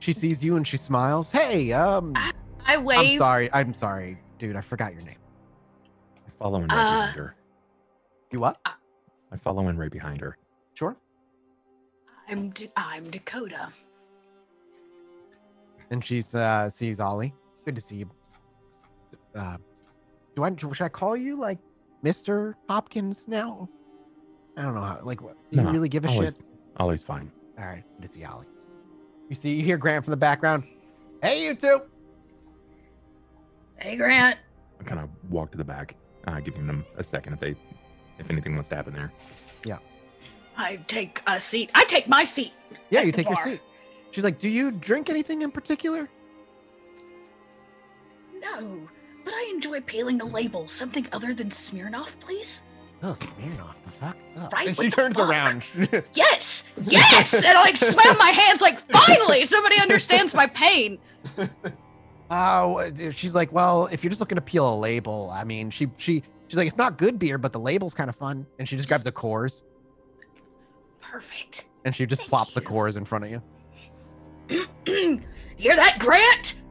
She sees you and she smiles. Hey, um, I wait. I'm sorry. I'm sorry, dude. I forgot your name. I follow in right Uh, behind her. You what? I follow in right behind her. Sure. I'm D- I'm Dakota. And she uh, sees Ollie. Good to see you. Uh, do I should I call you like Mister Hopkins now? I don't know how. Like, what, do you No, really give a always, shit? Ollie's fine. All right, good to see Ollie. You see, you hear Grant from the background. Hey, you two. Hey, Grant. I kind of walk to the back, uh, giving them a second if they, if anything wants to happen there. Yeah. I take a seat. I take my seat. Yeah, you the take your seat. She's like, "Do you drink anything in particular?" No, but I enjoy peeling the label. Something other than Smirnoff, please. Oh, Smirnoff, the fuck. Ugh. Right, And she turns fuck? around. <laughs> Yes, yes, and I like slam my hands. Like finally, somebody understands my pain. <laughs> Oh, uh, she's like, well, if you're just looking to peel a label, I mean, she she she's like, it's not good beer, but the label's kind of fun, and she just grabs a Coors Perfect. and she just Thank plops a you. Coors in front of you. <clears throat> Hear that, Grant?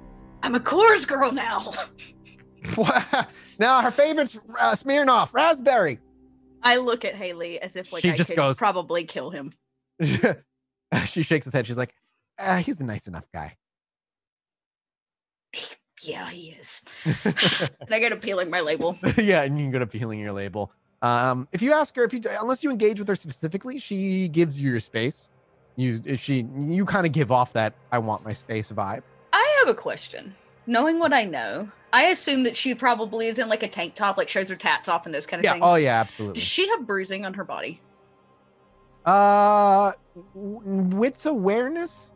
I'm a Coors girl now. <laughs> <laughs> now her favorite's uh, Smirnoff, raspberry. I look at Haley as if like She I just could goes- probably kill him. <laughs> she shakes his head. She's like, uh, he's a nice enough guy. <laughs> Yeah, he is. And I go to peeling my label. yeah, and you can go to peeling your label. Um, if you ask her, if you unless you engage with her specifically, she gives you your space. You she you kind of give off that I want my space vibe. I have a question. Knowing what I know, I assume that she probably is in like a tank top, like shows her tats off and those kind of Yeah. things. Oh yeah, absolutely. Does she have bruising on her body? Uh, wits awareness.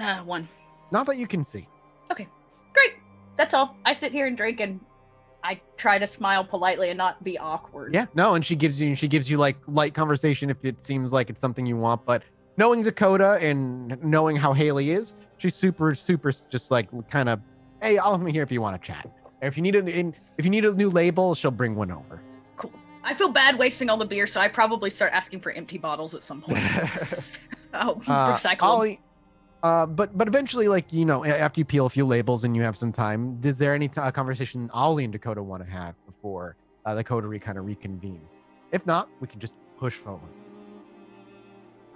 Uh, one. Not that you can see. Okay, great. That's all. I sit here and drink, and I try to smile politely and not be awkward. Yeah, no, and she gives you she gives you like light conversation if it seems like it's something you want. But knowing Dakota and knowing how Haley is, she's super super just like kind of, hey, I'll be here if you want to chat. And if you need a in, if you need a new label, she'll bring one over. Cool. I feel bad wasting all the beer, so I probably start asking for empty bottles at some point. <laughs> oh, uh, recycle. Ollie, uh, but but eventually, like you know, after you peel a few labels and you have some time, is there any t- conversation Ollie and Dakota want to have before uh, the coterie kind of reconvenes? If not, we can just push forward.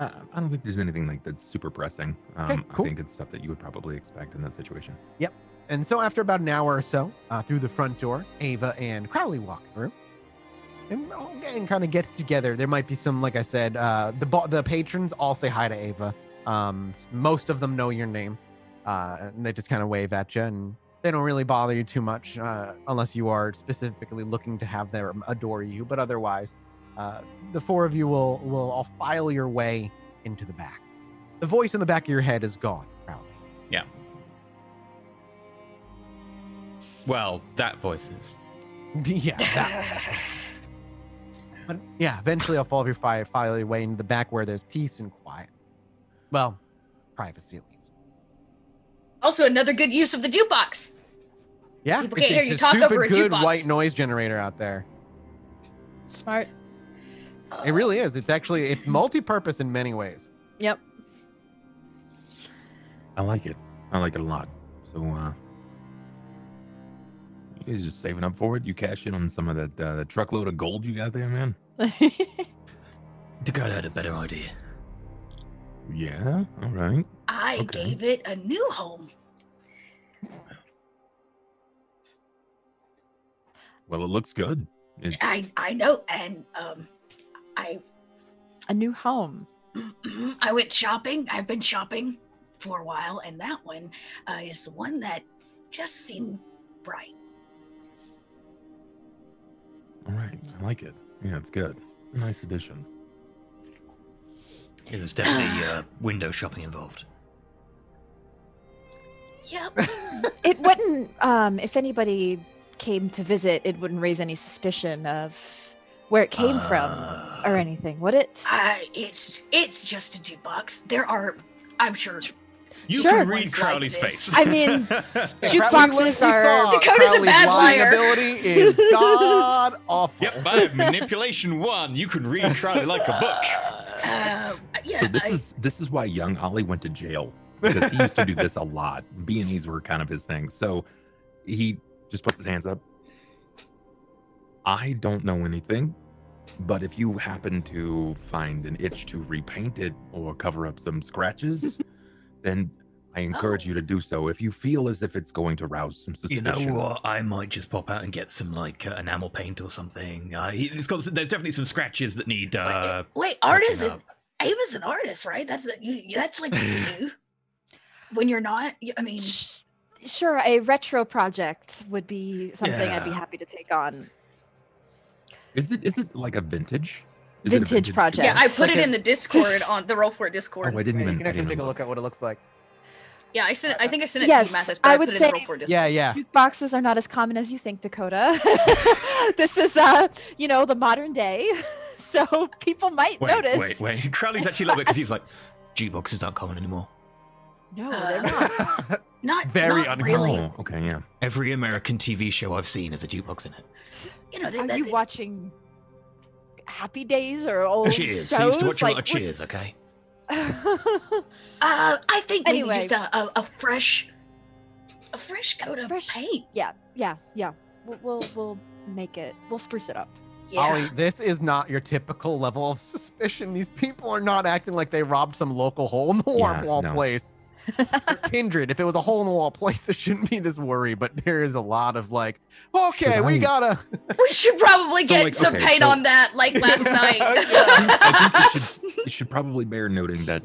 Uh, I don't think there's anything like that's super pressing. Um, Okay, cool. I think it's stuff that you would probably expect in that situation. Yep. And so, after about an hour or so, uh, through the front door, Ava and Crowley walk through, and all gang kind of gets together. There might be some, like I said, uh, the ba- the patrons all say hi to Ava. Um, most of them know your name, uh, and they just kind of wave at you, and they don't really bother you too much, uh, unless you are specifically looking to have them adore you. But otherwise, uh, the four of you will will all file your way into the back. The voice in the back of your head is gone, Crowley. Yeah. Well, that voice is. <laughs> yeah, that. <laughs> But yeah, eventually I'll follow your fire file your way into the back where there's peace and quiet. Well, privacy at least. Also, another good use of the jukebox. Yeah, People it's, can't hear it's you a talk super over a good jukebox. white noise generator out there. Smart. It really is. It's actually it's <laughs> multi-purpose in many ways. Yep. I like it. I like it a lot. So, uh, you just saving up for it? You cash in on some of that uh, truckload of gold you got there, man? <laughs> Dakota had a better idea. Yeah. All right. I Okay. gave it a new home. Well, it looks good. It, I I know, and um, I a new home. <clears throat> I went shopping. I've been shopping for a while, and that one uh, is the one that just seemed right. all right. I like it. Yeah, it's good. It's a nice addition. Yeah, there's definitely uh, window shopping involved. Yep. <laughs> It wouldn't, um, if anybody came to visit, it wouldn't raise any suspicion of where it came from or Uh, anything, would it? I, it's it's just a jukebox. There are, I'm sure. You Sure. can read Ones like Crowley's face. I mean, <laughs> Jukeboxes are- Dakota's a bad liar. ability is god <laughs> awful. Yep, I have manipulation one. You can read Crowley like a book. Uh, yeah, so this I- is this is why young Ollie went to jail because he used to do this a lot. B and E's were kind of his thing. So he just puts his hands up. I don't know anything, but if you happen to find an itch to repaint it or cover up some scratches, <laughs> then I encourage Oh. you to do so. If you feel as if it's going to rouse some suspicion. You suspicion. know what? I might just pop out and get some like uh, enamel paint or something. Uh, it's got there's definitely some scratches that need. Uh, wait, wait, touching artisan. up. Ava's an artist, right? That's the, you. That's like you. <sighs> When you're not, I mean, Sure, a retro project would be something I'd be happy to take on. Is it is it like a vintage? Is it a Vintage project. Yeah, I put like it a- in the Discord <laughs> on the roll for it Discord. Oh, I didn't even. you can I actually take a look at what it looks like. yeah, I sent. I think I sent it Yes, to you, Mathas. But I I, would put it in say- roll for Yeah, yeah. Jukeboxes are not as common as you think, Dakota. <laughs> this is, uh, you know, the modern day, <laughs> so people might Wait, notice. wait, wait. Crowley's actually a little bit because he's Like, jukeboxes aren't common anymore. No, Uh, they're not. not Very not uncommon. really. Oh, okay, yeah. Every American TV show I've seen has a jukebox in it. You know, they, Are they- you watching Happy Days or old Cheers. shows? I used to watch a lot of Like, Cheers. Okay. <laughs> Uh, I think maybe Anyway. just a, a, a fresh, a fresh coat of Fresh- paint. yeah, yeah, yeah. We'll, we'll we'll make it. We'll spruce it up. Yeah. Ollie, this is not your typical level of suspicion. These people are not acting like they robbed some local hole in the warm Yeah, wall no. place. They're kindred. If it was a hole in the wall place, there shouldn't be this worry. But there is a lot of like, okay, Should we I- gotta. <laughs> We should probably So, get like, some okay, paint so- on that, like last <laughs> night. I think you <laughs> should, you should probably bear noting that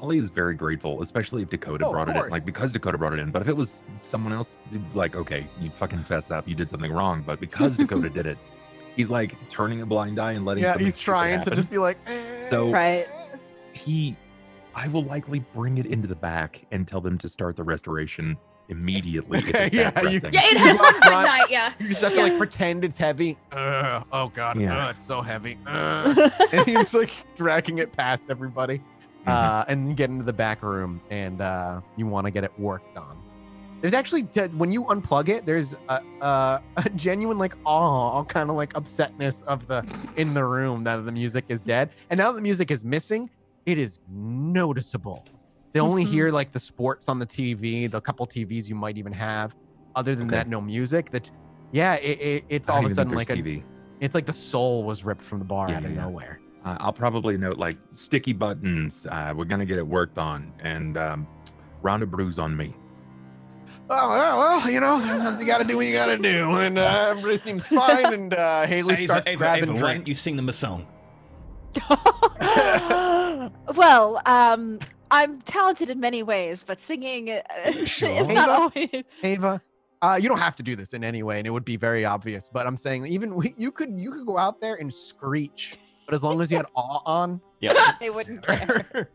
Ollie is very grateful, especially if Dakota Oh, brought it in. Like because Dakota brought it in. But if it was someone else, like, okay, you fucking fess up, you did something wrong. But because Dakota did it, he's like turning a blind eye and letting. Yeah, he's trying to just be like. eh. So- Right. he I will likely bring it into the back and tell them to start the restoration immediately. if Okay, it's <laughs> that yeah, you- Yeah, it You happened go up Yeah. You just have to like pretend it's heavy. Uh, oh god, Yeah. uh, it's so heavy. <laughs> Uh. and he's like dragging it past everybody. Mm-hmm. Uh, and you get into the back room and uh, you want to get it worked on. There's actually t- when you unplug it, there's a, a, a genuine like awe, kind of like upsetness of the in the room that the music is dead. And now the music is missing, it is noticeable. They only Mhm. hear like the sports on the TV, the couple TVs you might even have. Other than Okay. that, no music. That yeah, it, it, it's all of a sudden like there's a TV. it's like the soul was ripped from the bar Yeah, out of yeah, yeah. nowhere. Uh, I'll probably note like sticky buttons. Uh, we're gonna get it worked on, and um, round of brews on me. Oh well, well, you know, sometimes you got to do what you got to do, and uh, <laughs> everybody seems fine. And uh, Haley Ava, starts Ava, grabbing Ava, why don't you sing them a song? <laughs> <laughs> well, um, I'm talented in many ways, but singing uh, Sure. is not Ava? always. <laughs> Ava, uh, you don't have to do this in any way, and it would be very obvious. But I'm saying, even we, you could you could go out there and screech, but as long as you had awe on, Yeah. <laughs> They wouldn't <laughs> care.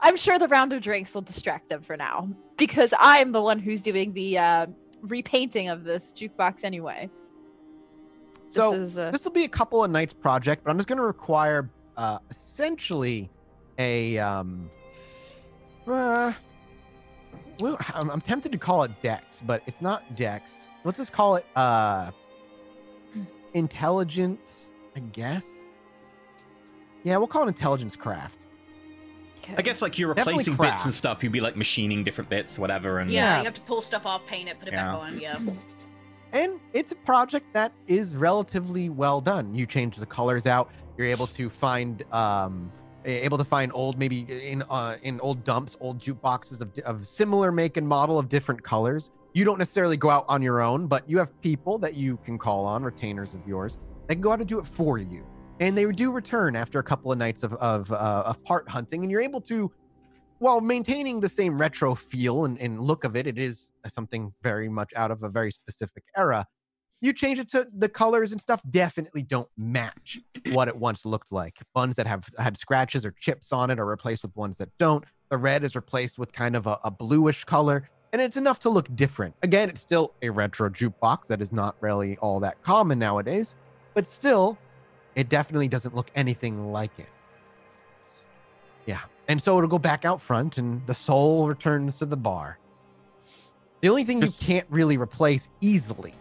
I'm sure the round of drinks will distract them for now because I'm the one who's doing the uh, repainting of this jukebox anyway. so this is uh, this will be a couple of nights project, but I'm just going to require uh, essentially a um. Uh, well, I'm, I'm tempted to call it Dex, but it's not Dex. Let's just call it uh intelligence, I guess. Yeah, we'll call it intelligence craft. I guess like you're replacing bits and stuff. You'd be like machining different bits, whatever. And yeah. Yeah. You have to pull stuff off, paint it, put it Yeah. back on. Yeah. and it's a project that is relatively well done. You change the colors out. You're able to find um able to find old maybe in uh in old dumps, old jukeboxes of of similar make and model of different colors. You don't necessarily go out on your own, but you have people that you can call on, retainers of yours. They can go out and do it for you. And they do return after a couple of nights of of uh, of part hunting and you're able to while maintaining the same retro feel and, and look of it, it is something very much out of a very specific era. You change it to the colors and stuff definitely don't match what it once looked like. Ones that have had scratches or chips on it are replaced with ones that don't. The red is replaced with kind of a, a bluish color, and it's enough to look different. Again, it's still a retro jukebox that is not really all that common nowadays, but still, it definitely doesn't look anything like it. Yeah. And so it'll go back out front and the soul returns to the bar. The only thing Just- you can't really replace easily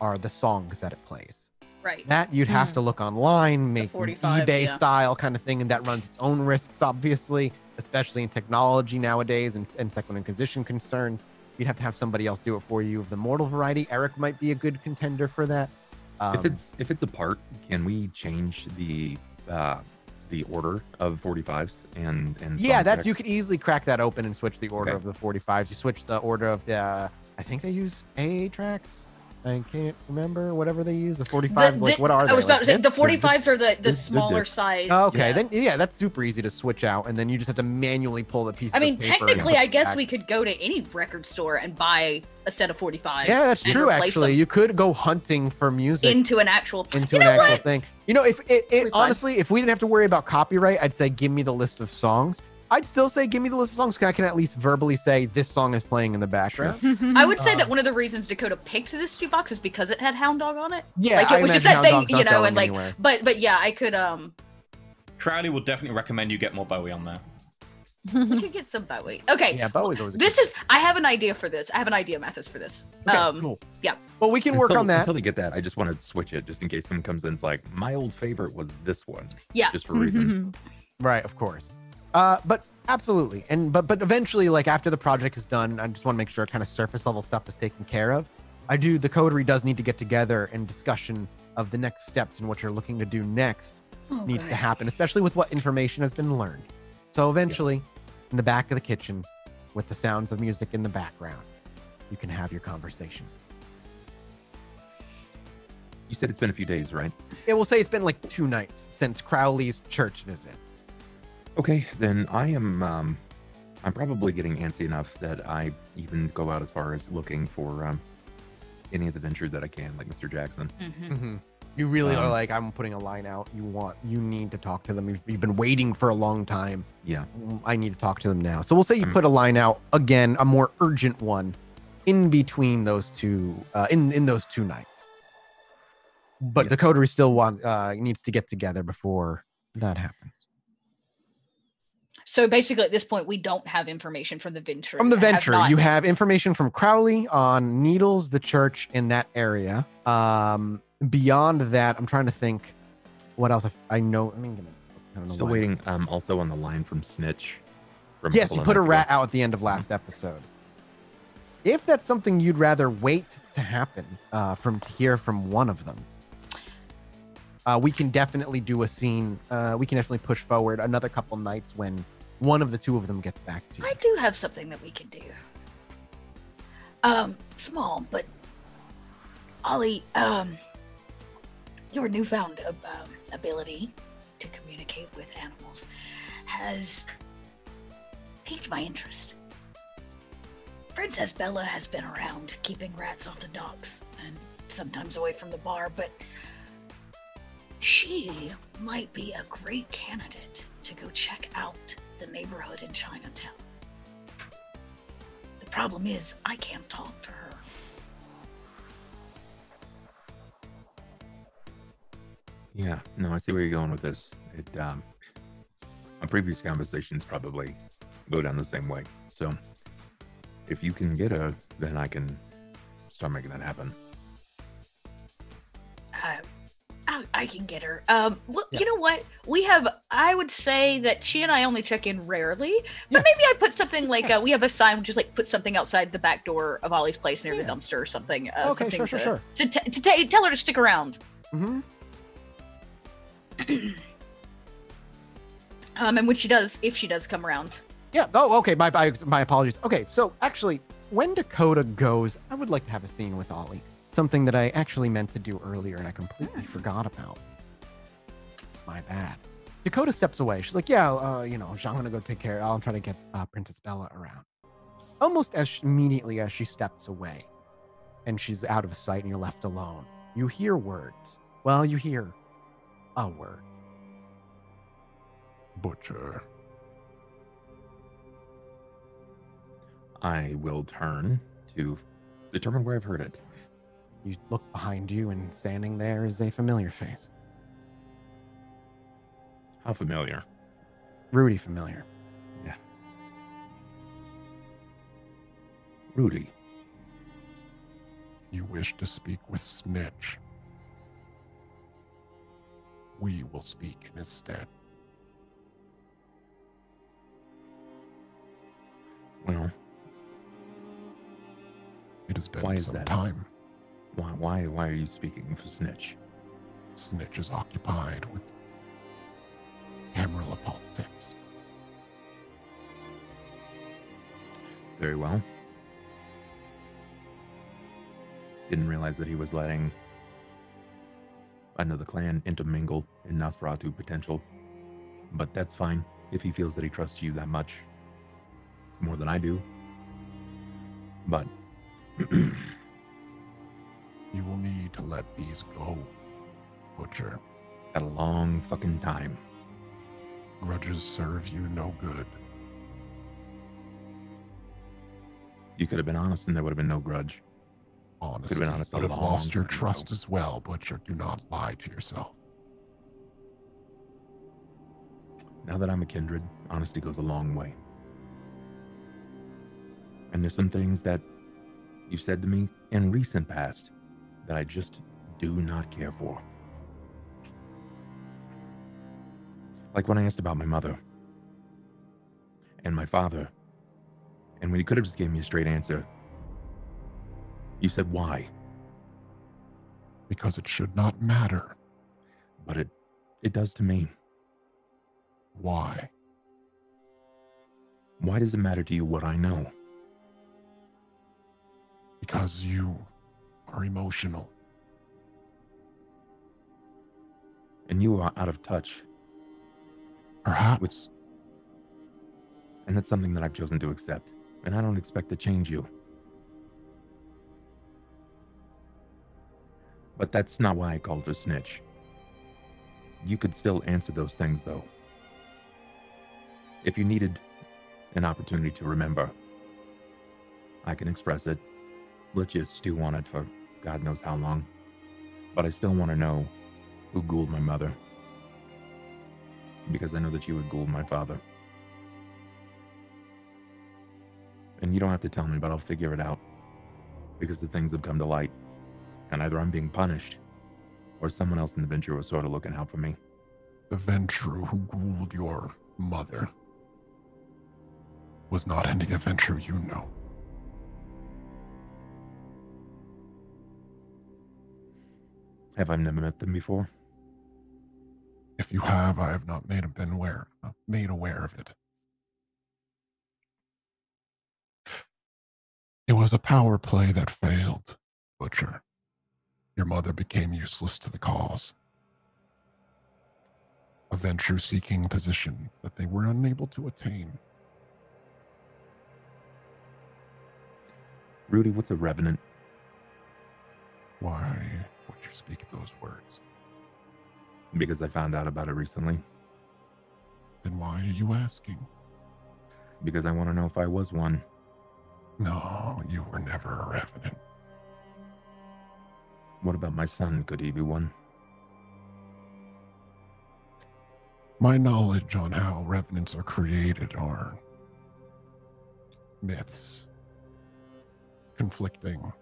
are the songs that it plays. Right. That you'd have to look online, make eBay yeah. style kind of thing, and that runs its own risks, obviously, especially in technology nowadays and, and Second Inquisition concerns. You'd have to have somebody else do it for you of the mortal variety. Eric might be a good contender for that. Um, if it's if it's a part, can we change the uh, the order of 45s and and yeah, song that's you could easily crack that open and switch the order Okay. of the 45s. You switch the order of the, I think they use AA tracks. I can't remember whatever they use. The 45s, The- like the- what are they? I was about like to say the discs or- 45s are the the this- smaller discs. size. Oh, okay, yeah. then yeah, that's super easy to switch out, and then you just have to manually pull the pieces. I mean, of paper technically, I guess back. we could go to any record store and buy a set of 45s. Yeah, that's true. Actually, them you could go hunting for music into an actual into you an know actual what? thing. You know, if it, it Pretty fun. honestly, if we didn't have to worry about copyright, I'd say give me the list of songs. I'd still say give me the list of songs. 'cause I can at least verbally say this song is playing in the background. <laughs> I would say Um, that one of the reasons Dakota picked this jukebox is because it had Hound Dog on it. Yeah, like I it was just that Hound thing, Dog's you know, and like, anywhere. but but yeah, I could um, Crowley will definitely recommend you get more Bowie on there. we could get some Bowie. Okay, Yeah, Bowie's always. A this good is. I have an idea for this. I have an idea, Mathas, for this. Okay, um, cool. yeah. Well, we can work until, on that. Until they get that, I just want to switch it just in case someone comes in. and It's like my old favorite was this one. Yeah. Just for reasons. Right, of course. Uh, but absolutely, and but but eventually, like after the project is done, I just want to make sure kind of surface level stuff is taken care of. I do. The coterie does need to get together and discussion of the next steps and what you're looking to do next Oh, needs to happen, especially with what information has been learned. So eventually, in the back of the kitchen, with the sounds of music in the background, you can have your conversation. You said it's been a few days, right? It will say it's been like two nights since Crowley's church visit. Okay, then I am. Um, I'm probably getting antsy enough that I even go out as far as looking for um, any of the Ventrue that I can, like Mr. Jackson. Mhm. Mm-hmm. You really are Um, like, I'm putting a line out. You want, you need to talk to them. You've, you've been waiting for a long time. Yeah. Mm, I need to talk to them now. So we'll say you Um, put a line out again, a more urgent one, in between those two, uh, in in those two nights. But the Yes. coterie still want uh, needs to get together before that happens. So basically, at this point, we don't have information from the Ventrue. From the and have Ventrue, not- you have information from Crowley on Needles, the church in that area. Um, beyond that, I'm trying to think what else I, I know. I mean, I don't know Still why. waiting. Um, also on the line from Snitch. From Yes, you put a rat out at the end of last episode. If that's something you'd rather wait to happen uh, from to hear from one of them, uh, we can definitely do a scene. Uh, we can definitely push forward another couple nights when one of the two of them gets back to you. I do have something that we can do. Um, small, but Ollie, um, your newfound um, ability to communicate with animals has piqued my interest. Princess Bella has been around keeping rats off the docks and sometimes away from the bar, but she might be a great candidate to go check out the neighborhood in Chinatown. The problem is, I can't talk to her. Yeah, no, I see where you're going with this. It um my previous conversations probably go down the same way. So if you can get her, then I can start making that happen. Uh, I, I can get her. Um, Well, Yeah. you know what? We have. I would say that she and I only check in rarely, Yeah. but maybe I put something like uh, we have a sign, just like put something outside the back door of Ollie's place near Yeah. the dumpster or something. Uh, okay, something sure, sure, to, sure. To, t- to t- tell her to stick around. hmm <clears throat> Um, and when she does, if she does come around, Yeah. Oh, okay. My, my my apologies. Okay, so actually, when Dakota goes, I would like to have a scene with Ollie. Something that I actually meant to do earlier and I completely forgot about. My bad. Dakota steps away. She's like, "Yeah, uh, you know, I'm gonna go take care. I'll try to get uh, Princess Bella around." Almost as immediately as she steps away, and she's out of sight, and you're left alone. You hear words. Well, you hear a word. Butcher. I will turn to determine where I've heard it. You look behind you, and standing there is a familiar face. How familiar? Rudy familiar. Yeah. Rudy. You wish to speak with Snitch. We will speak in his stead. Well, It has been some that? time. Why why why are you speaking for Snitch? Snitch is occupied with Camarilla politics. Very well. Didn't realize that he was letting another clan intermingle in Nosferatu potential. But that's fine if he feels that he trusts you that much. It's more than I do. But <clears throat> You will need to let these go, Butcher. at a long fucking time. Grudges serve you no good. You could have been honest and there would have been no grudge. Honesty honest a would have lost your time ago. trust as well, Butcher. Do not lie to yourself. Now that I'm a kindred, honesty goes a long way. And there's some things that you've said to me in recent past that I just do not care for. Like when I asked about my mother and my father, and when you could have just gave me a straight answer, you said why, Because it should not matter. but it it does to me. Why? Why does it matter to you what I know? Because you are emotional. And you are out of touch Perhaps. And that's something that I've chosen to accept. And I don't expect to change you. But that's not why I called her snitch. You could still answer those things, though. If you needed an opportunity to remember, I can express it. Let you stew on it for God knows how long. But I still want to know who ghouled my mother. Because I know that you would ghoul my father. And you don't have to tell me, but I'll figure it out. Because the things have come to light. And either I'm being punished, or someone else in the Ventrue was sort of looking out for me. The Ventrue who ghouled your mother was not any adventure you know. Have I never met them before? If you have, I have not made been aware made aware of it. It was a power play that failed, Butcher. Your mother became useless to the cause. A Ventrue seeking position that they were unable to attain. Rudy, what's a revenant? Why speak those words? Because I found out about it recently. Then why are you asking? Because I want to know if I was one. No, you were never a revenant. What about my son? Could he be one? My knowledge on how revenants are created are myths. Conflicting.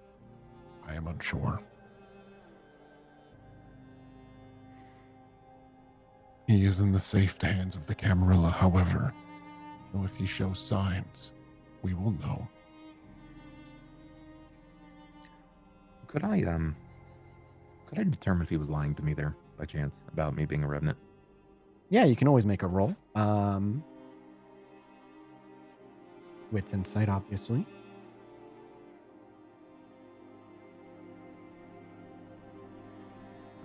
I am unsure. He is in the safe hands of the Camarilla, however. So if he shows signs, we will know. Could I um could I determine if he was lying to me there by chance about me being a revenant? Yeah, you can always make a roll. Um, wits insight, obviously.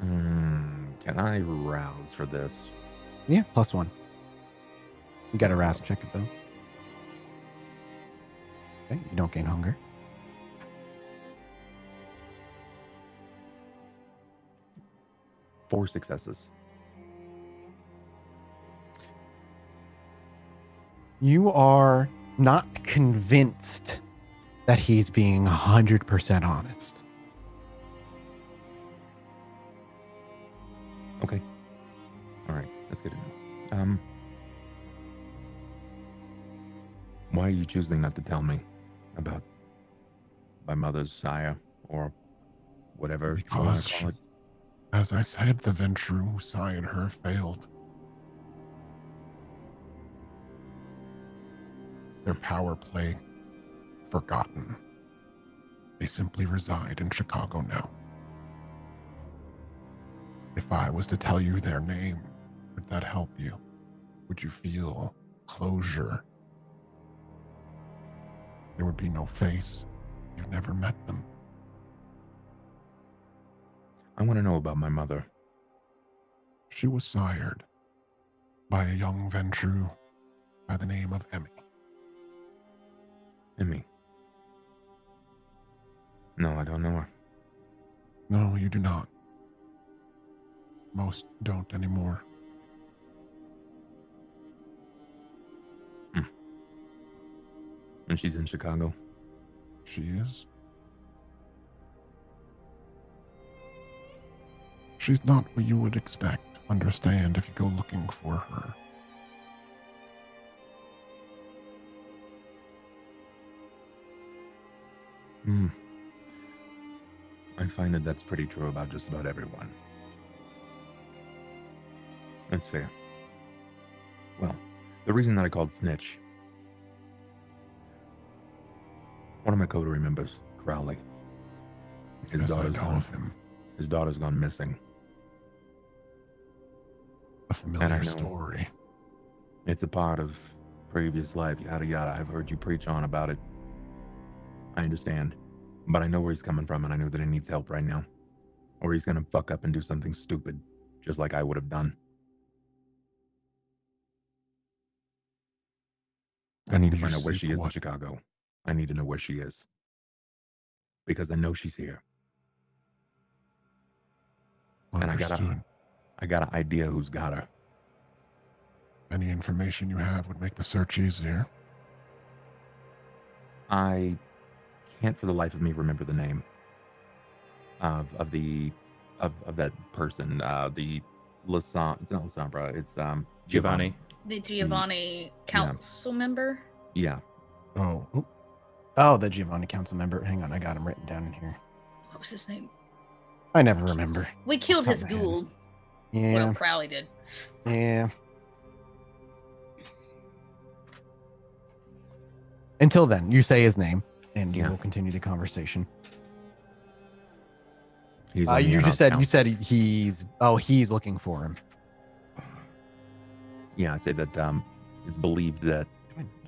Hmm, can I rouse for this? Yeah, plus one. You got to rouse check it though. Okay, you don't gain hunger. Four successes. You are not convinced that he's being 100% honest. Okay. All right, that's good to know. Um, why are you choosing not to tell me about my mother's sire or whatever Because call it? As I said, the Ventrue who sired her failed. Their power play forgotten. They simply reside in Chicago now. If I was to tell you their name, would that help you? Would you feel closure? There would be no face. You've never met them. I want to know about my mother. She was sired by a young Ventrue by the name of Emmy. Emmy. No, I don't know her. No, you do not. Most don't anymore. And she's in Chicago. She is. She's not what you would expect, understand, if you go looking for her. Hmm. I find that that's pretty true about just about everyone. That's fair. Well, the reason that I called Snitch. One of my coterie members, Crowley. His yes, I know gone. of him. His daughter's gone missing. A familiar story. It's a part of previous life, yada yada. I've heard you preach on about it. I understand. But I know where he's coming from, and I know that he needs help right now. Or he's gonna fuck up and do something stupid, just like I would have done. I need to find out where she is in? Chicago. I need to know where she is. Because I know she's here. And I gotta- Understood. I got an idea who's got her. Any information you have would make the search easier. I can't for the life of me remember the name of of the of, of that person. Uh the Lasan it's not Lasombra, it's um Giovanni. The Giovanni council member. Yeah. Oh, oh, Oh, the Giovanni Council member. Hang on, I got him written down in here. What was his name? I never remember. We killed Top his of head. ghoul. Yeah, Well, Crowley did. yeah. Until then, you say his name, and you Yeah. will continue the conversation. He's Uh, you just said you said he's oh he's looking for him. Yeah, I say that um it's believed that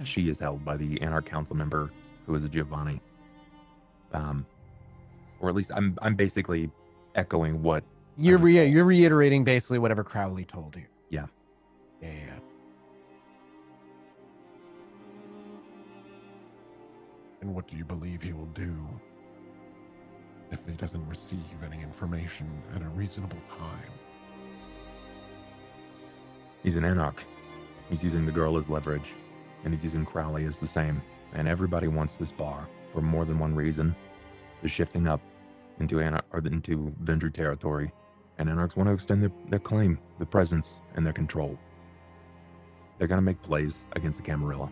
she is held by the Anarch Council member who is a Giovanni. Um or at least I'm I'm basically echoing what You're was re- you're reiterating basically whatever Crowley told you. Yeah. Yeah. yeah. and what do you believe he will do if he doesn't receive any information at a reasonable time? He's an Anarch. He's using the girl as leverage, and he's using Crowley as the same. And everybody wants this bar for more than one reason. They're shifting up into Anarch or into Ventrue territory, and Anarchs want to extend their, their claim, their presence, and their control. They're gonna make plays against the Camarilla.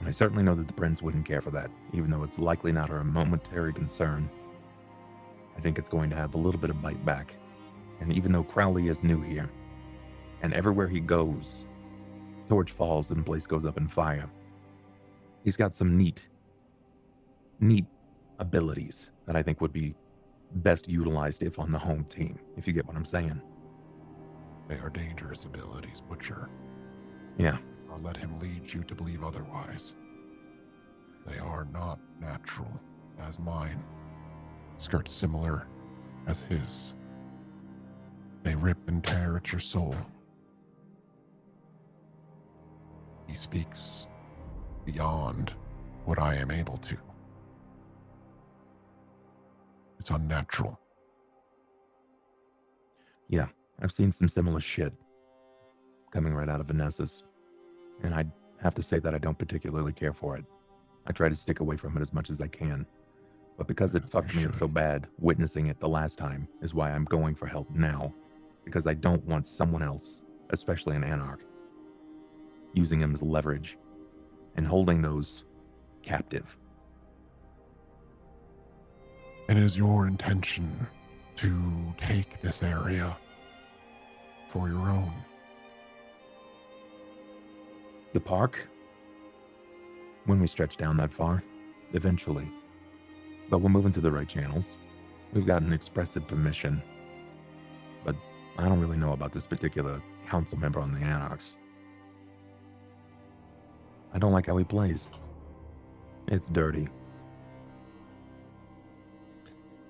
And I certainly know that the prince wouldn't care for that, even though it's likely not her momentary concern. I think it's going to have a little bit of bite back. And even though Crowley is new here, and everywhere he goes, torch falls and place goes up in fire. He's got some neat, neat abilities that I think would be best utilized if on the home team, if you get what I'm saying. They are dangerous abilities, Butcher. Yeah. I'll let him lead you to believe otherwise. They are not natural, as mine. Skirt similar as his. They rip and tear at your soul. He speaks beyond what I am able to. It's unnatural. Yeah, I've seen some similar shit coming right out of Vanessa's, and I have to say that I don't particularly care for it. I try to stick away from it as much as I can. But because it fucked me up so bad, witnessing it the last time is why I'm going for help now. Because I don't want someone else, especially an Anarch, using them as leverage and holding those captive. It is your intention to take this area for your own. The park? When we stretch down that far, eventually. But we're moving through the right channels. We've gotten expressive permission. But I don't really know about this particular council member on the Anarchs. I don't like how he plays. It's dirty.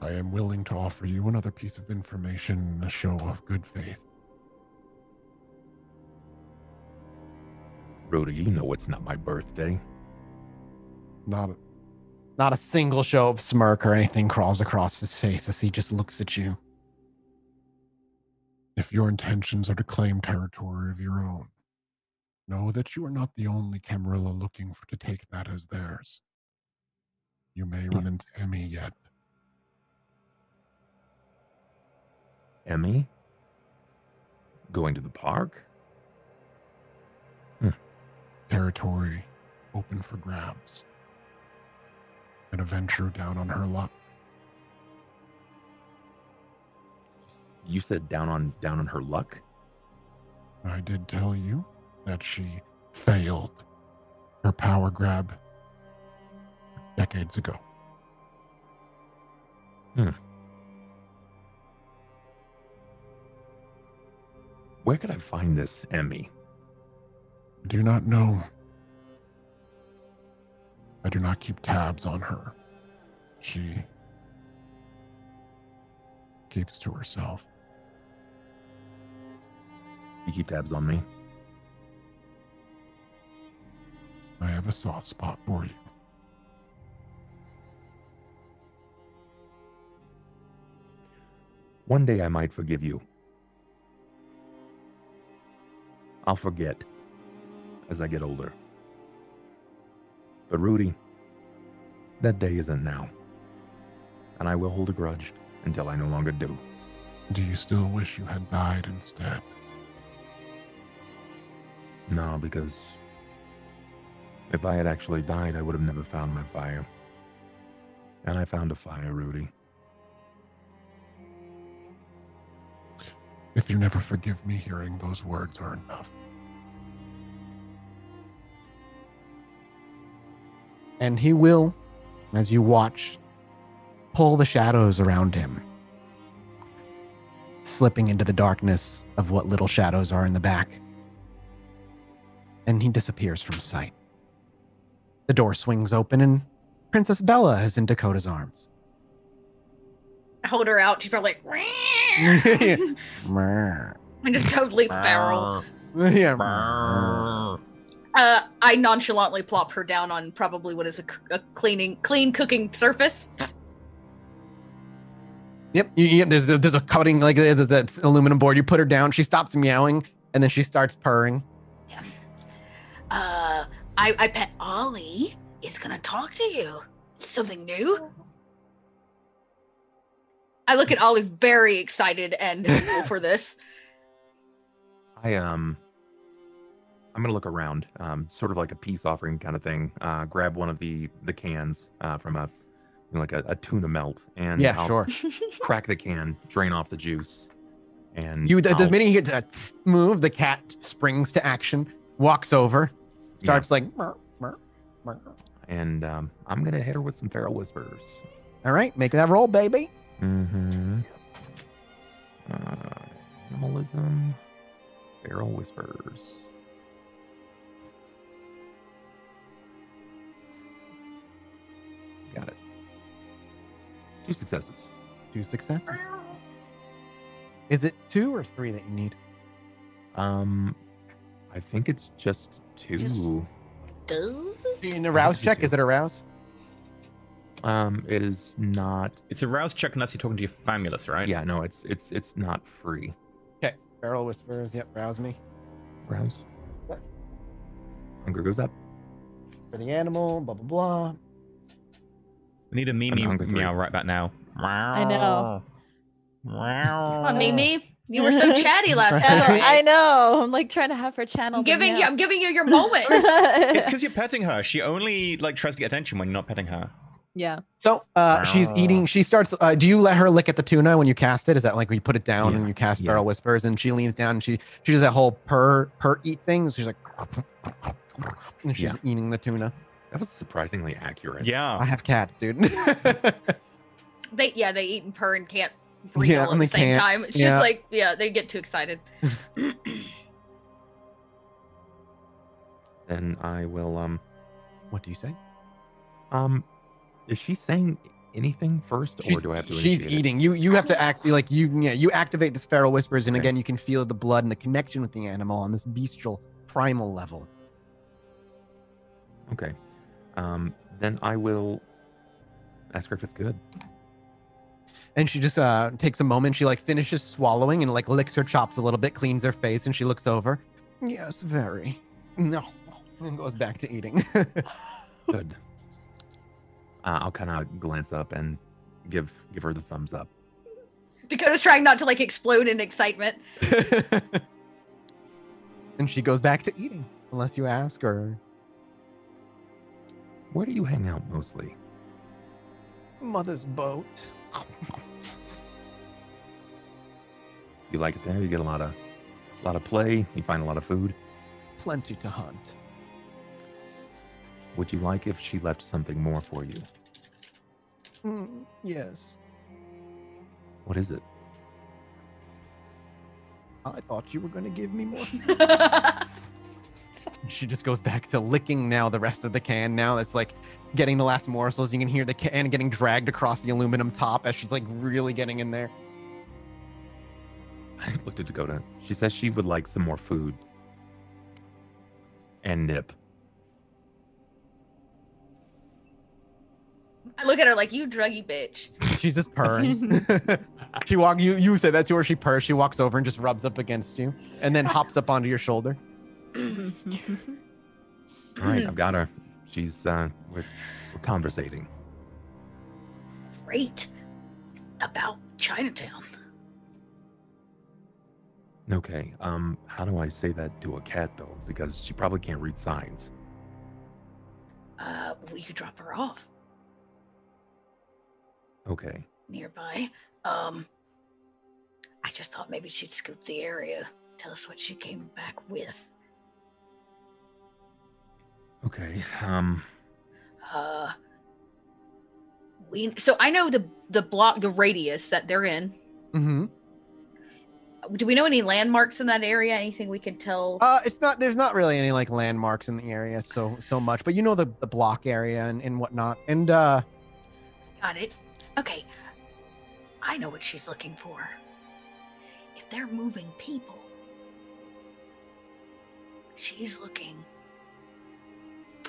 I am willing to offer you another piece of information in a show of good faith. Rudy, you know it's not my birthday. Not a, Not a single show of smirk or anything crawls across his face as he just looks at you. if your intentions are to claim territory of your own. Know that you are not the only Camarilla looking for to take that as theirs. You may run into Emmy yet. Emmy? Going to the park? Hmm. Territory open for grabs. And a Ventrue down on her luck. You said down on down on her luck? I did tell you that she failed her power grab decades ago. Hmm. Where could I find this Emmy? I do not know. I do not keep tabs on her. She keeps to herself. You keep tabs on me? I have a soft spot for you. One day I might forgive you. I'll forget as I get older. But Rudy, that day isn't now. And I will hold a grudge until I no longer do. Do you still wish you had died instead? No, because if I had actually died, I would have never found my fire. And I found a fire, Rudy. If you never forgive me, hearing those words are enough. And he will, as you watch, pull the shadows around him, slipping into the darkness of what little shadows are in the back. And he disappears from sight. The door swings open, and Princess Bella is in Dakota's arms. I hold her out. She's probably like, <laughs> and just totally feral. yeah. Uh, I nonchalantly plop her down on probably what is a, c- a cleaning, clean cooking surface. Yep. You, you, there's there's a cutting like there's that aluminum board. You put her down. She stops meowing, and then she starts purring. Yeah. Uh, I, I bet Ollie is gonna talk to you. Something new? I look at Ollie very excited and hopeful for this. <laughs> I um I'm gonna look around, um, sort of like a peace offering kind of thing. Uh, grab one of the the cans uh, from a you know, like a, a tuna melt, and Yeah, I'll sure. <laughs> crack the can, drain off the juice, and You the, the I'll- minute you hear that move, the cat springs to action, walks over, starts like. "Mrr, mrr, mrr." and um, I'm gonna hit her with some feral whispers. All right, make that roll, baby. Mm-hmm. Uh, animalism, feral whispers. Got it. Two successes. Two successes. Is it two or three that you need? Um, I think it's just two. Just- Duh. In a rouse check, is it a rouse? Um, it is not. It's a rouse check unless you're talking to your famulus, right? Yeah, no, it's it's it's not free. Okay. feral whispers. Yep, rouse me. Rouse. Hunger goes up. For the animal, blah, blah, blah. We need a I'm Mimi meow right back now. I know. Come on, Mimi. You were so <laughs> chatty last I know, Saturday. I know. I'm like trying to have her channel. I'm giving you. meow. I'm giving you your <laughs> moment. It's because you're petting her. She only like tries to get attention when you're not petting her. yeah. So uh, she's eating. She starts. Uh, do you let her lick at the tuna when you cast it? Is that like when you put it down Yeah, and you cast yeah. feral whispers? And she leans down and she she does that whole purr purr eat thing. She's like, and she's Yeah. eating the tuna. That was surprisingly accurate. Yeah. I have cats, dude. <laughs> they yeah, they eat and purr and can't breathe Yeah, at the same can't. time. It's Yeah. just like yeah, they get too excited. <laughs> Then I will. Um. what do you say? Um. Is she saying anything first, or do I have to? she's initiate it? eating. You you have to act like you yeah you activate this feral whispers, and Okay. again you can feel the blood and the connection with the animal on this bestial primal level. Okay. Um. Then I will ask her if it's good. And she just uh takes a moment. She like finishes swallowing and like licks her chops a little bit, cleans her face, and she looks over. Yes, very. No, and goes back to eating. <laughs> Good. Uh, I'll kind of glance up and give give her the thumbs up. Dakota's trying not to like explode in excitement. <laughs> and she goes back to eating, unless you ask her. Where do you hang out mostly? mother's boat. <laughs> You like it there? You get a lot of a lot of play. You find a lot of food. Plenty to hunt. Would you like if she left something more for you? Mm, yes, What is it? I thought you were going to give me more. <laughs> <laughs> she just goes back to licking now the rest of the can. Now it's like getting the last morsels. You can hear the can getting dragged across the aluminum top as she's like really getting in there. I looked at Dakota. She says she would like some more food. And nip. I look at her like you druggy bitch. <laughs> She's just purring. <laughs> she walk you you say that to her, she purrs, she walks over and just rubs up against you and then hops up onto your shoulder. <laughs> All right, I've got her. She's uh, we're, we're conversating. Great. About Chinatown. Okay. Um, how do I say that to a cat though? Because she probably can't read signs. Uh, we could drop her off Okay. nearby. Um, I just thought maybe she'd scoop the area, tell us what she came back with. Okay. Um. Uh, we so I know the the block the radius that they're in. Mm-hmm. Do we know any landmarks in that area? Anything we can tell? Uh it's not there's not really any like landmarks in the area so so much, but you know the, the block area and, and whatnot. And uh Got it. Okay. I know what she's looking for. If they're moving people, she's looking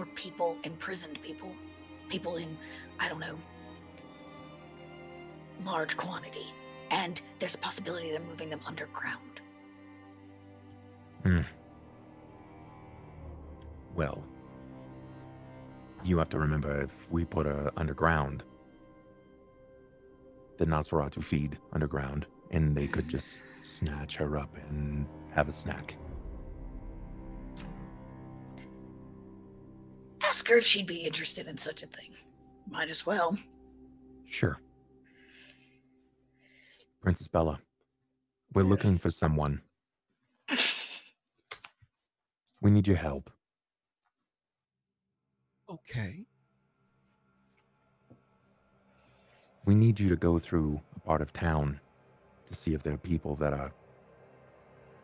people, imprisoned people, people in, I don't know, large quantity. And there's a possibility they're moving them underground. Hmm. Well, you have to remember if we put her underground, the Nosferatu feed underground, and they could just snatch her up and have a snack. Ask her if she'd be interested in such a thing. Might as well. Sure. Princess Bella, we're looking for someone. We need your help. Okay. We need you to go through a part of town to see if there are people that are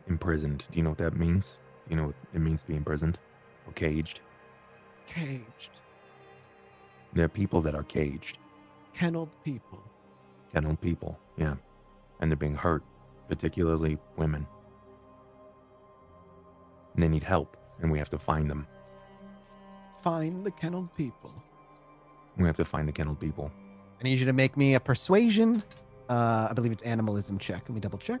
imprisoned. Do you know what that means? You know what it means to be imprisoned or caged? Caged. There are people that are caged, Kenneled people. kenneled people, yeah. And they're being hurt, particularly women. And they need help, and we have to find them. Find the kenneled people. We have to find the kenneled people. I need you to make me a persuasion. Uh, I believe it's animalism check. Let me double check.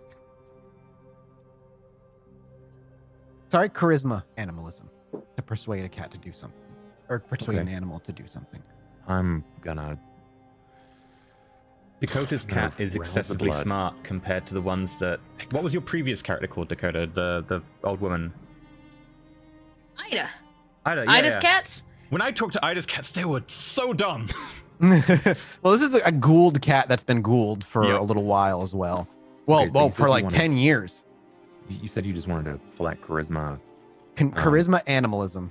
Sorry, charisma animalism to persuade a cat to do something, or persuade Okay. an animal to do something. I'm gonna. Dakota's cat is excessively blood. smart compared to the ones that. What was your previous character called, Dakota? The the old woman. Ida. Ida. Yeah, Ida's yeah. cats. When I talked to Ida's cats, they were so dumb. <laughs> <laughs> well, this is a ghouled cat that's been ghouled for Yep. a little while as well. Well, Okay, so well, for like wanna- ten years. You you said you just wanted to flat charisma. Con- Um, charisma animalism.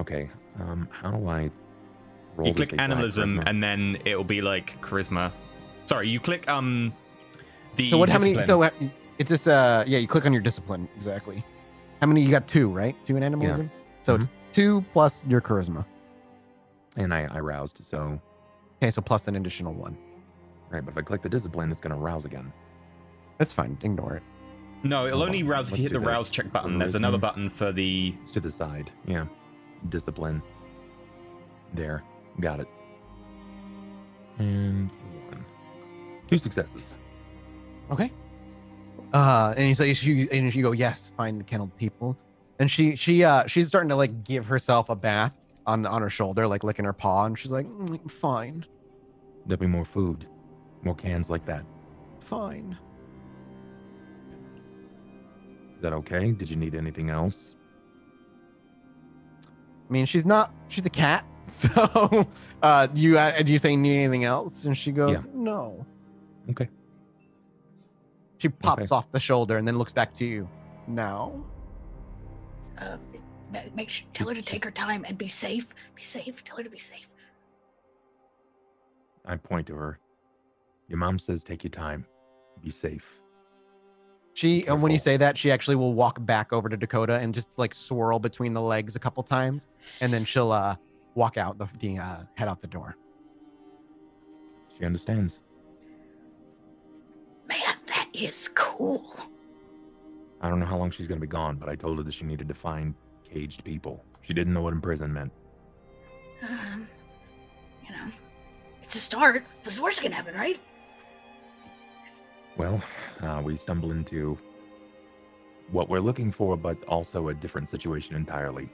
Okay. Um, how do I roll you click say animalism, and then it'll be like charisma. Sorry, you click um. The So what? How many? So uh, it's just uh yeah. You click on your discipline exactly. How many? You got two, right? Two in animalism. So it's Mm-hmm. two plus your charisma. and I, I roused, so Okay, so plus an additional one. right. But if I click the discipline, it's gonna rouse again. That's fine. Ignore it. No, it'll Hold only rouse if you hit do the rouse check button. There's another button for the. It's to the side. Yeah. Discipline. There. Got it. And one. Two successes. Okay. Uh, and you say she and you go yes, find the kenneled people, and she she uh she's starting to like give herself a bath on on her shoulder, like licking her paw, and she's like, "Mm, fine, There'll be more food. More cans like that. fine. Is that okay? Did you need anything else? I mean, she's not she's a cat, <laughs> so uh, you uh, do you say need anything else? And she goes, no. Okay. She pops off the shoulder and then looks back to you. Now, Um, ma- make sure, tell her to take her time and be safe. Be safe. Tell her to be safe. I point to her. Your mom says take your time. Be safe. She and when you say that, she actually will walk back over to Dakota and just like swirl between the legs a couple times, and then she'll uh walk out the, the uh, head out the door. She understands. Man, that is cool. I don't know how long she's gonna be gone, but I told her that she needed to find caged people. She didn't know what imprisonment meant. Um, you know, it's a start. What's the worst that can happen, right? Well, uh, we stumble into what we're looking for, but also a different situation entirely.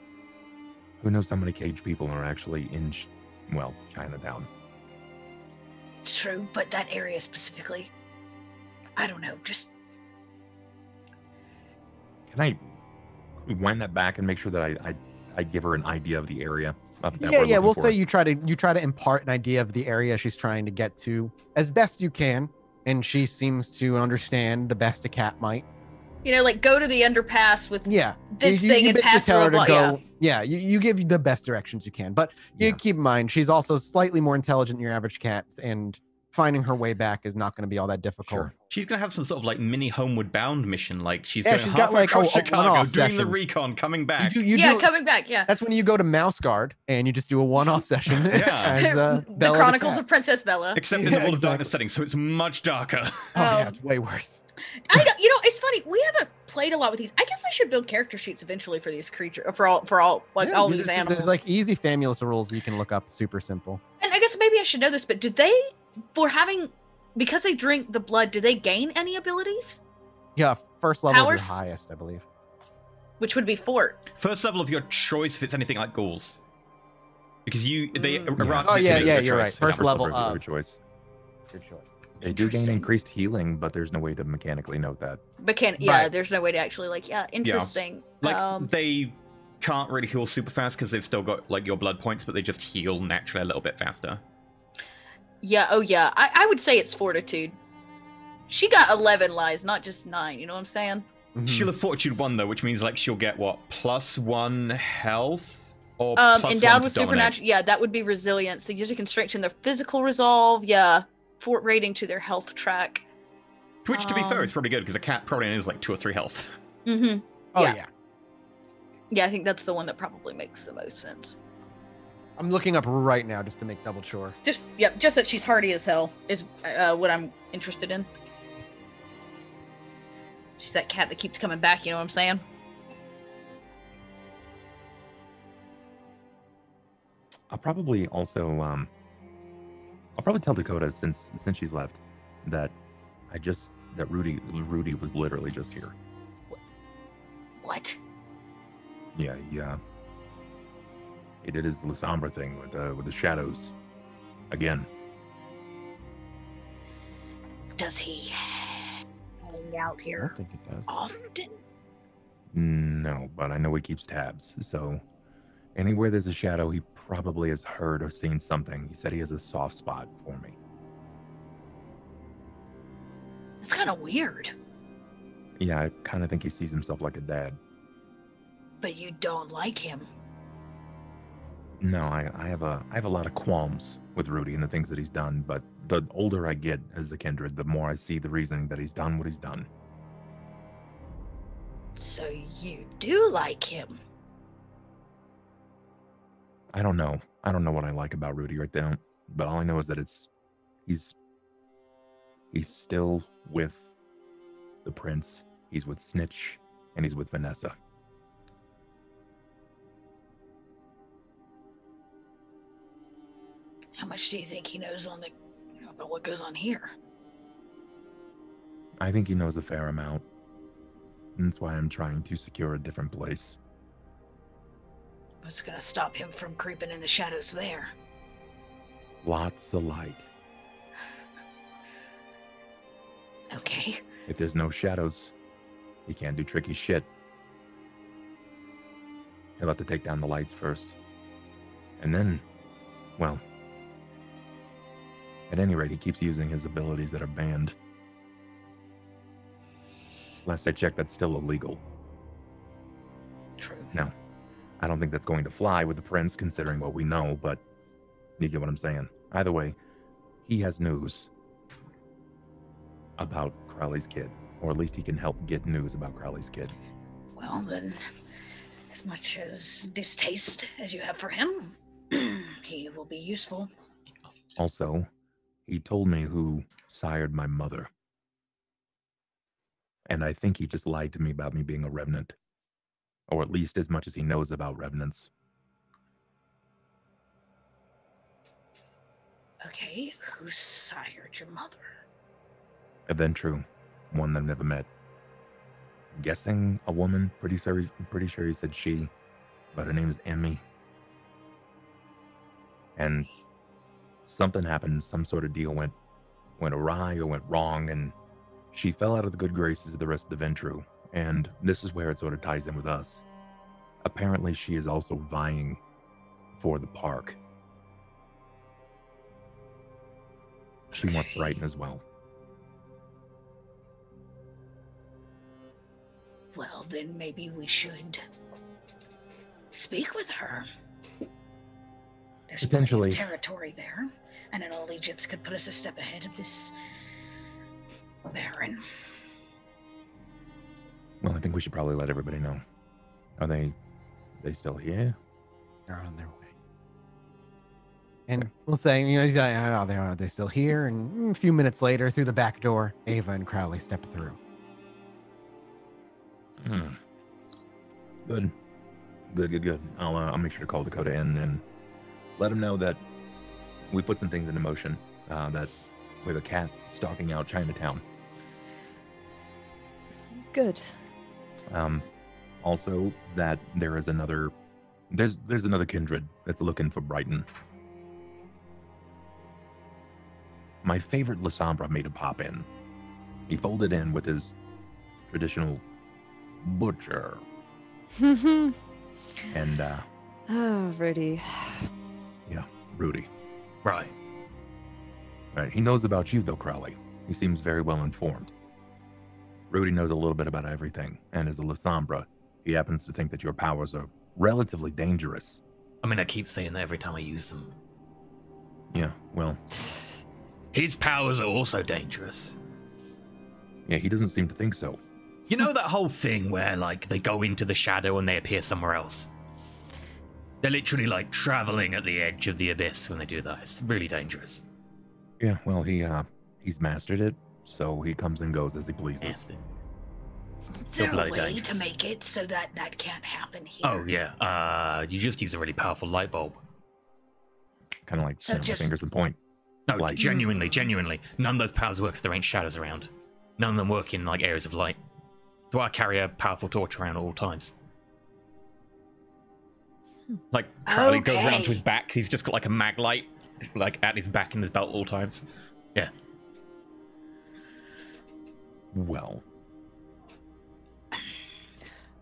Who knows how many caged people are actually in, Ch- well, Chinatown? It's true, but that area specifically, I don't know. Just Can I wind that back and make sure that I, I, I give her an idea of the area? Of, that yeah, yeah. We'll for? say you try to you try to impart an idea of the area she's trying to get to as best you can, and she seems to understand the best a cat might. You know, like go to the underpass with Yeah. this you, thing you and pass through tell her to go. Yeah. Yeah, you, you give the best directions you can, but you Yeah. keep in mind she's also slightly more intelligent than your average cat, and finding her way back is not going to be all that difficult. Sure. She's gonna have some sort of like mini homeward bound mission. Like she's Yeah, going she's got, like, across a- a Chicago, one-off doing the recon, coming You back. do, you yeah, do, coming back. Yeah. That's when you go to Mouse Guard and you just do a one-off <laughs> session. Yeah. <laughs> as, uh, <laughs> the Bella Chronicles cat. of Princess Bella. Except in the Yeah, World of. Darkness setting, so it's much darker. Oh, yeah, Um, it's way worse. I don't, you know, it's funny. We haven't played a lot with these. I guess I should build character sheets eventually for these creatures, for all, for all, like Yeah, all these animals. There's like easy Famulus rules you can look up, super simple. and I guess maybe I should know this, but did they, for having, because they drink the blood, do they gain any abilities? Yeah, first level Powers? is your highest, I believe. Which would be fort. First level of your choice if it's anything like ghouls. Because you they Mm. are Yeah. Oh, yeah, yeah, you're right. choice. First level of your of- choice. Good choice. They do gain increased healing, but there's no way to mechanically note that. But can yeah, Right. there's no way to actually like yeah, interesting. Like um, they can't really heal super fast because they've still got like your blood points, but they just heal naturally a little bit faster. Yeah, oh yeah, I, I would say it's fortitude. She got eleven lies, not just nine. You know what I'm saying? Mhm. She'll have fortitude one though, which means like she'll get what plus one health or Um, plus endowed one with to dominate. supernatural. Yeah, that would be resilience. They usually can strengthen their physical resolve. Yeah, fort rating to their health track. Which, to be fair, Um, is pretty good because a cat probably only has like two or three health. Mm-hmm. Oh yeah. yeah. Yeah, I think that's the one that probably makes the most sense. I'm looking up right now just to make double sure. Just yep, just that she's hardy as hell is uh, what I'm interested in. She's that cat that keeps coming back. You know what I'm saying? I'll probably also um I'll probably tell Dakota since since she's left that I just that Rudy Rudy was literally just here. what? Yeah, yeah. He did his Lasombra thing with the with the shadows. Again. Does he hang out I here don't think it does. often? No, but I know he keeps tabs. So anywhere there's a shadow, he probably has heard or seen something. He said he has a soft spot for me. That's kind of weird, Yeah, I kind of think he sees himself like a dad. but you don't like him. No, I, I have a I have a lot of qualms with Rudy and the things that he's done, but the older I get as a kindred, the more I see the reasoning that he's done what he's done. So you do like him. I don't know. I don't know what I like about Rudy right now, but all I know is that it's he's he's still with the prince. He's with Snitch and he's with Vanessa. How much do you think he knows on the you know, about what goes on here? I think he knows a fair amount. And that's why I'm trying to secure a different place. What's gonna stop him from creeping in the shadows there? Lots of light. <sighs> Okay. If there's no shadows, he can't do tricky shit. He'll have to take down the lights first. And then, well, at any rate, he keeps using his abilities that are banned. Last I checked, that's still illegal. True. No, I don't think that's going to fly with the prince, considering what we know, but you get what I'm saying. Either way, he has news about Crowley's kid, or at least he can help get news about Crowley's kid. Well then, as much as distaste as you have for him, <clears throat> he will be useful. Also, he told me who sired my mother. And I think he just lied to me about me being a revenant. Or at least as much as he knows about revenants. Okay, who sired your mother? a Ventrue, one that I've never met. Guessing a woman. Pretty sure. Pretty sure he said she, but her name is Emmy. And something happened. Some sort of deal went went awry or went wrong, and she fell out of the good graces of the rest of the Ventrue. And this is where it sort of ties in with us. Apparently, she is also vying for the park. She wants Brighton as well. Well, then maybe we should speak with her. There's Potentially. of territory there, and an all Egypts could put us a step ahead of this Baron. Well, I think we should probably let everybody know. Are they they still here? They're on their way. And we'll say, you know, he's like, oh, they are they still here? And a few minutes later, through the back door, Ava and Crowley step through. Hmm. Good. Good, good, good. I'll uh, I'll make sure to call Dakota in and let him know that we put some things into motion. Uh, that we have a cat stalking out Chinatown. Good. Um, also that there is another there's there's another kindred that's looking for Brighton. My favorite Lasombra made a pop in. He folded in with his traditional butcher oh, <laughs> and uh Rudy. Rudy. Right. Right. He knows about you though, Crowley. He seems very well informed. Rudy knows a little bit about everything, and as a Lasombra, he happens to think that your powers are relatively dangerous. I mean, I keep saying that every time I use them. Yeah, well, His powers are also dangerous. yeah, he doesn't seem to think so. You know that whole thing where, like, they go into the shadow and they appear somewhere else? They're literally, like, traveling at the edge of the abyss when they do that. It's really dangerous. Yeah, well, he uh he's mastered it, so he comes and goes as he pleases. Nasty. Is there a way dangerous. to make it so that that can't happen here? Oh, yeah. Uh, you just use a really powerful light bulb. Kind of like So snap my fingers and point. No, Light. genuinely, genuinely. None of those powers work if there ain't shadows around. None of them work in, like, areas of light. So I carry a powerful torch around at all times. Like, Crowley goes around to his back. He's just got, like, a mag light, like, at his back in his belt at all times. Yeah. Well,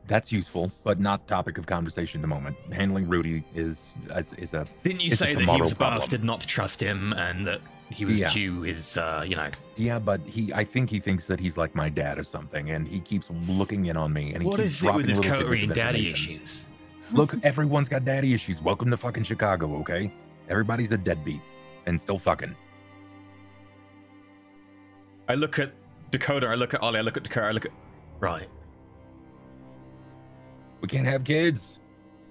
that's useful, but not topic of conversation at the moment. Handling Rudy is is, is a Didn't you It's a say that he was a problem. bastard not to trust him and that he was Yeah. due his, uh, you know. yeah, but he I think he thinks that he's like my dad or something, and he keeps looking in on me. And he What keeps is it with dropping his little tidbits Korean of daddy issues? Look, everyone's got daddy issues. Welcome to fucking Chicago, okay? Everybody's a deadbeat and still fucking. I look at Dakota, I look at Ollie, I look at Dakota, I look at. Right. We can't have kids,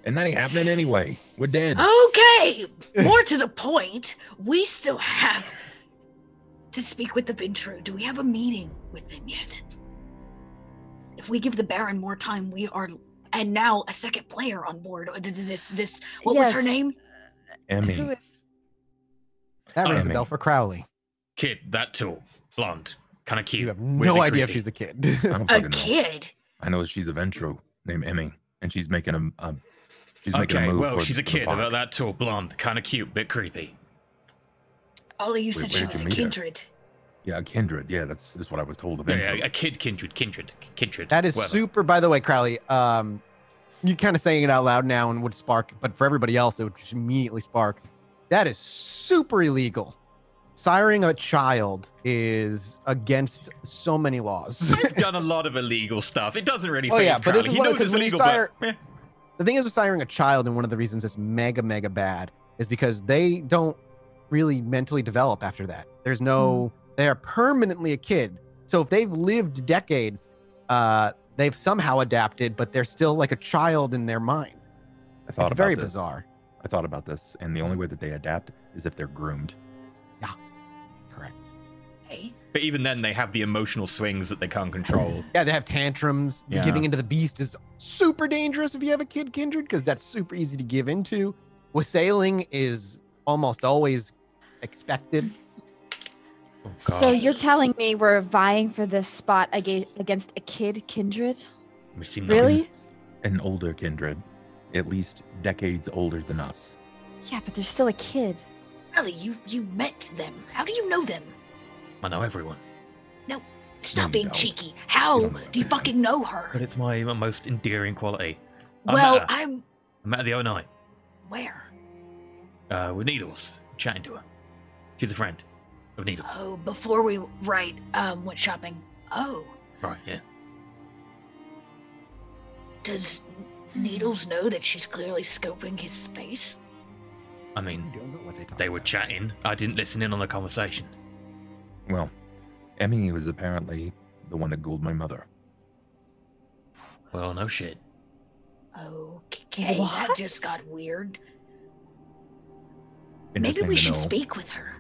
and that ain't happening anyway. We're dead. Okay, more to the point, we still have to speak with the Ventrue. Do we have a meeting with them yet? If we give the Baron more time, we are, and now a second player on board. Th- th- This, this, what was her name? Emmy. Who is? That rings a bell for Crowley. Kid, that too. blonde, kind of cute. You have no idea if she's a kid. I A fucking know. kid. I know she's a Ventrue named Emmy, and she's making a, a she's making Okay, a move. well, for she's a kid, about that too. blonde, kind of cute, bit creepy. Ollie, you Wait, said where she was a meet her? kindred. Yeah, a kindred. Yeah, that's that's what I was told. A Yeah, yeah, a kid, kindred, kindred, kindred. That is whatever. super. By the way, Crowley, um, you kind of saying it out loud now and would spark, but for everybody else, it would just immediately spark. That is super illegal. Siring a child is against so many laws. <laughs> I've done a lot of illegal stuff. It doesn't really Oh, yeah, but this is He knows it's when you illegal, sire- but the thing is with siring a child, and one of the reasons it's mega, mega bad is because they don't really mentally develop after that. There's no, they are permanently a kid. So if they've lived decades, uh, they've somehow adapted, but they're still like a child in their mind. I thought It's about very this. bizarre. I thought about this, and the only way that they adapt is if they're groomed. Yeah, correct. Hey, But even then, they have the emotional swings that they can't control. <laughs> Yeah, they have tantrums. Yeah. Giving into the beast is super dangerous if you have a kid kindred because that's super easy to give into. Wassailing is almost always expected. Oh, So you're telling me we're vying for this spot aga- against a kid kindred? Really? An older kindred, at least decades older than us. Yeah, but they're still a kid. Ellie, you you met them. How do you know them? I know everyone. No, stop you being don't. cheeky. How don't do you fucking know her? But it's my, my most endearing quality. I met Well, her. I'm I met her the other night. where? Uh, with Needles, chatting to her. She's a friend of Needles. Oh, before we right um went shopping. Oh, Right, yeah. does Needles know that she's clearly scoping his space? I mean, don't know what they they were about. chatting. I didn't listen in on the conversation. Well, Emmy was apparently the one that ghouled my mother. Well, no shit. Okay, that just got weird. Maybe we should know. speak with her.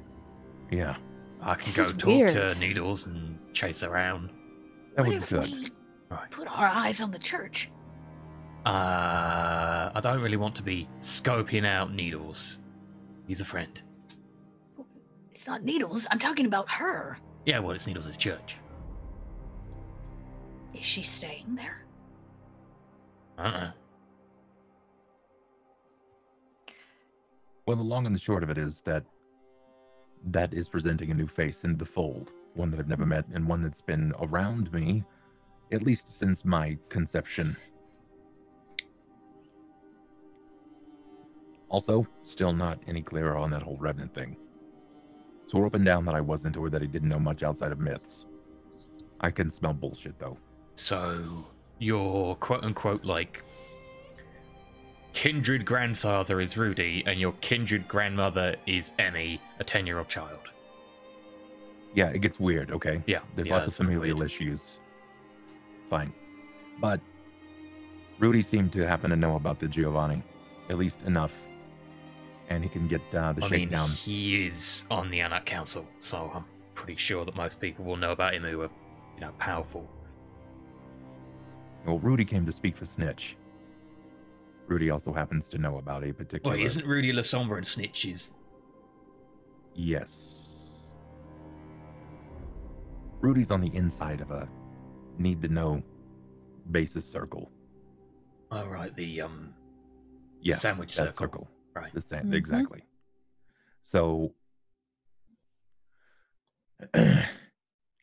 Yeah, I can This go talk weird. to Needles and chase around. that what would be if good. we Right. put our eyes on the church? Uh, I don't really want to be scoping out Needles. He's a friend. It's not Needles. I'm talking about her. Yeah, well, it's Needles' church. Is she staying there? I don't know. Well, the long and the short of it is that that is presenting a new face in the fold, one that I've never met, and one that's been around me at least since my conception. Also, still not any clearer on that whole revenant thing. Swore up and down that I wasn't, or that he didn't know much outside of myths. I can smell bullshit, though. So, your quote unquote, like, kindred grandfather is Rudy, and your kindred grandmother is Emmy, a 10 year old child. Yeah, it gets weird, okay? Yeah. There's yeah, lots of familial issues. Fine. But Rudy seemed to happen to know about the Giovanni, at least enough. And he can get uh, the I mean, he is on the Anarch Council, so I'm pretty sure that most people will know about him who are, you know, powerful. Well, Rudy came to speak for Snitch. Rudy also happens to know about a particular. Wait, isn't Rudy Lasombra and Snitches? Yes. Rudy's on the inside of a need to know basis circle. Oh, right, the, um, Yeah, sandwich that circle. circle. Right. The same, Mhm. exactly. So <clears throat>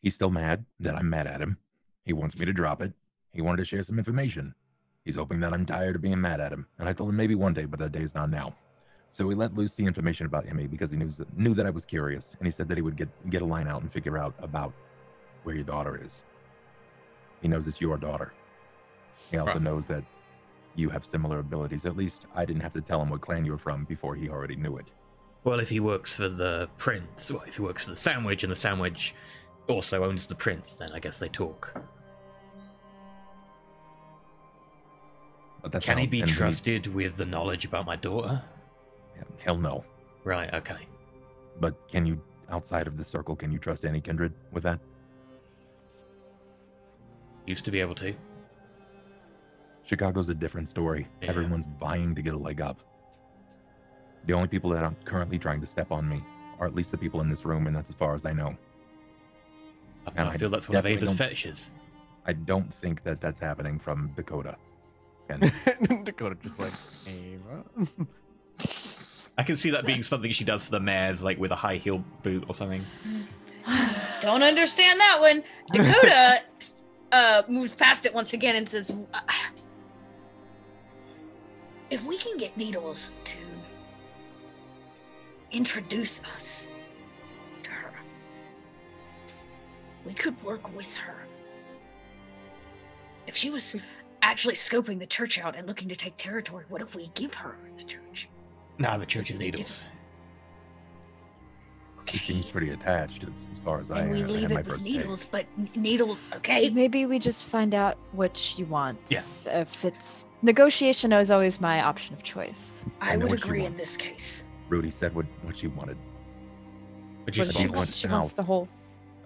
he's still mad that I'm mad at him. He wants me to drop it. He wanted to share some information. He's hoping that I'm tired of being mad at him. And I told him maybe one day, but that day's not now. So he let loose the information about Emmy because he knew that, knew that I was curious, and he said that he would get get a line out and figure out about where your daughter is. He knows it's your daughter. He also knows that you have similar abilities. At least I didn't have to tell him what clan you were from before he already knew it. Well, if he works for the prince, well, if he works for the sandwich and the sandwich also owns the prince, then I guess they talk. Can he be trusted with the knowledge about my daughter? Hell no. Right, okay. But can you, outside of the circle, can you trust any kindred with that? Used to be able to. Chicago's a different story. Yeah. Everyone's vying to get a leg up. The only people that are currently trying to step on me are at least the people in this room, and that's as far as I know. I, And I I feel that's one of Ava's fetishes. I don't think that that's happening from Dakota. And <laughs> Dakota just like Ava. I can see that being something she does for the mares, like with a high heel boot or something. Don't understand that one. Dakota <laughs> uh, moves past it once again and says, uh, If we can get Needles to introduce us to her, we could work with her. If she was actually scoping the church out and looking to take territory, what if we give her the church? Nah, the church is needles. he seems pretty attached as, as far as I, and we uh, leave it with Needles, take. but N- Needle, okay? Maybe we just find out what she wants. Yeah. If it's negotiation is always my option of choice. I, I would agree in this case. Rudy said what, what she wanted. But What she wants? She wants the whole.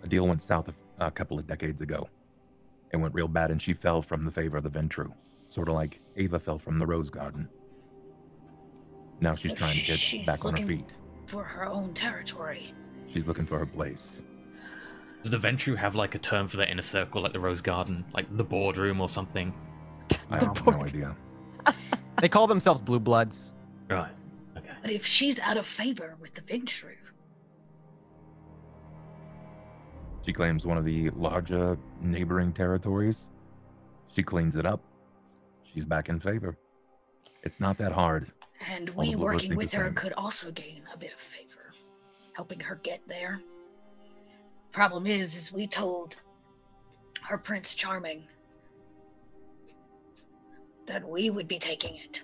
A deal went south a, a couple of decades ago. It went real bad, and she fell from the favor of the Ventrue, sort of like Ava fell from the Rose Garden. Now she's trying to get back on her looking- feet. for her own territory. She's looking for her place. Do the Ventrue have like a term for their inner circle, like the Rose Garden, like the boardroom or something? I have no idea. They call themselves Blue Bloods. Right. Okay. But if she's out of favor with the Ventrue, She claims one of the larger neighboring territories. She cleans it up. She's back in favor. It's not that hard. and we the Blue Bloods working with her same. could also gain a bit of favor, helping her get there. Problem is, is we told her Prince Charming that we would be taking it.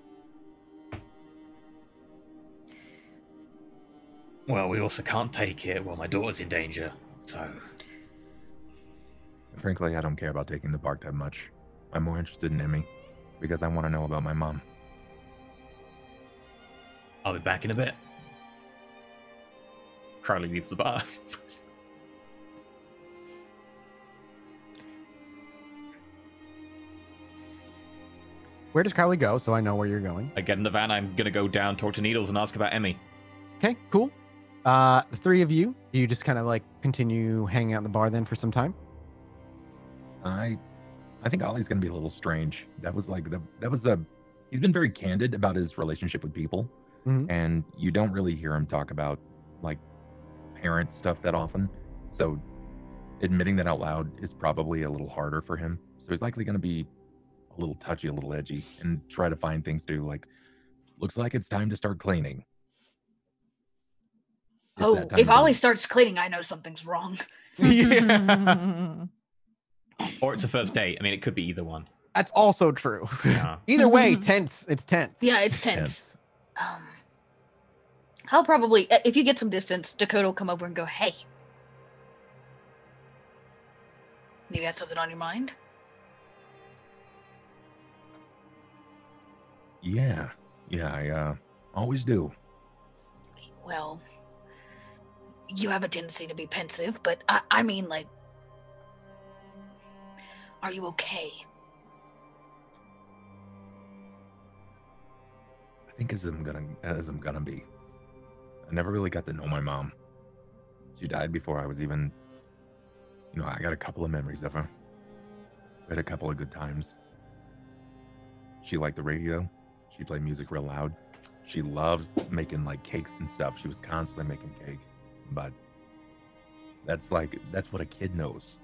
Well, we also can't take it while my daughter's in danger. So, Frankly, I don't care about taking the bark that much. I'm more interested in Emmy because I want to know about my mom. I'll be back in a bit. Crowley leaves the bar. <laughs> Where does Crowley go? So I know where you're going. I get in the van. I'm gonna go down, talk to Needles, and ask about Emmy. Okay, cool. Uh, the three of you, you just kind of like continue hanging out in the bar then for some time? I, I think Ollie's gonna be a little strange. That was like the that was a. He's been very candid about his relationship with people, Mhm. and you don't really hear him talk about like parent stuff that often. So, admitting that out loud is probably a little harder for him. So he's likely gonna be a little touchy, a little edgy, and try to find things to do. Like, looks like it's time to start cleaning. It's oh, if Ollie starts cleaning, I know something's wrong. yeah, <laughs> <laughs> <laughs> Or it's a first date. I mean, it could be either one. that's also true. Yeah. <laughs> Either way, tense. It's tense. Yeah, it's tense. Tense. Um, I'll probably, uh, if you get some distance, Dakota will come over and go, "Hey, you got something on your mind?" Yeah, yeah, I uh, always do. Well, you have a tendency to be pensive, but I, I mean, like, are you okay? I think as I'm gonna as I'm gonna be. I never really got to know my mom. She died before I was even you know, I got a couple of memories of her. We had a couple of good times. She liked the radio. She played music real loud. She loved making like cakes and stuff. She was constantly making cake. But that's like that's what a kid knows.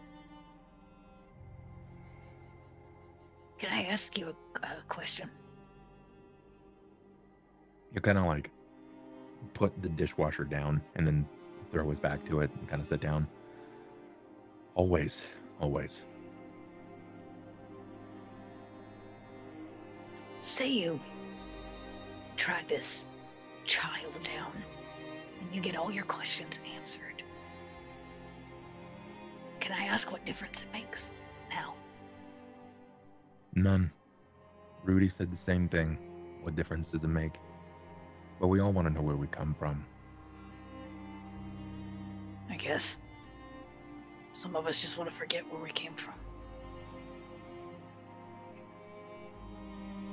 Can I ask you a, a question? You kind of like put the dishwasher down and then throw his back to it and kind of sit down. Always, always. Say you track this child down and you get all your questions answered. Can I ask what difference it makes now? None. Rudy said the same thing. What difference does it make? But we all want to know where we come from. I guess. Some of us just want to forget where we came from.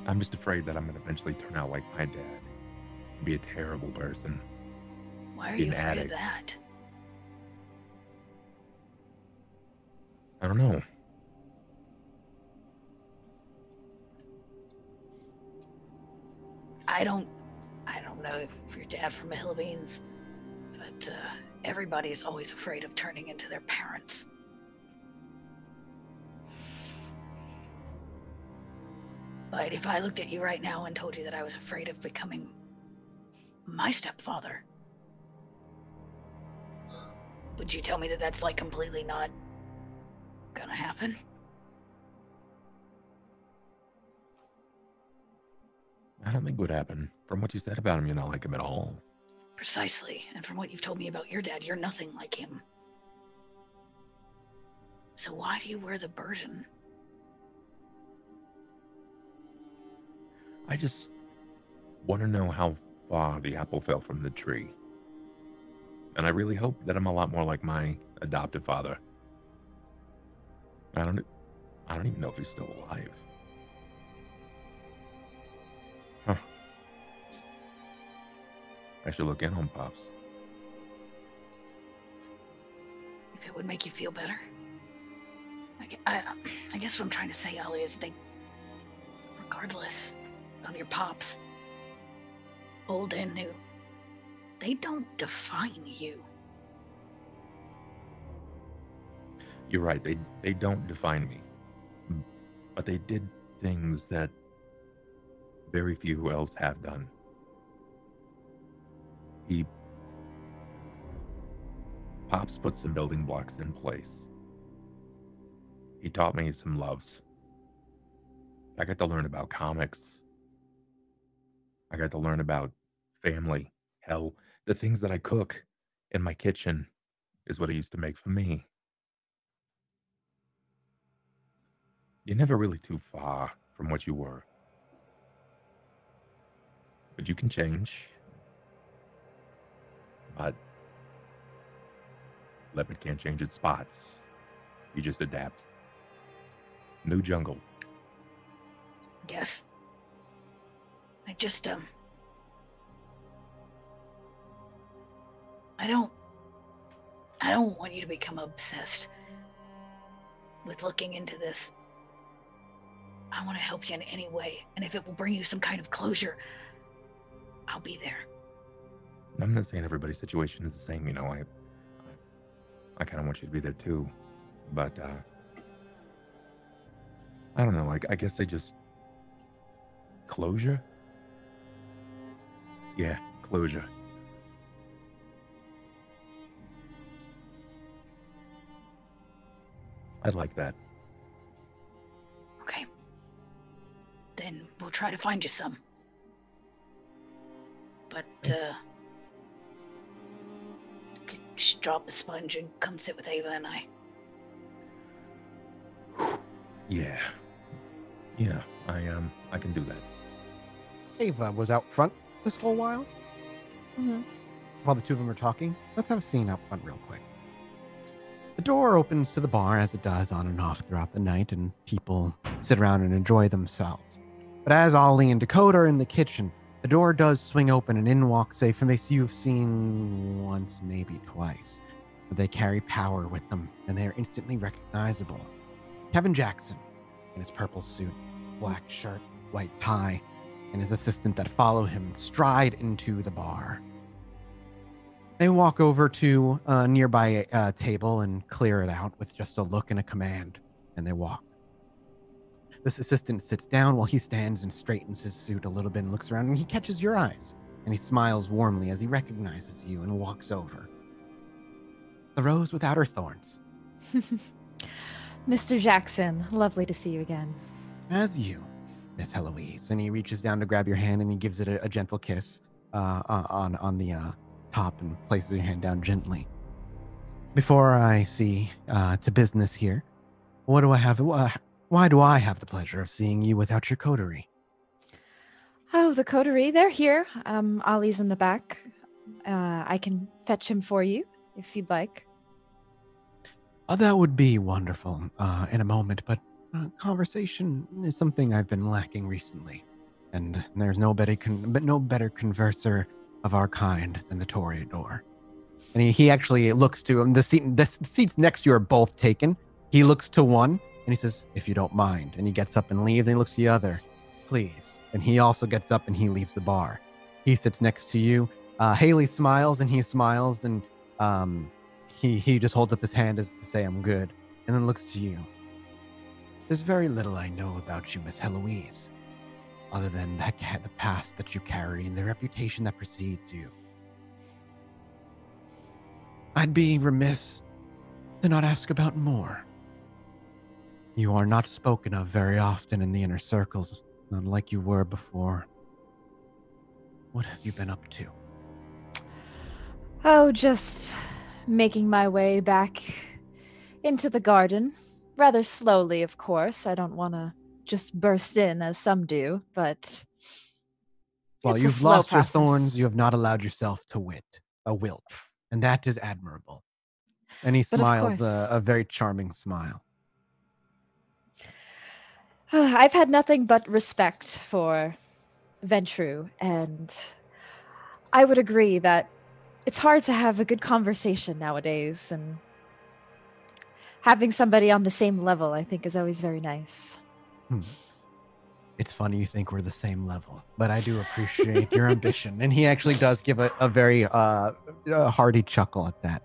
I'm just afraid that I'm going to eventually turn out like my dad. Be a terrible person. Why are you afraid addict. of that? I don't know. I don't I don't know if your dad from a hill beans, but uh, everybody is always afraid of turning into their parents. But if I looked at you right now and told you that I was afraid of becoming my stepfather, would you tell me that that's like completely not gonna happen? I don't think it would happen. From what you said about him, you're not like him at all. Precisely. And from what you've told me about your dad, you're nothing like him. So why do you wear the burden? I just want to know how far the apple fell from the tree. And I really hope that I'm a lot more like my adoptive father. I don't I don't even know if he's still alive. I should look in on Pops. If it would make you feel better. I, I, guess what I'm trying to say, Ali, is they, regardless of your pops, old and new, they don't define you. You're right. They they don't define me, but they did things that very few else have done. He Pops put some building blocks in place. He taught me some loves. I got to learn about comics. I got to learn about family. Hell, the things that I cook in my kitchen is what he used to make for me. You're never really too far from what you were. But you can change. But leopard can't change its spots. You just adapt. New jungle. Guess. I just, um. I don't. I don't want you to become obsessed with looking into this. I want to help you in any way, and if it will bring you some kind of closure, I'll be there. I'm not saying everybody's situation is the same, you know. I, I, I kind of want you to be there too, but uh, I don't know. I, I guess I just closure. Yeah, closure. I'd like that. Okay. Then we'll try to find you some. But, uh. C- Just drop the sponge and come sit with Ava and I. Yeah, yeah. I um, I can do that. Ava was out front this whole while. Mhm. While the two of them are talking, let's have a scene out front real quick. The door opens to the bar as it does on and off throughout the night, and people sit around and enjoy themselves. But as Ollie and Dakota are in the kitchen, the door does swing open and in walks a face you've seen once, maybe twice. But they carry power with them, and they are instantly recognizable. Kevin Jackson, in his purple suit, black shirt, white tie, and his assistant that follow him stride into the bar. They walk over to a nearby uh, table and clear it out with just a look and a command, and they walk. This assistant sits down while he stands and straightens his suit a little bit and looks around, and he catches your eyes, and he smiles warmly as he recognizes you and walks over. The rose without her thorns, <laughs> Mr. Jackson, lovely to see you again. as you, Miss Heloise. And he reaches down to grab your hand and he gives it a, a gentle kiss uh, uh, on on the uh, top and places your hand down gently. Before I see uh, to business here, what do I have? Wh- Why do I have the pleasure of seeing you without your coterie? Oh, the coterie, they're here. Um, Ollie's in the back. Uh, I can fetch him for you if you'd like. Uh, that would be wonderful uh, in a moment, but uh, conversation is something I've been lacking recently, and there's no better con- but no better converser of our kind than the Toreador. And he, he actually looks to him. The seat, the seats next to you are both taken. He looks to one and he says, "If you don't mind," and he gets up and leaves. And he looks the other, "Please," and he also gets up and he leaves the bar. He sits next to you. Uh, Haley smiles and he smiles and um, he he just holds up his hand as to say I'm good, and then looks to you. There's very little I know about you, Miss Heloise, other than ca- the past that you carry and the reputation that precedes you. I'd be remiss to not ask about more. You are not spoken of very often in the inner circles, not like you were before. What have you been up to? Oh, just making my way back into the garden. Rather slowly, of course. I don't want to just burst in as some do, but It's you've lost process. your thorns, you have not allowed yourself to wit, a wilt, and that is admirable. And he But smiles uh, a, a very charming smile. <sighs> I've had nothing but respect for Ventrue, and I would agree that it's hard to have a good conversation nowadays. And having somebody on the same level, I think, is always very nice. It's funny you think we're the same level, but I do appreciate your <laughs> ambition. And he actually does give a, a very uh, a hearty chuckle at that.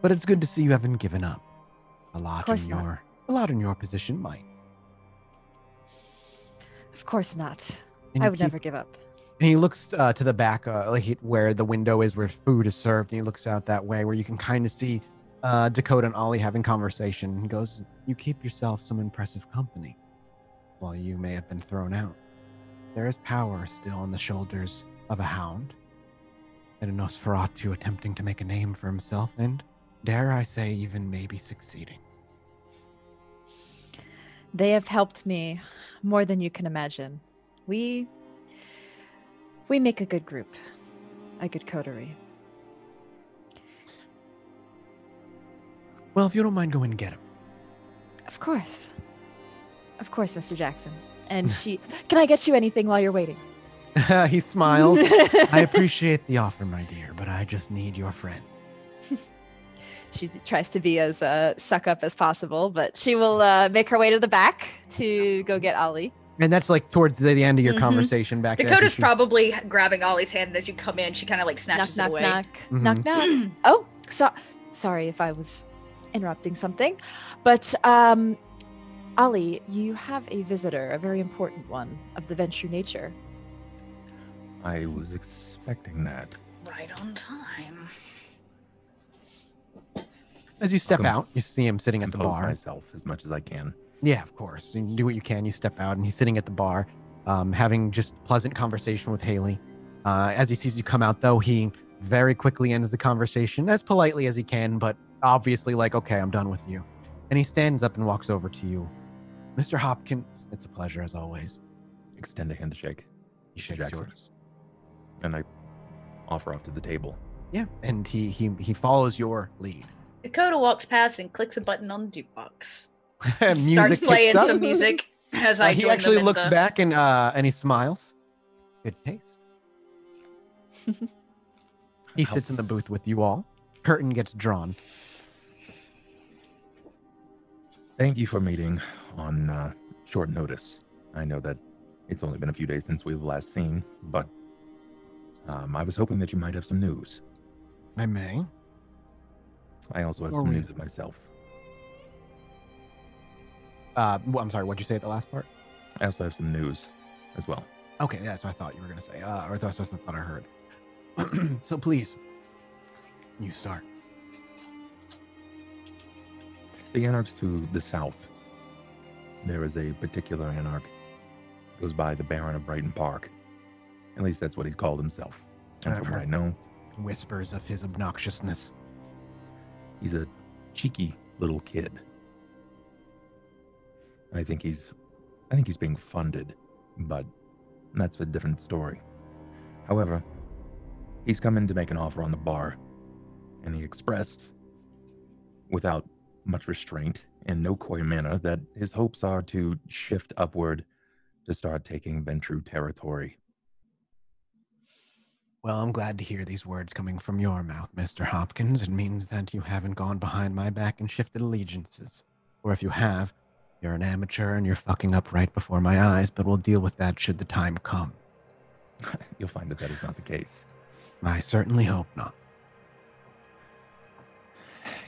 But it's good to see you haven't given up. A lot in not. your a lot in your position might. Of course not. And I would keep- never give up. And he looks uh, to the back, uh, like he, where the window is, where food is served. And he looks out that way, where you can kind of see uh, Dakota and Ollie having conversation. He goes, "You keep yourself some impressive company, while you may have been thrown out. There is power still on the shoulders of a hound, and a Nosferatu attempting to make a name for himself, and dare I say, even maybe succeeding." They have helped me more than you can imagine. We we make a good group, a good coterie. Well, if you don't mind going and get him. Of course, of course, Mr. Jackson. And <laughs> she, can I get you anything while you're waiting? <laughs> he smiles. <laughs> I appreciate the offer, my dear, but I just need your friends. She tries to be as uh, suck up as possible, but she will uh, make her way to the back to go get Ollie. And that's like towards the, the end of your Mhm. conversation back there. Dakota's She- probably grabbing Ollie's hand as you come in. She kind of like snatches knock, it away. knock, Mhm. knock, knock. <clears throat> Oh, so sorry if I was interrupting something, but um, Ollie, you have a visitor, a very important one of the Ventrue nature. I was expecting that. Right on time. As you step out, you see him sitting at the bar. myself as much as I can. Yeah, of course. You do what you can. You step out, and he's sitting at the bar, um, having just pleasant conversation with Haley. Uh, as he sees you come out, though, he very quickly ends the conversation as politely as he can, but obviously, like, okay, I'm done with you. And he stands up and walks over to you. Mr. Hopkins, it's a pleasure as always. Extend a handshake, He shakes Jackson. yours. and I offer off to the table. Yeah, and he he he follows your lead. Dakota walks past and clicks a button on the jukebox. <laughs> music Starts playing some music as Uh, I he join actually in looks the- back and uh and he smiles. Good taste. <laughs> he How- sits in the booth with you all. Curtain gets drawn. Thank you for meeting on uh, short notice. I know that it's only been a few days since we've last seen, but um, I was hoping that you might have some news. I may. I also have some we- news of myself. Uh, well, I'm sorry. What'd you say at the last part? I also have some news as well. Okay, yeah, that's what I thought you were gonna say. Uh, or that's what I thought I heard. <clears throat> so please, you start. The anarchs to the south. There is a particular anarch. Goes by the Baron of Brighton Park. At least that's what he's called himself. And I've from what I heard- know, Whispers of his obnoxiousness. He's a cheeky little kid. I think he's I think he's being funded, but that's a different story. However, he's come in to make an offer on the bar, and he expressed, without much restraint and no coy manner, that his hopes are to shift upward to start taking Ventrue territory. Well, I'm glad to hear these words coming from your mouth, Mr. Hopkins. It means that you haven't gone behind my back and shifted allegiances. Or if you have, you're an amateur and you're fucking up right before my eyes, but we'll deal with that should the time come. <laughs> You'll find that that is not the case. I certainly hope not.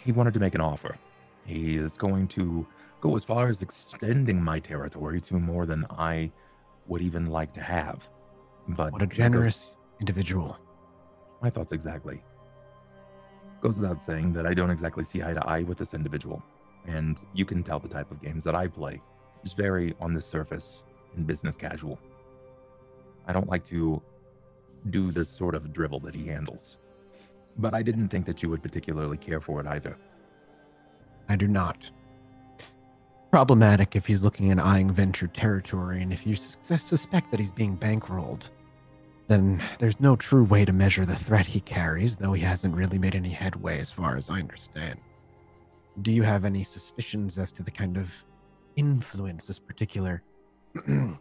he wanted to make an offer. He is going to go as far as extending my territory to more than I would even like to have. But What a generous individual. my thoughts exactly. Goes without saying that I don't exactly see eye to eye with this individual, and you can tell the type of games that I play is very on the surface and business casual. I don't like to do this sort of drivel that he handles. But I didn't think that you would particularly care for it either. I do not. Problematic if he's looking and eyeing Ventrue territory, and if you sus- suspect that he's being bankrolled, then there's no true way to measure the threat he carries, though he hasn't really made any headway as far as I understand. Do you have any suspicions as to the kind of influence this particular <clears throat>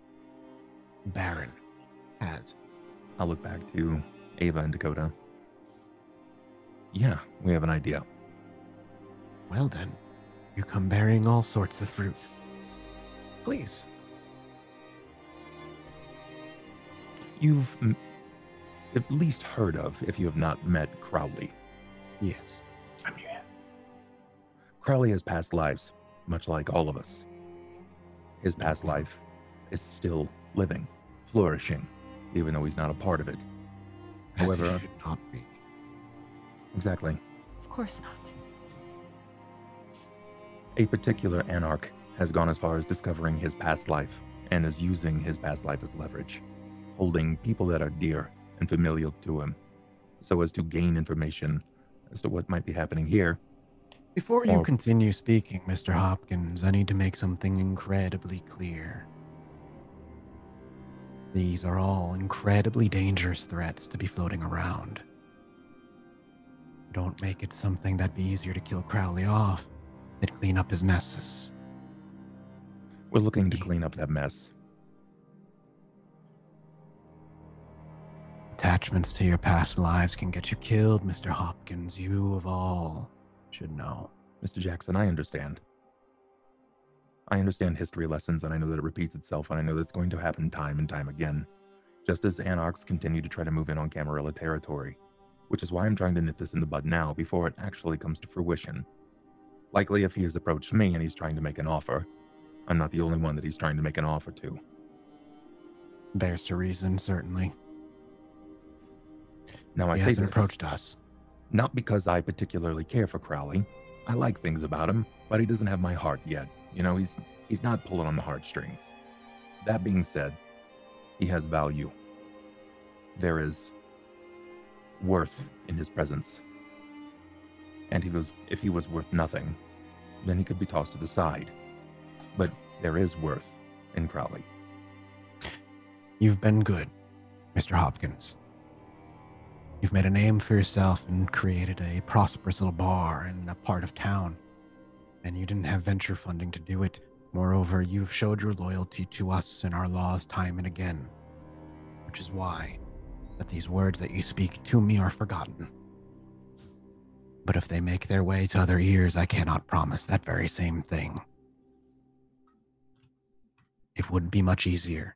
Baron has? I'll look back to Ava and Dakota. Yeah, we have an idea. Well then, You come bearing all sorts of fruit. Please. You've m- at least heard of, if you have not met Crowley. Yes. I'm here. Crowley has past lives, much like all of us. His past life is still living, flourishing, even though he's not a part of it. As However- it should not be. Exactly. Of course not. A particular anarch has gone as far as discovering his past life and is using his past life as leverage, holding people that are dear and familial to him so as to gain information as to what might be happening here. Before you Or- continue speaking, Mr. Hopkins, I need to make something incredibly clear. These are all incredibly dangerous threats to be floating around. Don't make it something that'd be easier to kill Crowley off than clean up his messes. We're looking to clean up that mess. Attachments to your past lives can get you killed, Mr. Hopkins. You, of all, should know. Mr. Jackson, I understand. I understand history lessons and I know that it repeats itself and I know that's going to happen time and time again. Just as anarchs continue to try to move in on Camarilla territory. Which is why I'm trying to nip this in the bud now before it actually comes to fruition. Likely if he has approached me and he's trying to make an offer, I'm not the only one that he's trying to make an offer to. Bears to reason, certainly. Now I he say hasn't this, approached us. not because I particularly care for Crowley. I like things about him, but he doesn't have my heart yet. You know, he's he's not pulling on the heartstrings. That being said, he has value. There is worth in his presence. And he was if he was worth nothing, then he could be tossed to the side. But there is worth in Crowley. You've been good, Mr. Hopkins. You've made a name for yourself and created a prosperous little bar in a part of town. And you didn't have Ventrue funding to do it. Moreover, you've showed your loyalty to us and our laws time and again. Which is why that these words that you speak to me are forgotten. But if they make their way to other ears, I cannot promise that very same thing. It would be much easier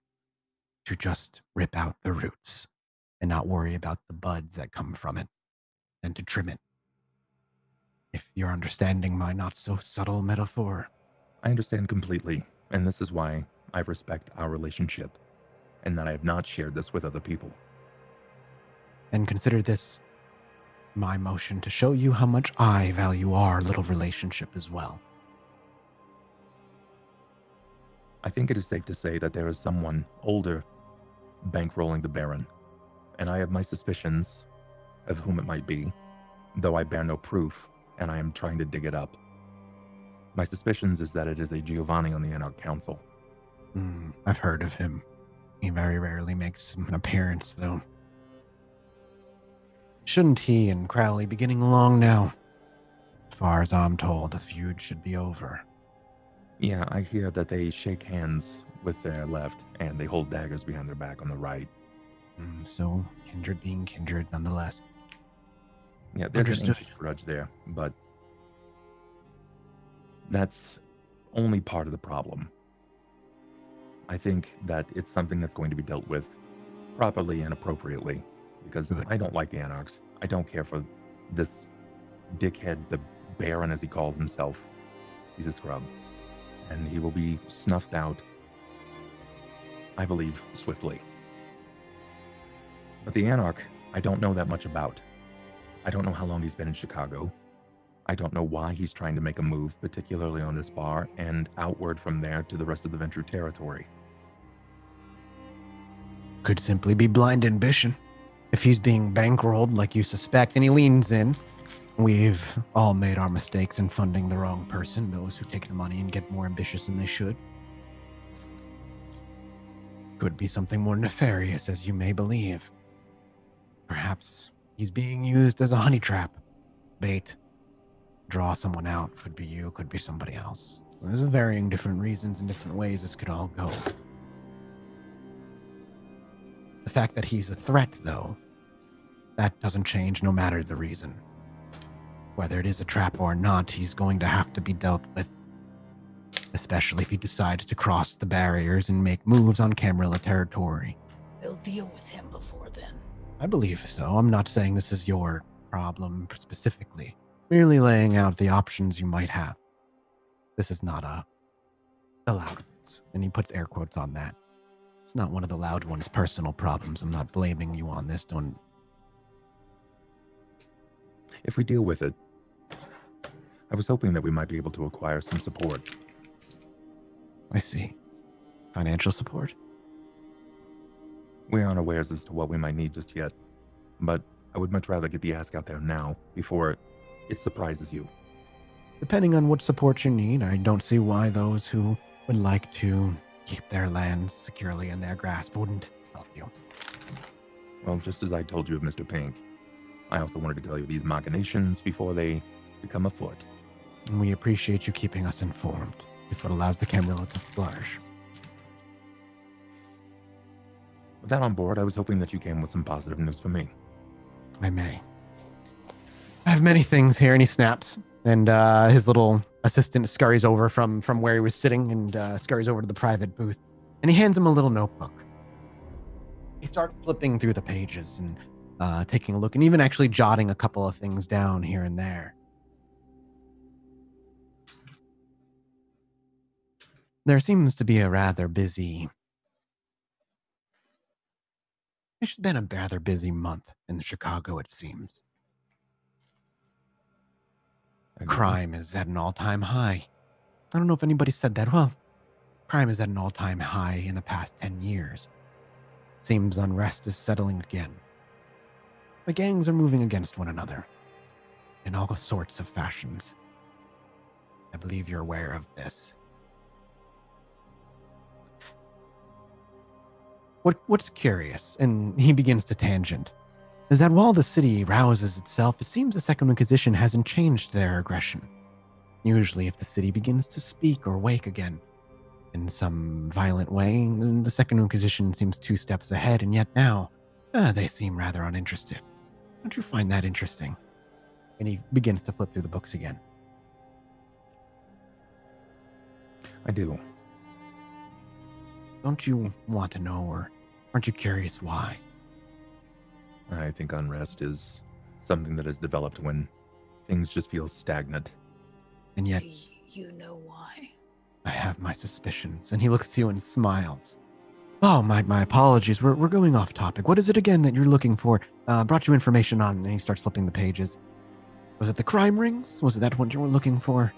to just rip out the roots and not worry about the buds that come from it than to trim it. If you're understanding my not so subtle metaphor, I understand completely, and this is why I respect our relationship and that I have not shared this with other people. And consider this my motion to show you how much I value our little relationship as well. I think it is safe to say that there is someone older bankrolling the Baron, and I have my suspicions of whom it might be, though I bear no proof, and I am trying to dig it up. My suspicions is that it is a Giovanni on the Anarch Council. Hmm, I've heard of him. He very rarely makes an appearance, though. Shouldn't he and Crowley be getting along now? As far as I'm told, the feud should be over. Yeah, I hear that they shake hands with their left, and they hold daggers behind their back on the right. Hmm, so, kindred being kindred nonetheless. Yeah, there's Understood. an grudge there, but that's only part of the problem. I think that it's something that's going to be dealt with properly and appropriately because Good. I don't like the Anarchs. I don't care for this dickhead, the Baron as he calls himself. He's a scrub. And he will be snuffed out, I believe, swiftly. But the Anarch, I don't know that much about. I don't know how long he's been in Chicago. I don't know why he's trying to make a move, particularly on this bar, and outward from there to the rest of the Ventrue territory. Could simply be blind ambition. If he's being bankrolled like you suspect and he leans in, we've all made our mistakes in funding the wrong person, those who take the money and get more ambitious than they should. Could be something more nefarious, as you may believe. Perhaps he's being used as a honey trap, bait. Draw someone out. Could be you, could be somebody else. There's varying different reasons and different ways this could all go. The fact that he's a threat, though, that doesn't change no matter the reason. whether it is a trap or not, he's going to have to be dealt with. Especially if he decides to cross the barriers and make moves on Camarilla territory. We'll deal with him. I believe so. I'm not saying this is your problem specifically, merely laying out the options you might have. This is not a the loud ones, and he puts air quotes on that. It's not one of the loud ones' personal problems. I'm not blaming you on this. Don't. If we deal with it, I was hoping that we might be able to acquire some support. I see. Financial support. We aren't aware as to what we might need just yet, but I would much rather get the ask out there now before it surprises you. Depending on what support you need, I don't see why those who would like to keep their lands securely in their grasp wouldn't help you. Well, just as I told you of Mr. Pink, I also wanted to tell you these machinations before they become afoot. We appreciate you keeping us informed. It's what allows the Camarilla to flourish. With that on board, I was hoping that you came with some positive news for me. I may. I have many things here, and he snaps. And uh, his little assistant scurries over from from where he was sitting and uh, scurries over to the private booth, and he hands him a little notebook. He starts flipping through the pages and uh, taking a look, and even actually jotting a couple of things down here and there. There seems to be a rather busy. It's been a rather busy month in Chicago, it seems. Crime is at an all time high. I don't know if anybody said that. Well, crime is at an all time high in the past 10 years. Seems unrest is settling again. The gangs are moving against one another in all sorts of fashions. I believe you're aware of this. What, what's curious, and he begins to tangent, is that while the city rouses itself, it seems the Second Inquisition hasn't changed their aggression. Usually, if the city begins to speak or wake again in some violent way, the Second Inquisition seems two steps ahead, and yet now uh, they seem rather uninterested. Don't you find that interesting? And he begins to flip through the books again. I do. Don't you want to know, or aren't you curious why? I think unrest is something that has developed when things just feel stagnant. And yet Y- You know why. I have my suspicions. And he looks to you and smiles. Oh, my, my apologies. We're, we're going off topic. What is it again that you're looking for? Uh, brought you information on, and he starts flipping the pages. Was it the crime rings? Was it that what you were looking for?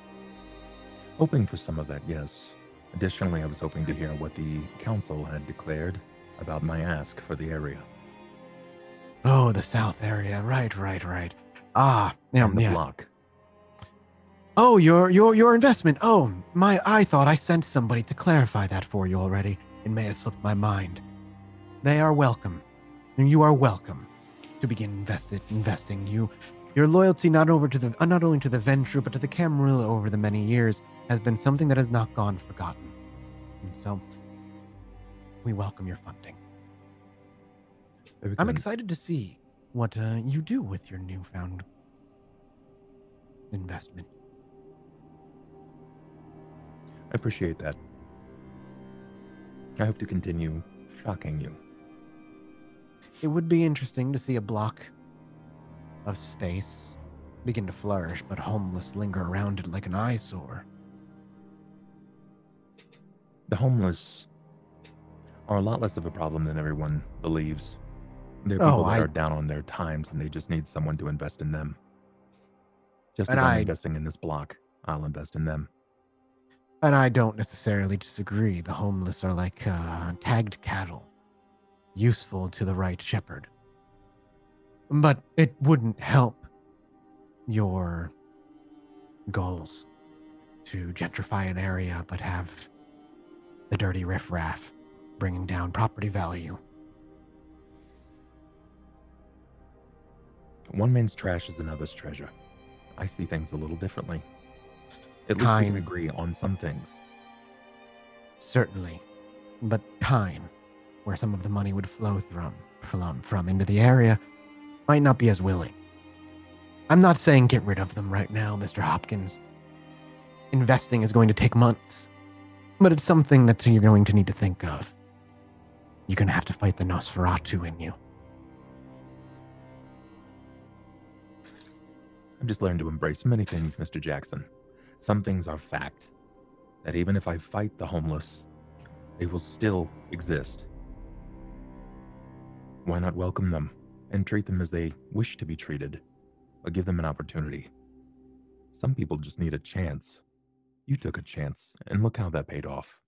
Hoping for some of that, yes. Additionally, I was hoping to hear what the council had declared about my ask for the area. Oh, the south area. Right, right, right. Ah, yeah, the yes. block. Oh, your your your investment. Oh, my I thought I sent somebody to clarify that for you already. It may have slipped my mind. They are welcome. And you are welcome to begin invested investing. You your loyalty not over to the uh, not only to the Ventrue but to the Camarilla over the many years has been something that has not gone forgotten. And so we welcome your funding. I'm excited to see what uh, you do with your newfound investment. I appreciate that. I hope to continue shocking you. It would be interesting to see a block of space begin to flourish, but homeless linger around it like an eyesore. The homeless are a lot less of a problem than everyone believes. They're Oh, people that I- are down on their times and they just need someone to invest in them. Just as I'm I- investing in this block, I'll invest in them. And I don't necessarily disagree. The homeless are like uh, tagged cattle, useful to the right shepherd. But it wouldn't help your goals to gentrify an area but have the dirty riffraff bringing down property value. One man's trash is another's treasure. I see things a little differently. At least we can agree on some things. Certainly. But Pine, where some of the money would flow from, from, from into the area, might not be as willing. I'm not saying get rid of them right now, Mr. Hopkins. Investing is going to take months, but it's something that you're going to need to think of. You're going to have to fight the Nosferatu in you. I've just learned to embrace many things, Mr. Jackson. Some things are fact. That even if I fight the homeless, they will still exist. Why not welcome them and treat them as they wish to be treated, but give them an opportunity? Some people just need a chance. You took a chance, and look how that paid off.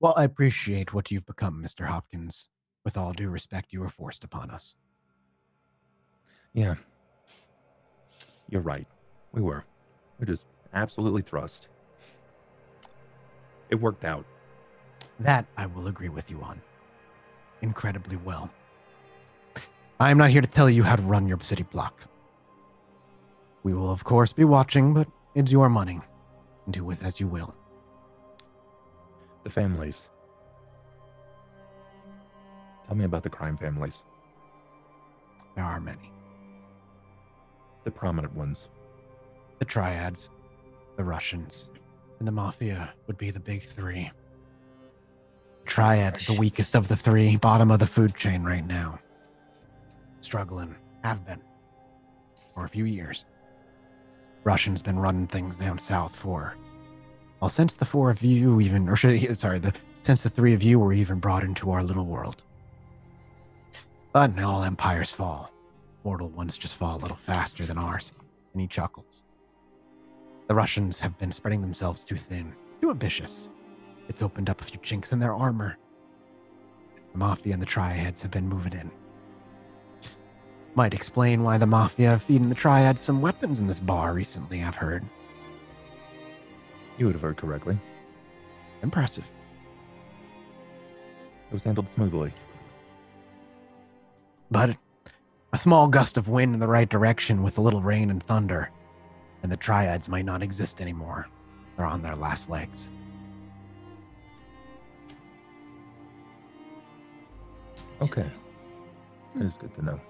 Well, I appreciate what you've become, Mr. Hopkins. With all due respect, you were forced upon us. Yeah. You're right. We were. We're just absolutely thrust. It worked out. That I will agree with you on. Incredibly well. I am not here to tell you how to run your city block. We will, of course, be watching, but it's your money. Do with as you will. The families. Tell me about the crime families, There are many. the prominent ones. The Triads, the Russians, and the Mafia would be the big three. Triad, the weakest of the three, bottom of the food chain right now. Struggling, have been, for a few years. Russians been running things down south for. Well, since the four of you even, or should, <laughs> sorry, the since the three of you were even brought into our little world. But all empires fall. Mortal ones just fall a little faster than ours. And he chuckles. The Russians have been spreading themselves too thin, too ambitious. It's opened up a few chinks in their armor. The Mafia and the Triads have been moving in. Might explain why the Mafia feeding the Triads some weapons in this bar recently, I've heard. You would have heard correctly. Impressive. It was handled smoothly. But a small gust of wind in the right direction with a little rain and thunder, and the Triads might not exist anymore. They're on their last legs. Okay. That is good to know.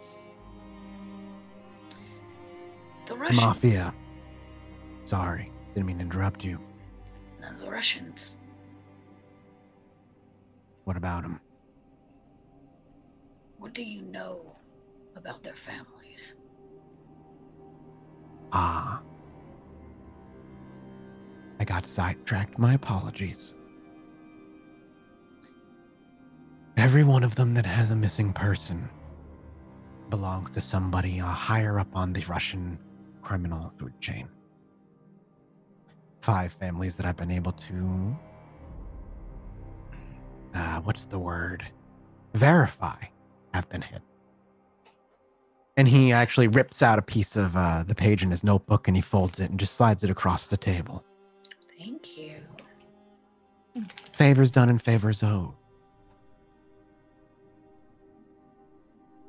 The The Russians. Mafia. Sorry, didn't mean to interrupt you. The Russians. What about them? What do you know about their families? Ah. I got sidetracked. My apologies. Every one of them that has a missing person belongs to somebody uh, higher up on the Russian criminal food chain. Five families that I've been able to. Uh, what's the word? Verify have been hit. And he actually rips out a piece of uh, the page in his notebook and he folds it and just slides it across the table. Thank you. Favors done and favors owed.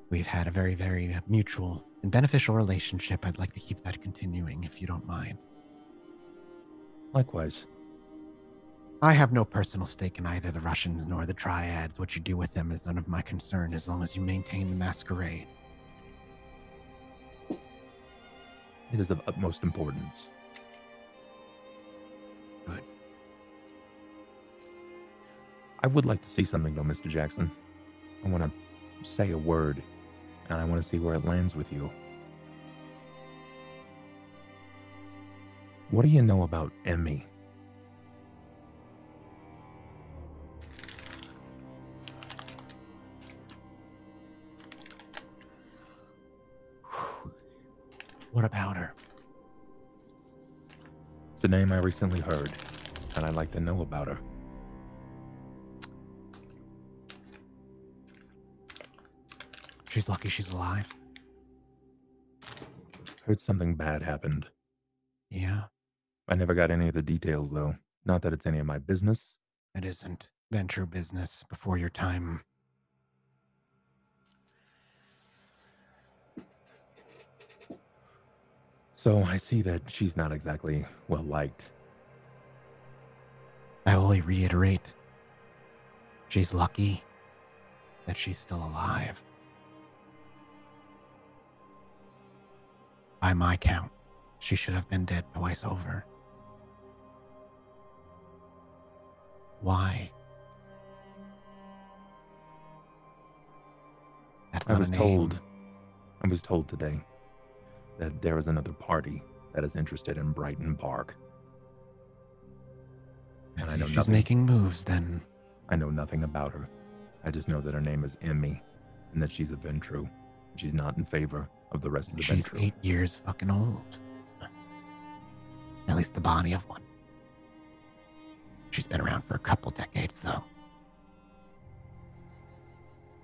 We've had a very, very mutual and beneficial relationship. I'd like to keep that continuing if you don't mind. Likewise. I have no personal stake in either the Russians nor the Triads. What you do with them is none of my concern as long as you maintain the masquerade. It is of utmost importance. Good. I would like to see something though, Mr. Jackson. I want to say a word, and I want to see where it lands with you. What do you know about Emmy? What about her? It's a name I recently heard, and I'd like to know about her. She's lucky she's alive. Heard something bad happened. Yeah, I never got any of the details, though. Not that it's any of my business. it isn't Ventrue business before your time. So I see that she's not exactly well liked. I only reiterate she's lucky that she's still alive. By my count, she should have been dead twice over. Why? That's I not was a name. told. I was told today that there is another party that is interested in Brighton Park. I and I know she's nothing. making moves then. I know nothing about her. I just know that her name is Emmy, and that she's a Ventrue. She's not in favor of the rest of the She's Ventrue. eight years fucking old. At least the body of one. She's been around for a couple decades, though.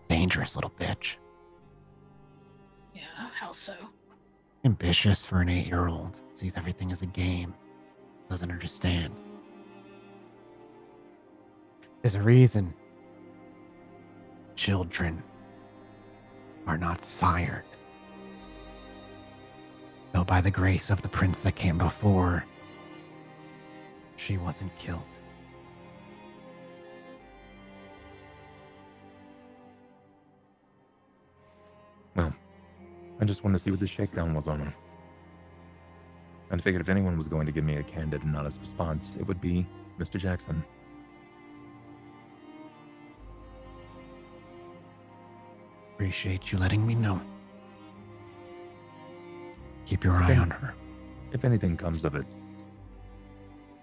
Dangerous little bitch. Yeah, how so? Ambitious for an eight year old. Sees everything as a game. Doesn't understand. There's a reason children are not sired. Though by the grace of the prince that came before, she wasn't killed. Well, I just wanted to see what the shakedown was on her. And I figured if anyone was going to give me a candid and honest response, it would be Mr. Jackson. Appreciate you letting me know. Keep your eye on her. If anything comes of it,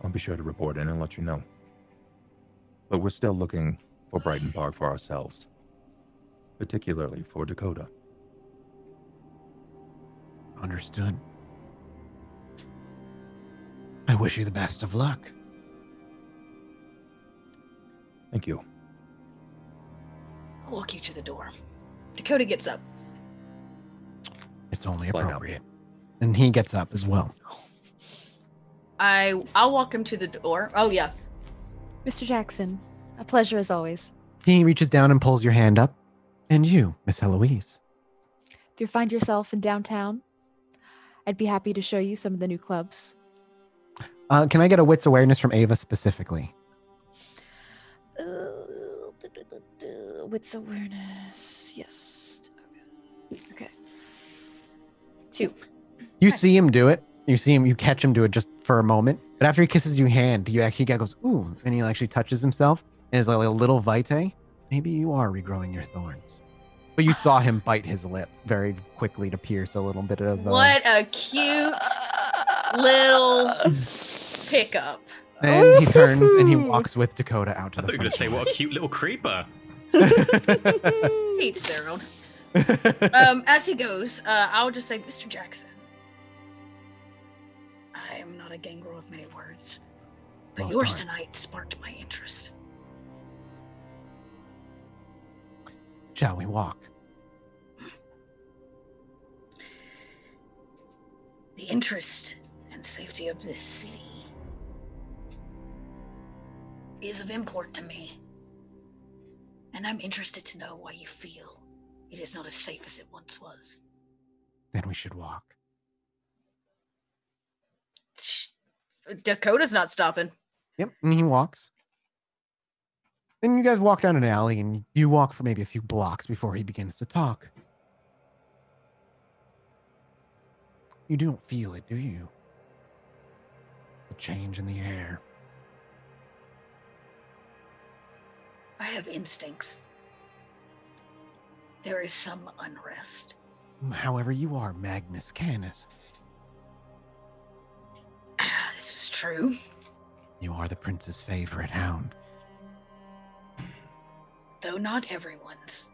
I'll be sure to report in and let you know. But we're still looking for Brighton Park for ourselves, particularly for Dakota. Understood. I wish you the best of luck. Thank you. I'll walk you to the door. Dakota gets up. It's only Slide out. appropriate. And he gets up as well. I I'll walk him to the door. Oh yeah. Mr. Jackson, a pleasure as always. He reaches down and pulls your hand up. And you, Miss Heloise. If you find yourself in downtown, I'd be happy to show you some of the new clubs. Uh, can I get a wits awareness from Ava specifically? Uh, wits awareness. Yes. Okay. Okay. Two. You Nice. see him do it. You see him, you catch him do it just for a moment. But after he kisses your hand, you actually he goes, ooh, and he actually touches himself and is like a little vitae. Maybe you are regrowing your thorns. But you saw him bite his lip very quickly to pierce a little bit of. Uh, What a cute little pickup. And he turns and he walks with Dakota out to I the thought you were going to say, what a cute little creeper. Each their own. Um, as he goes, uh, I'll just say, Mr. Jackson. I am not a gangrel of many words, but Well, yours sorry. tonight sparked my interest. Shall we walk? The interest and safety of this city is of import to me. And I'm interested to know why you feel it is not as safe as it once was. Then we should walk. Dakota's not stopping. Yep. And he walks. And you guys walk down an alley and you walk for maybe a few blocks before he begins to talk. You don't feel it, do you? The change in the air. I have instincts. There is some unrest. However, you are Magnus Canis. Ah, this is true. You are the prince's favorite hound. Though not everyone's.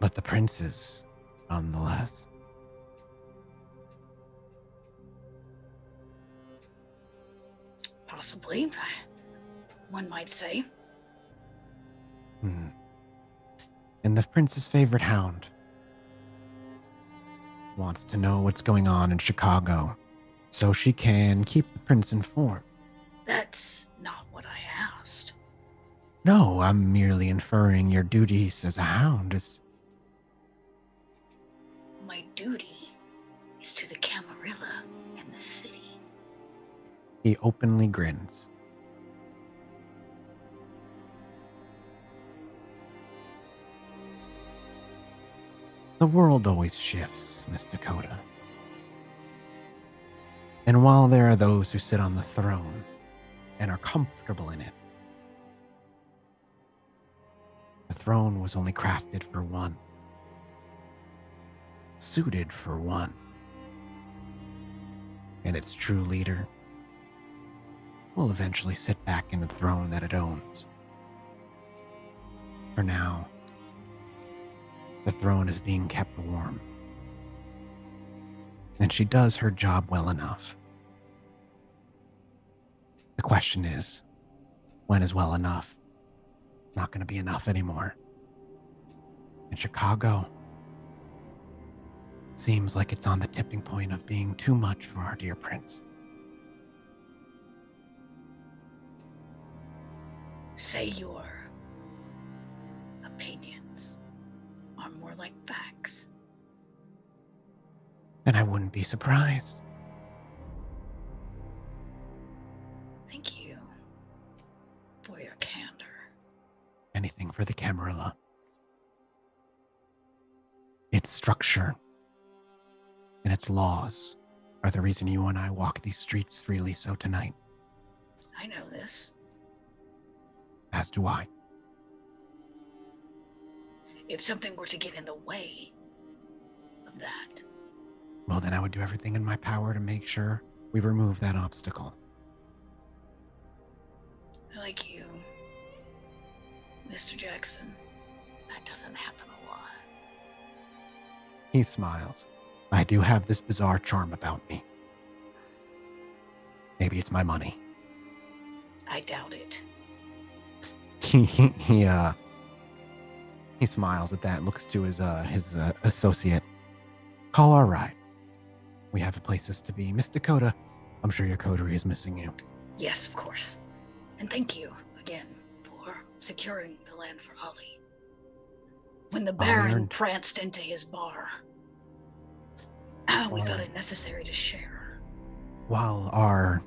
But the prince's, nonetheless. Possibly. One might say. Hmm. And the prince's favorite hound wants to know what's going on in Chicago so she can keep the prince informed. That's not what I asked. No, I'm merely inferring your duties as a hound is My duty is to the Camarilla and the city. he openly grins. The world always shifts, Miss Dakota. And while there are those who sit on the throne and are comfortable in it, the throne was only crafted for one, suited for one. And its true leader will eventually sit back in the throne that it owns. For now, the throne is being kept warm. And she does her job well enough. The question is when is well enough? Not going to be enough anymore. In Chicago, seems like it's on the tipping point of being too much for our dear prince. Say your opinions are more like facts. Then I wouldn't be surprised. Anything for the Camarilla. Its structure and its laws are the reason you and I walk these streets freely so tonight, I know this. as do I. If something were to get in the way of that, Well, then I would do everything in my power to make sure we remove that obstacle. I like you, Mr. Jackson. That doesn't happen a lot. He smiles. I do have this bizarre charm about me. Maybe it's my money. I doubt it. <laughs> he he, he uh he smiles at that looks to his uh his uh, associate call our ride we have places to be miss dakota i'm sure your coterie is missing you Yes, of course. And thank you again securing the land for Ollie. When the oh, Baron Iron- pranced into his bar, <clears throat> we felt it necessary to share. while our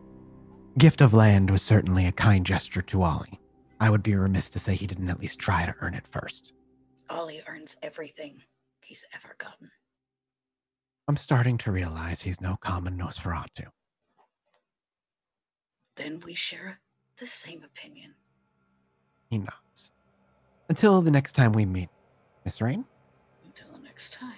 gift of land was certainly a kind gesture to ollie i would be remiss to say he didn't at least try to earn it first Ollie earns everything he's ever gotten. i'm starting to realize he's no common nosferatu Then we share the same opinion. He nods until the next time we meet miss rain Until the next time.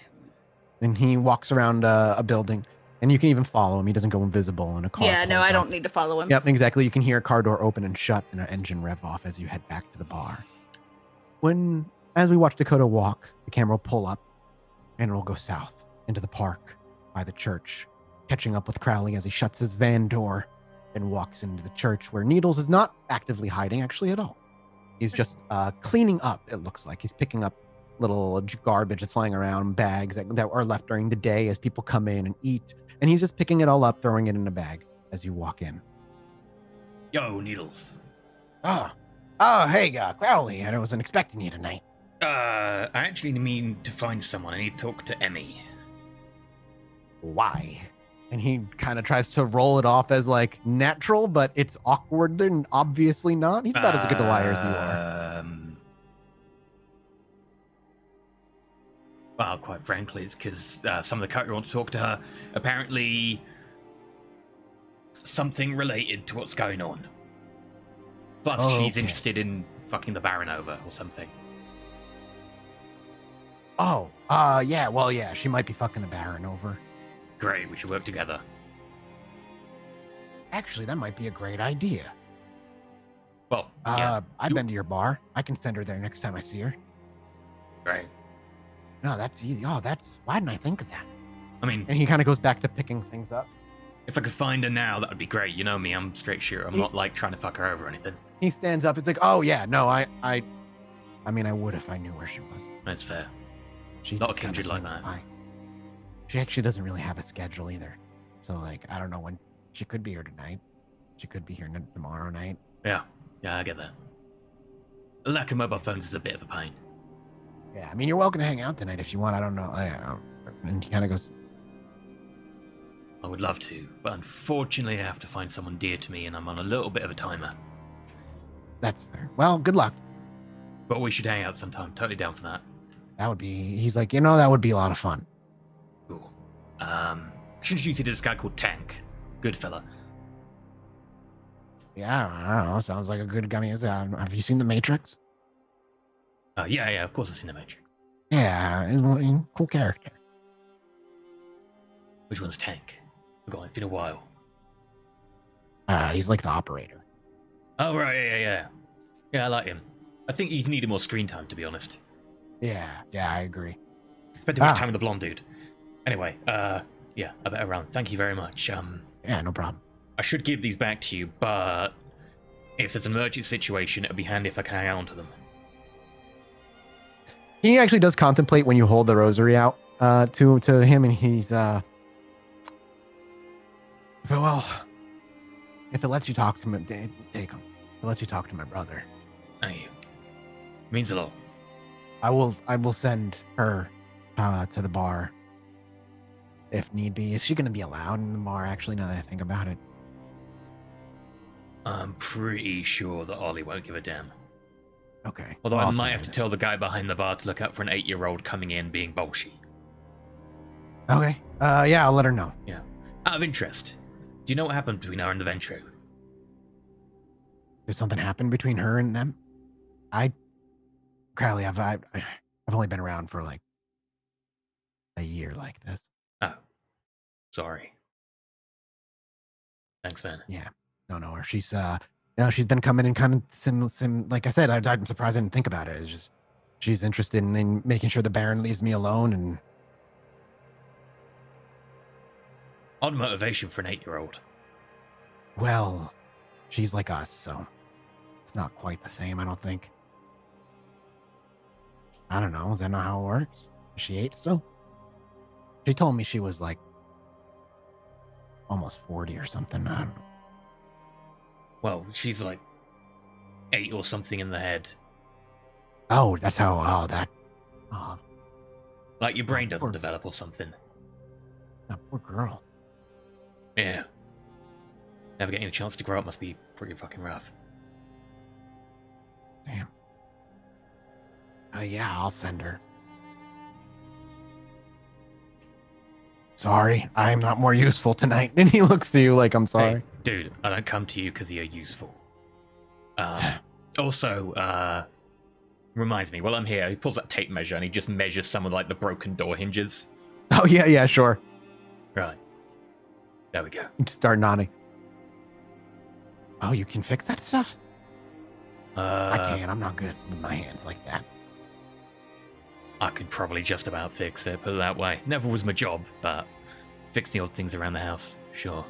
and he walks around uh, a building and you can even follow him he doesn't go invisible in a car yeah, no, I don't need to follow him. Yep, exactly. You can hear a car door open and shut and an engine rev off as you head back to the bar. When, as we watch Dakota walk, the camera will pull up and it'll go south into the park by the church, catching up with Crowley as he shuts his van door and walks into the church where Needles is not actively hiding actually at all. He's just uh, cleaning up, it looks like. He's picking up little garbage that's lying around, bags that, that are left during the day as people come in and eat. And he's just picking it all up, throwing it in a bag as you walk in. Yo, Needles. Oh, oh, hey, uh, Crowley. I wasn't expecting you tonight. Uh, I actually mean to find someone. I need to talk to Emmy. Why? And he kind of tries to roll it off as like natural, but it's awkward and obviously not. He's about as good a liar as you are. Um, well, quite frankly, it's because uh, some of the characters want to talk to her. Apparently, something related to what's going on. But Oh, she's okay. interested in fucking the Baron over or something. Oh, uh, yeah, well, yeah, she might be fucking the Baron over. Great, we should work together. Actually, that might be a great idea. Well, Uh, yeah, I've been to your bar. I can send her there next time I see her. great. No, that's easy. Oh, that's why didn't I think of that? I mean, And he kind of goes back to picking things up. if I could find her now, that would be great. You know me, I'm straight shooter. I'm He- not like trying to fuck her over or anything. He stands up. He's like, "Oh yeah, no, I, I, I mean, I would if I knew where she was." That's fair. She Not a kindred like that. by. She actually doesn't really have a schedule either. So like, I don't know when she could be here tonight. She could be here n- tomorrow night. Yeah, yeah, I get that. A lack of mobile phones is a bit of a pain. Yeah, I mean, you're welcome to hang out tonight if you want. I don't know. I, I don't- and he kind of goes, I would love to, but unfortunately, I have to find someone dear to me, and I'm on a little bit of a timer. "That's fair. Well, good luck." But we should hang out sometime. Totally down for that. that would be. He's like, you know, that would be a lot of fun. Um, I should introduce you to this guy called Tank. Good fella. Yeah, I don't know. Sounds like a good guy. I mean, is, uh, have you seen The Matrix? Uh, yeah, yeah, of course I've seen the Matrix. Yeah, a cool character. Which one's Tank? Forgot, it's been a while. Uh, he's like the operator. Oh, right, yeah, yeah, yeah. Yeah, I like him. I think he needed more screen time, to be honest. Yeah, yeah, I agree. Spent too much Ah. time with the blonde dude. Anyway, uh, yeah, I better run. Thank you very much. Um, Yeah, no problem. I should give these back to you, but if there's an emergency situation, it'd be handy if I can hang on to them. He actually does contemplate when you hold the rosary out uh, to to him, and he's uh, well, if it lets you talk to him, ta- take him. If it lets you talk to my brother, Thank you. Means a lot. I will. I will send her uh, to the bar if need be. Is she going to be allowed in the bar? Actually, now that I think about it, I'm pretty sure that Ollie won't give a damn. okay. Although Well, I might have to tell the guy behind the bar to look out for an eight-year-old coming in being bolshy. Okay. Uh, yeah, I'll let her know. Out of interest, do you know what happened between her and the Ventrue? Did something happen between her and them? I, Crowley, I've I, I've only been around for like a year like this. Sorry. Thanks, man. Yeah. No, no. her. She's uh, you know, she's been coming in kind of sim, sim like I said, I, I'm surprised I didn't think about it. It's just she's interested in, in making sure the Baron leaves me alone and Odd motivation for an eight-year-old. well, she's like us, so it's not quite the same, I don't think. I don't know. Is that not how it works? Is she eight still? She told me she was like almost 40 or something. I don't know. Well, she's like eight or something in the head. Oh, that's how. Oh, that. Oh, Like your brain doesn't Poor- develop or something. that poor girl. Yeah. Never getting a chance to grow up must be pretty fucking rough. Damn. Uh, yeah, I'll send her. Sorry, I'm not more useful tonight. <laughs> And he looks to you like I'm sorry. Hey, dude, I don't come to you because you're useful. Um, <sighs> also, uh, reminds me, while I'm here, he pulls that tape measure and he just measures some of like the broken door hinges. Oh yeah, yeah, sure. Right. There we go. Start nodding. Oh, you can fix that stuff? Uh, I can't. I'm not good with my hands like that. I could probably just about fix it, put it that way. Never was my job, but fix the odd things around the house, sure.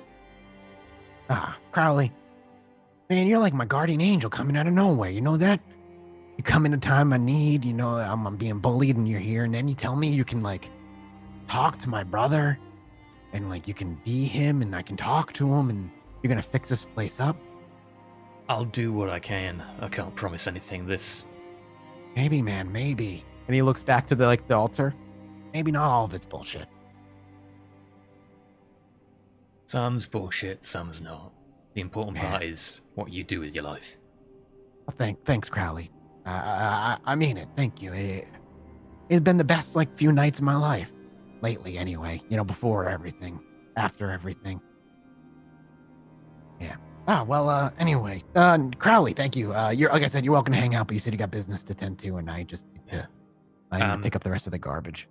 Ah, Crowley. Man, you're like my guardian angel coming out of nowhere. You know that? You come in a time I need, you know, I'm, I'm being bullied and you're here, and then you tell me you can, like, talk to my brother and, like, you can be him and I can talk to him and you're gonna fix this place up. I'll do what I can. I can't promise anything. This Maybe, man, maybe. And he looks back to the, like, the altar. Maybe not all of it's bullshit. some's bullshit, some's not. The important Yeah. part is what you do with your life. Well, thank, thanks, Crowley. Uh, I, I, I mean it. Thank you. It, it's been the best like few nights of my life, lately. Anyway, you know, before everything, after everything. Yeah. Ah, well. Uh, anyway, uh, Crowley, thank you. Uh, you're like I said, you're welcome to hang out, but you said you got business to tend to, and I just need to, Yeah. I need Um, to pick up the rest of the garbage.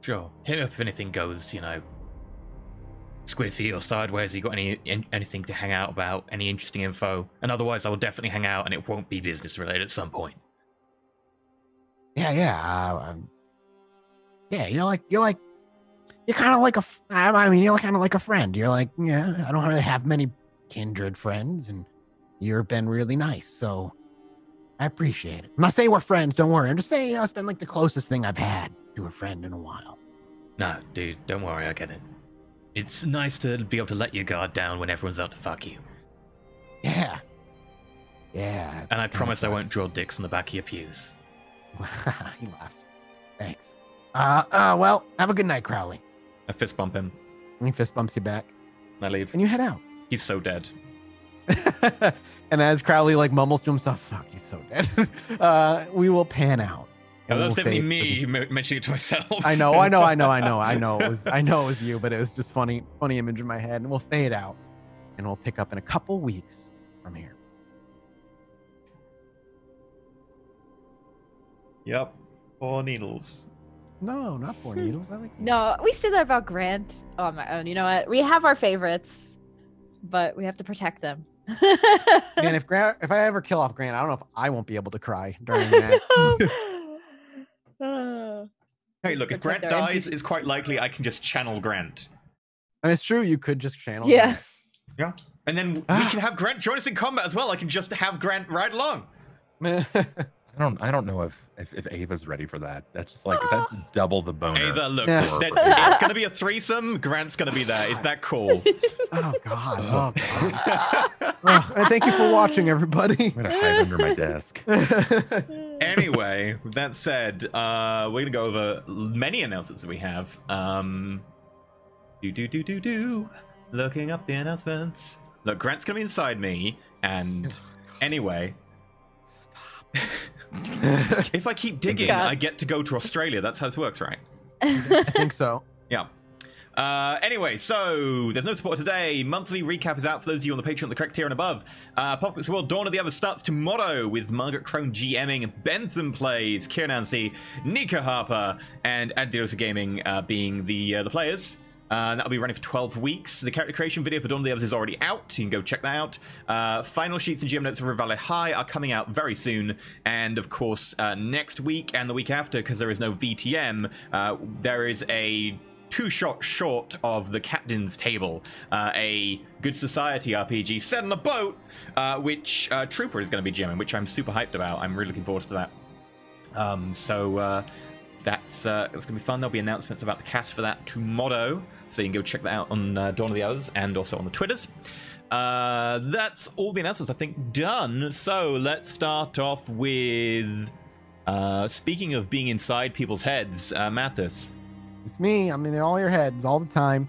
Sure. Hit up if anything goes, you know, square feet or sideways. You got any in, anything to hang out about? Any interesting info? And otherwise, I will definitely hang out, and it won't be business related at some point. Yeah, yeah. Uh, um, yeah, you're like you're like you're kind of like a. I mean, you're kind of like a friend. You're like, yeah, I don't really have many kindred friends, and you've been really nice, so I appreciate it. I'm not saying we're friends. Don't worry. I'm just saying, you know, it's been like the closest thing I've had to a friend in a while. No, dude, don't worry, I get it. It's nice to be able to let your guard down when everyone's out to fuck you. Yeah, yeah. And I promise I won't draw dicks on the back of your pews. <laughs> he laughs. Thanks. Uh, uh, well, have a good night, Crowley. I fist bump him. And he fist bumps you back, and I leave. and you head out. He's so dead. <laughs> and as Crowley like mumbles to himself, "Fuck, he's so dead." <laughs> uh, we will pan out. that and was we'll definitely fade for the- me mentioning it to myself. I know, I know, I know, I know, I know. <laughs> It was, I know it was you, but it was just funny, funny image in my head, and we'll fade out, and we'll pick up in a couple weeks from here. Yep. Four needles. No, not four needles. I like. No, we say that about Grant on my own. You know what? We have our favorites, but we have to protect them. Man, if <laughs> Grant, if I ever kill off Grant, I don't know if I won't be able to cry during that. Uh, <laughs> <laughs> Hey, look, if Grant dies, NPC. it's quite likely I can just channel Grant. and it's true, you could just channel. yeah. Yeah. And then we <gasps> can have Grant join us in combat as well. I can just have Grant ride along. Grant. I don't. I don't know if if, if Ava's ready for that. That's just like that's <gasps> double the boner. Ava, look, Yeah. that- it's going to be a <laughs> threesome. Grant's going to be there. Is that cool? <laughs> oh God. <laughs> Oh God. Oh, and thank you for watching, everybody. I'm gonna hide under my desk. anyway, with that said, uh, we're gonna go over many announcements that we have. Um, do do do do do. Looking up the announcements. Look, Grant's gonna be inside me, and anyway, <laughs> if I keep digging, God. I get to go to Australia. That's how this works, right? I think so. <laughs> Yeah. Uh, anyway, so there's no support today. Monthly recap is out for those of you on the Patreon, the correct tier and above. Uh, Apocalypse World Dawn of the Other starts tomorrow with Margaret Crone GMing, Bentham plays, Kieran Nancy, Nika Harper, and Adios Gaming uh, being the uh, the players. Uh, that'll be running for 12 weeks. The character creation video for Dawn of the Others is already out. You can go check that out. Uh, final sheets and GM notes for Valley High are coming out very soon. And of course, uh, next week and the week after, because there is no VTM, uh, there is a two shot short of the captain's table, uh, a good society RPG set on a boat, uh, which uh, Trooper is going to be GMing, which I'm super hyped about. I'm really looking forward to that. Um, so uh, that's uh, that's gonna be fun. There'll be announcements about the cast for that tomorrow, so you can go check that out on uh, Dawn of the Others and also on the Twitters. Uh, that's all the announcements I think done. So let's start off with. Uh, speaking of being inside people's heads, uh, Mathas. It's me. I'm in all your heads all the time.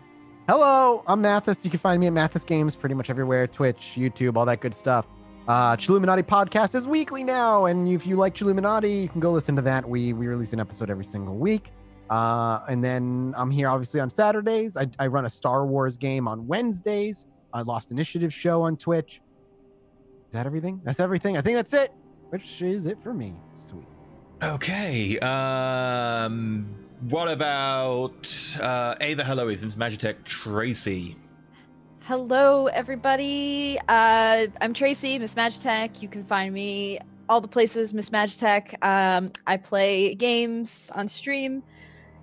Hello, I'm Mathas. You can find me at Mathas Games pretty much everywhere Twitch, YouTube, all that good stuff. Uh, Chilluminati podcast is weekly now. And if you like Chilluminati, you can go listen to that. We, we release an episode every single week. Uh, and then I'm here obviously on Saturdays. I, I run a Star Wars game on Wednesdays. I Lost Initiative show on Twitch. Is that everything? That's everything. I think that's it. Which is it for me. Sweet. Okay. Um, what about uh, Ava Helloisms, Magitek Tracy? Hello, everybody. Uh, I'm Tracy, Miss Magitek. You can find me all the places, Miss Magitek. Um, I play games on stream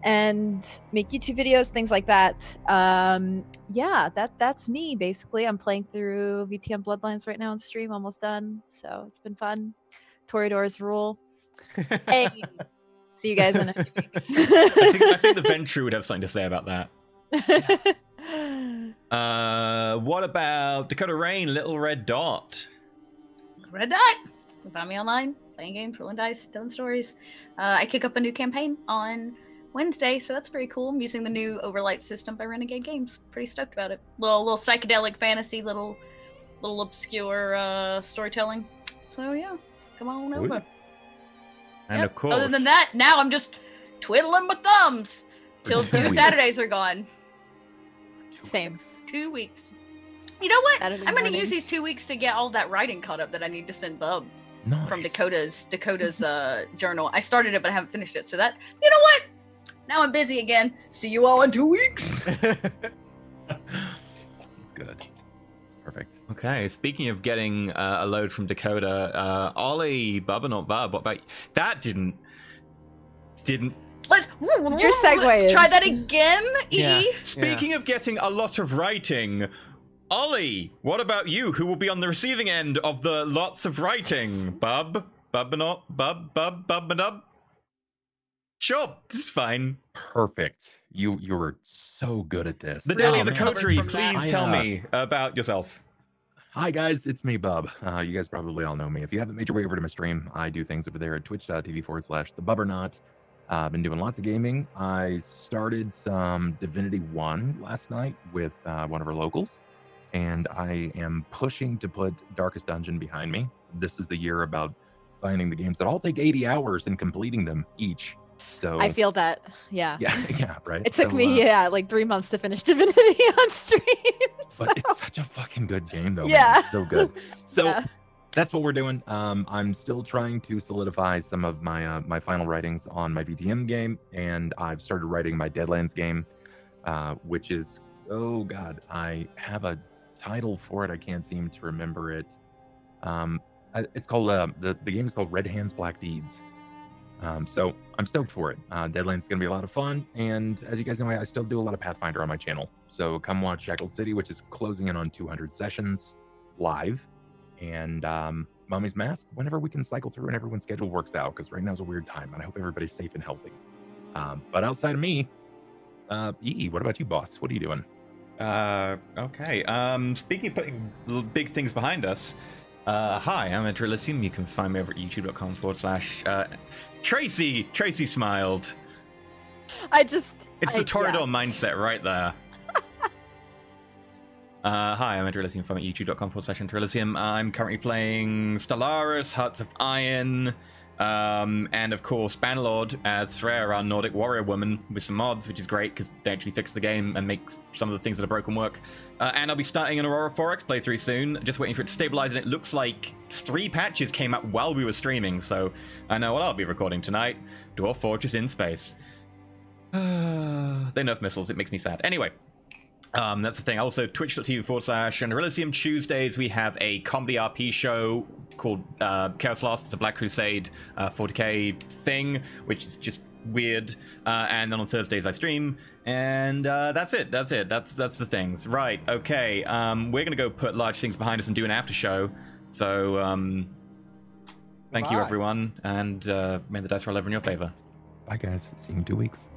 and make YouTube videos, things like that. Um, yeah, that that's me basically. I'm playing through VTM Bloodlines right now on stream, almost done. So it's been fun. Toreadors rule. <laughs> Hey, see you guys in a few weeks. <laughs> I think, I think the Ventrue would have something to say about that. <laughs> Uh, what about Dakota Rain, Little Red Dot? Red Dot. You can find me online playing games, rolling dice, telling stories. Uh, I kick up a new campaign on Wednesday, so that's very cool. I'm using the new Overlight system by Renegade Games. Pretty stoked about it. Little little psychedelic fantasy, little little obscure uh, storytelling. So yeah, come on Ooh. over. And Yep. of course, Other than that, now I'm just twiddling my thumbs till <laughs> two two weeks. Saturdays are gone. Same. Two weeks. You know what? Saturday I'm gonna use these two weeks to get all that writing caught up that I need to send Bub Nice. from Dakota's Dakota's uh journal. I started it but I haven't finished it. So that you know what? Now I'm busy again. See you all in two weeks. <laughs> That's good. Perfect. okay. Speaking of getting uh, a load from Dakota, uh, Ollie, Bubba, not Bub? What about that? Didn't didn't. Let's Your segue is- try that again. E. Yeah. Speaking of getting a lot of writing, Ollie, what about you? Who will be on the receiving end of the lots of writing? Bub, Bub, or not Bub, Bub, Bub, and Bub. Sure, this is fine. Perfect. You you were so good at this. The Daily of the covered Coterie, from that. please I, tell uh, me about yourself. Hi guys, it's me, Bub. Uh, you guys probably all know me. If you haven't made your way over to my stream, I do things over there at twitch.tv forward slash the Bubbernaut. Uh, I've been doing lots of gaming. I started some Divinity 1 last night with uh, one of our locals, and I am pushing to put Darkest Dungeon behind me. This is the year about finding the games that all take 80 hours and completing them each. So I feel that. Yeah. yeah, <laughs> yeah, right. It took So, me, uh, yeah, like three months to finish <laughs> Divinity on stream. but so- it's such a fucking good game though. Yeah. So good. <laughs> So Yeah. that's what we're doing. Um, I'm still trying to solidify some of my uh, my final writings on my VTM game, and I've started writing my Deadlands game, uh, which is oh god, I have a title for it. I can't seem to remember it. Um, I- it's called uh, the the game is called Red Hands Black Deeds. Um, so I'm stoked for it. Uh, Deadlands is gonna be a lot of fun, and as you guys know, I, I still do a lot of Pathfinder on my channel. So come watch Shackled City, which is closing in on 200 sessions live, and um, Mummy's Mask whenever we can cycle through and everyone's schedule works out. Because right now is a weird time, and I hope everybody's safe and healthy. Um, but outside of me, uh, E, what about you, boss? What are you doing? Uh, okay. Um, speaking of putting big things behind us, uh, hi, I'm EnterElysium. You can find me over at youtube.com forward slash uh, Tracy. Tracy smiled. I just. It's the Toreador yeah. mindset right there. <laughs> Uh, hi, I'm EnterElysium from at youtube.com forward slash EnterElysium. I'm currently playing Stellaris, Hearts of Iron, um, and of course Bannerlord as Freya, our Nordic warrior woman, with some mods, which is great because they actually fix the game and make some of the things that are broken work. Uh, and I'll be starting an Aurora 4X playthrough soon, just waiting for it to stabilize. And it looks like three patches came out while we were streaming, so I know what I'll be recording tonight Dwarf Fortress in Space. <sighs> they nerf missiles, it makes me sad. Anyway, um, that's the thing. Also, twitch.tv forward slash EnterElysium Tuesdays, we have a comedy RP show called uh, Chaos Lost. It's a Black Crusade uh, 40k thing, which is just weird. Uh, and then on Thursdays, I stream. And uh, that's it. That's it. That's that's the things. Right. Okay. Um, we're gonna go put large things behind us and do an after show. So um, thank you, everyone, and uh, may the dice roll ever in your favor. Bye, guys. See you in two weeks.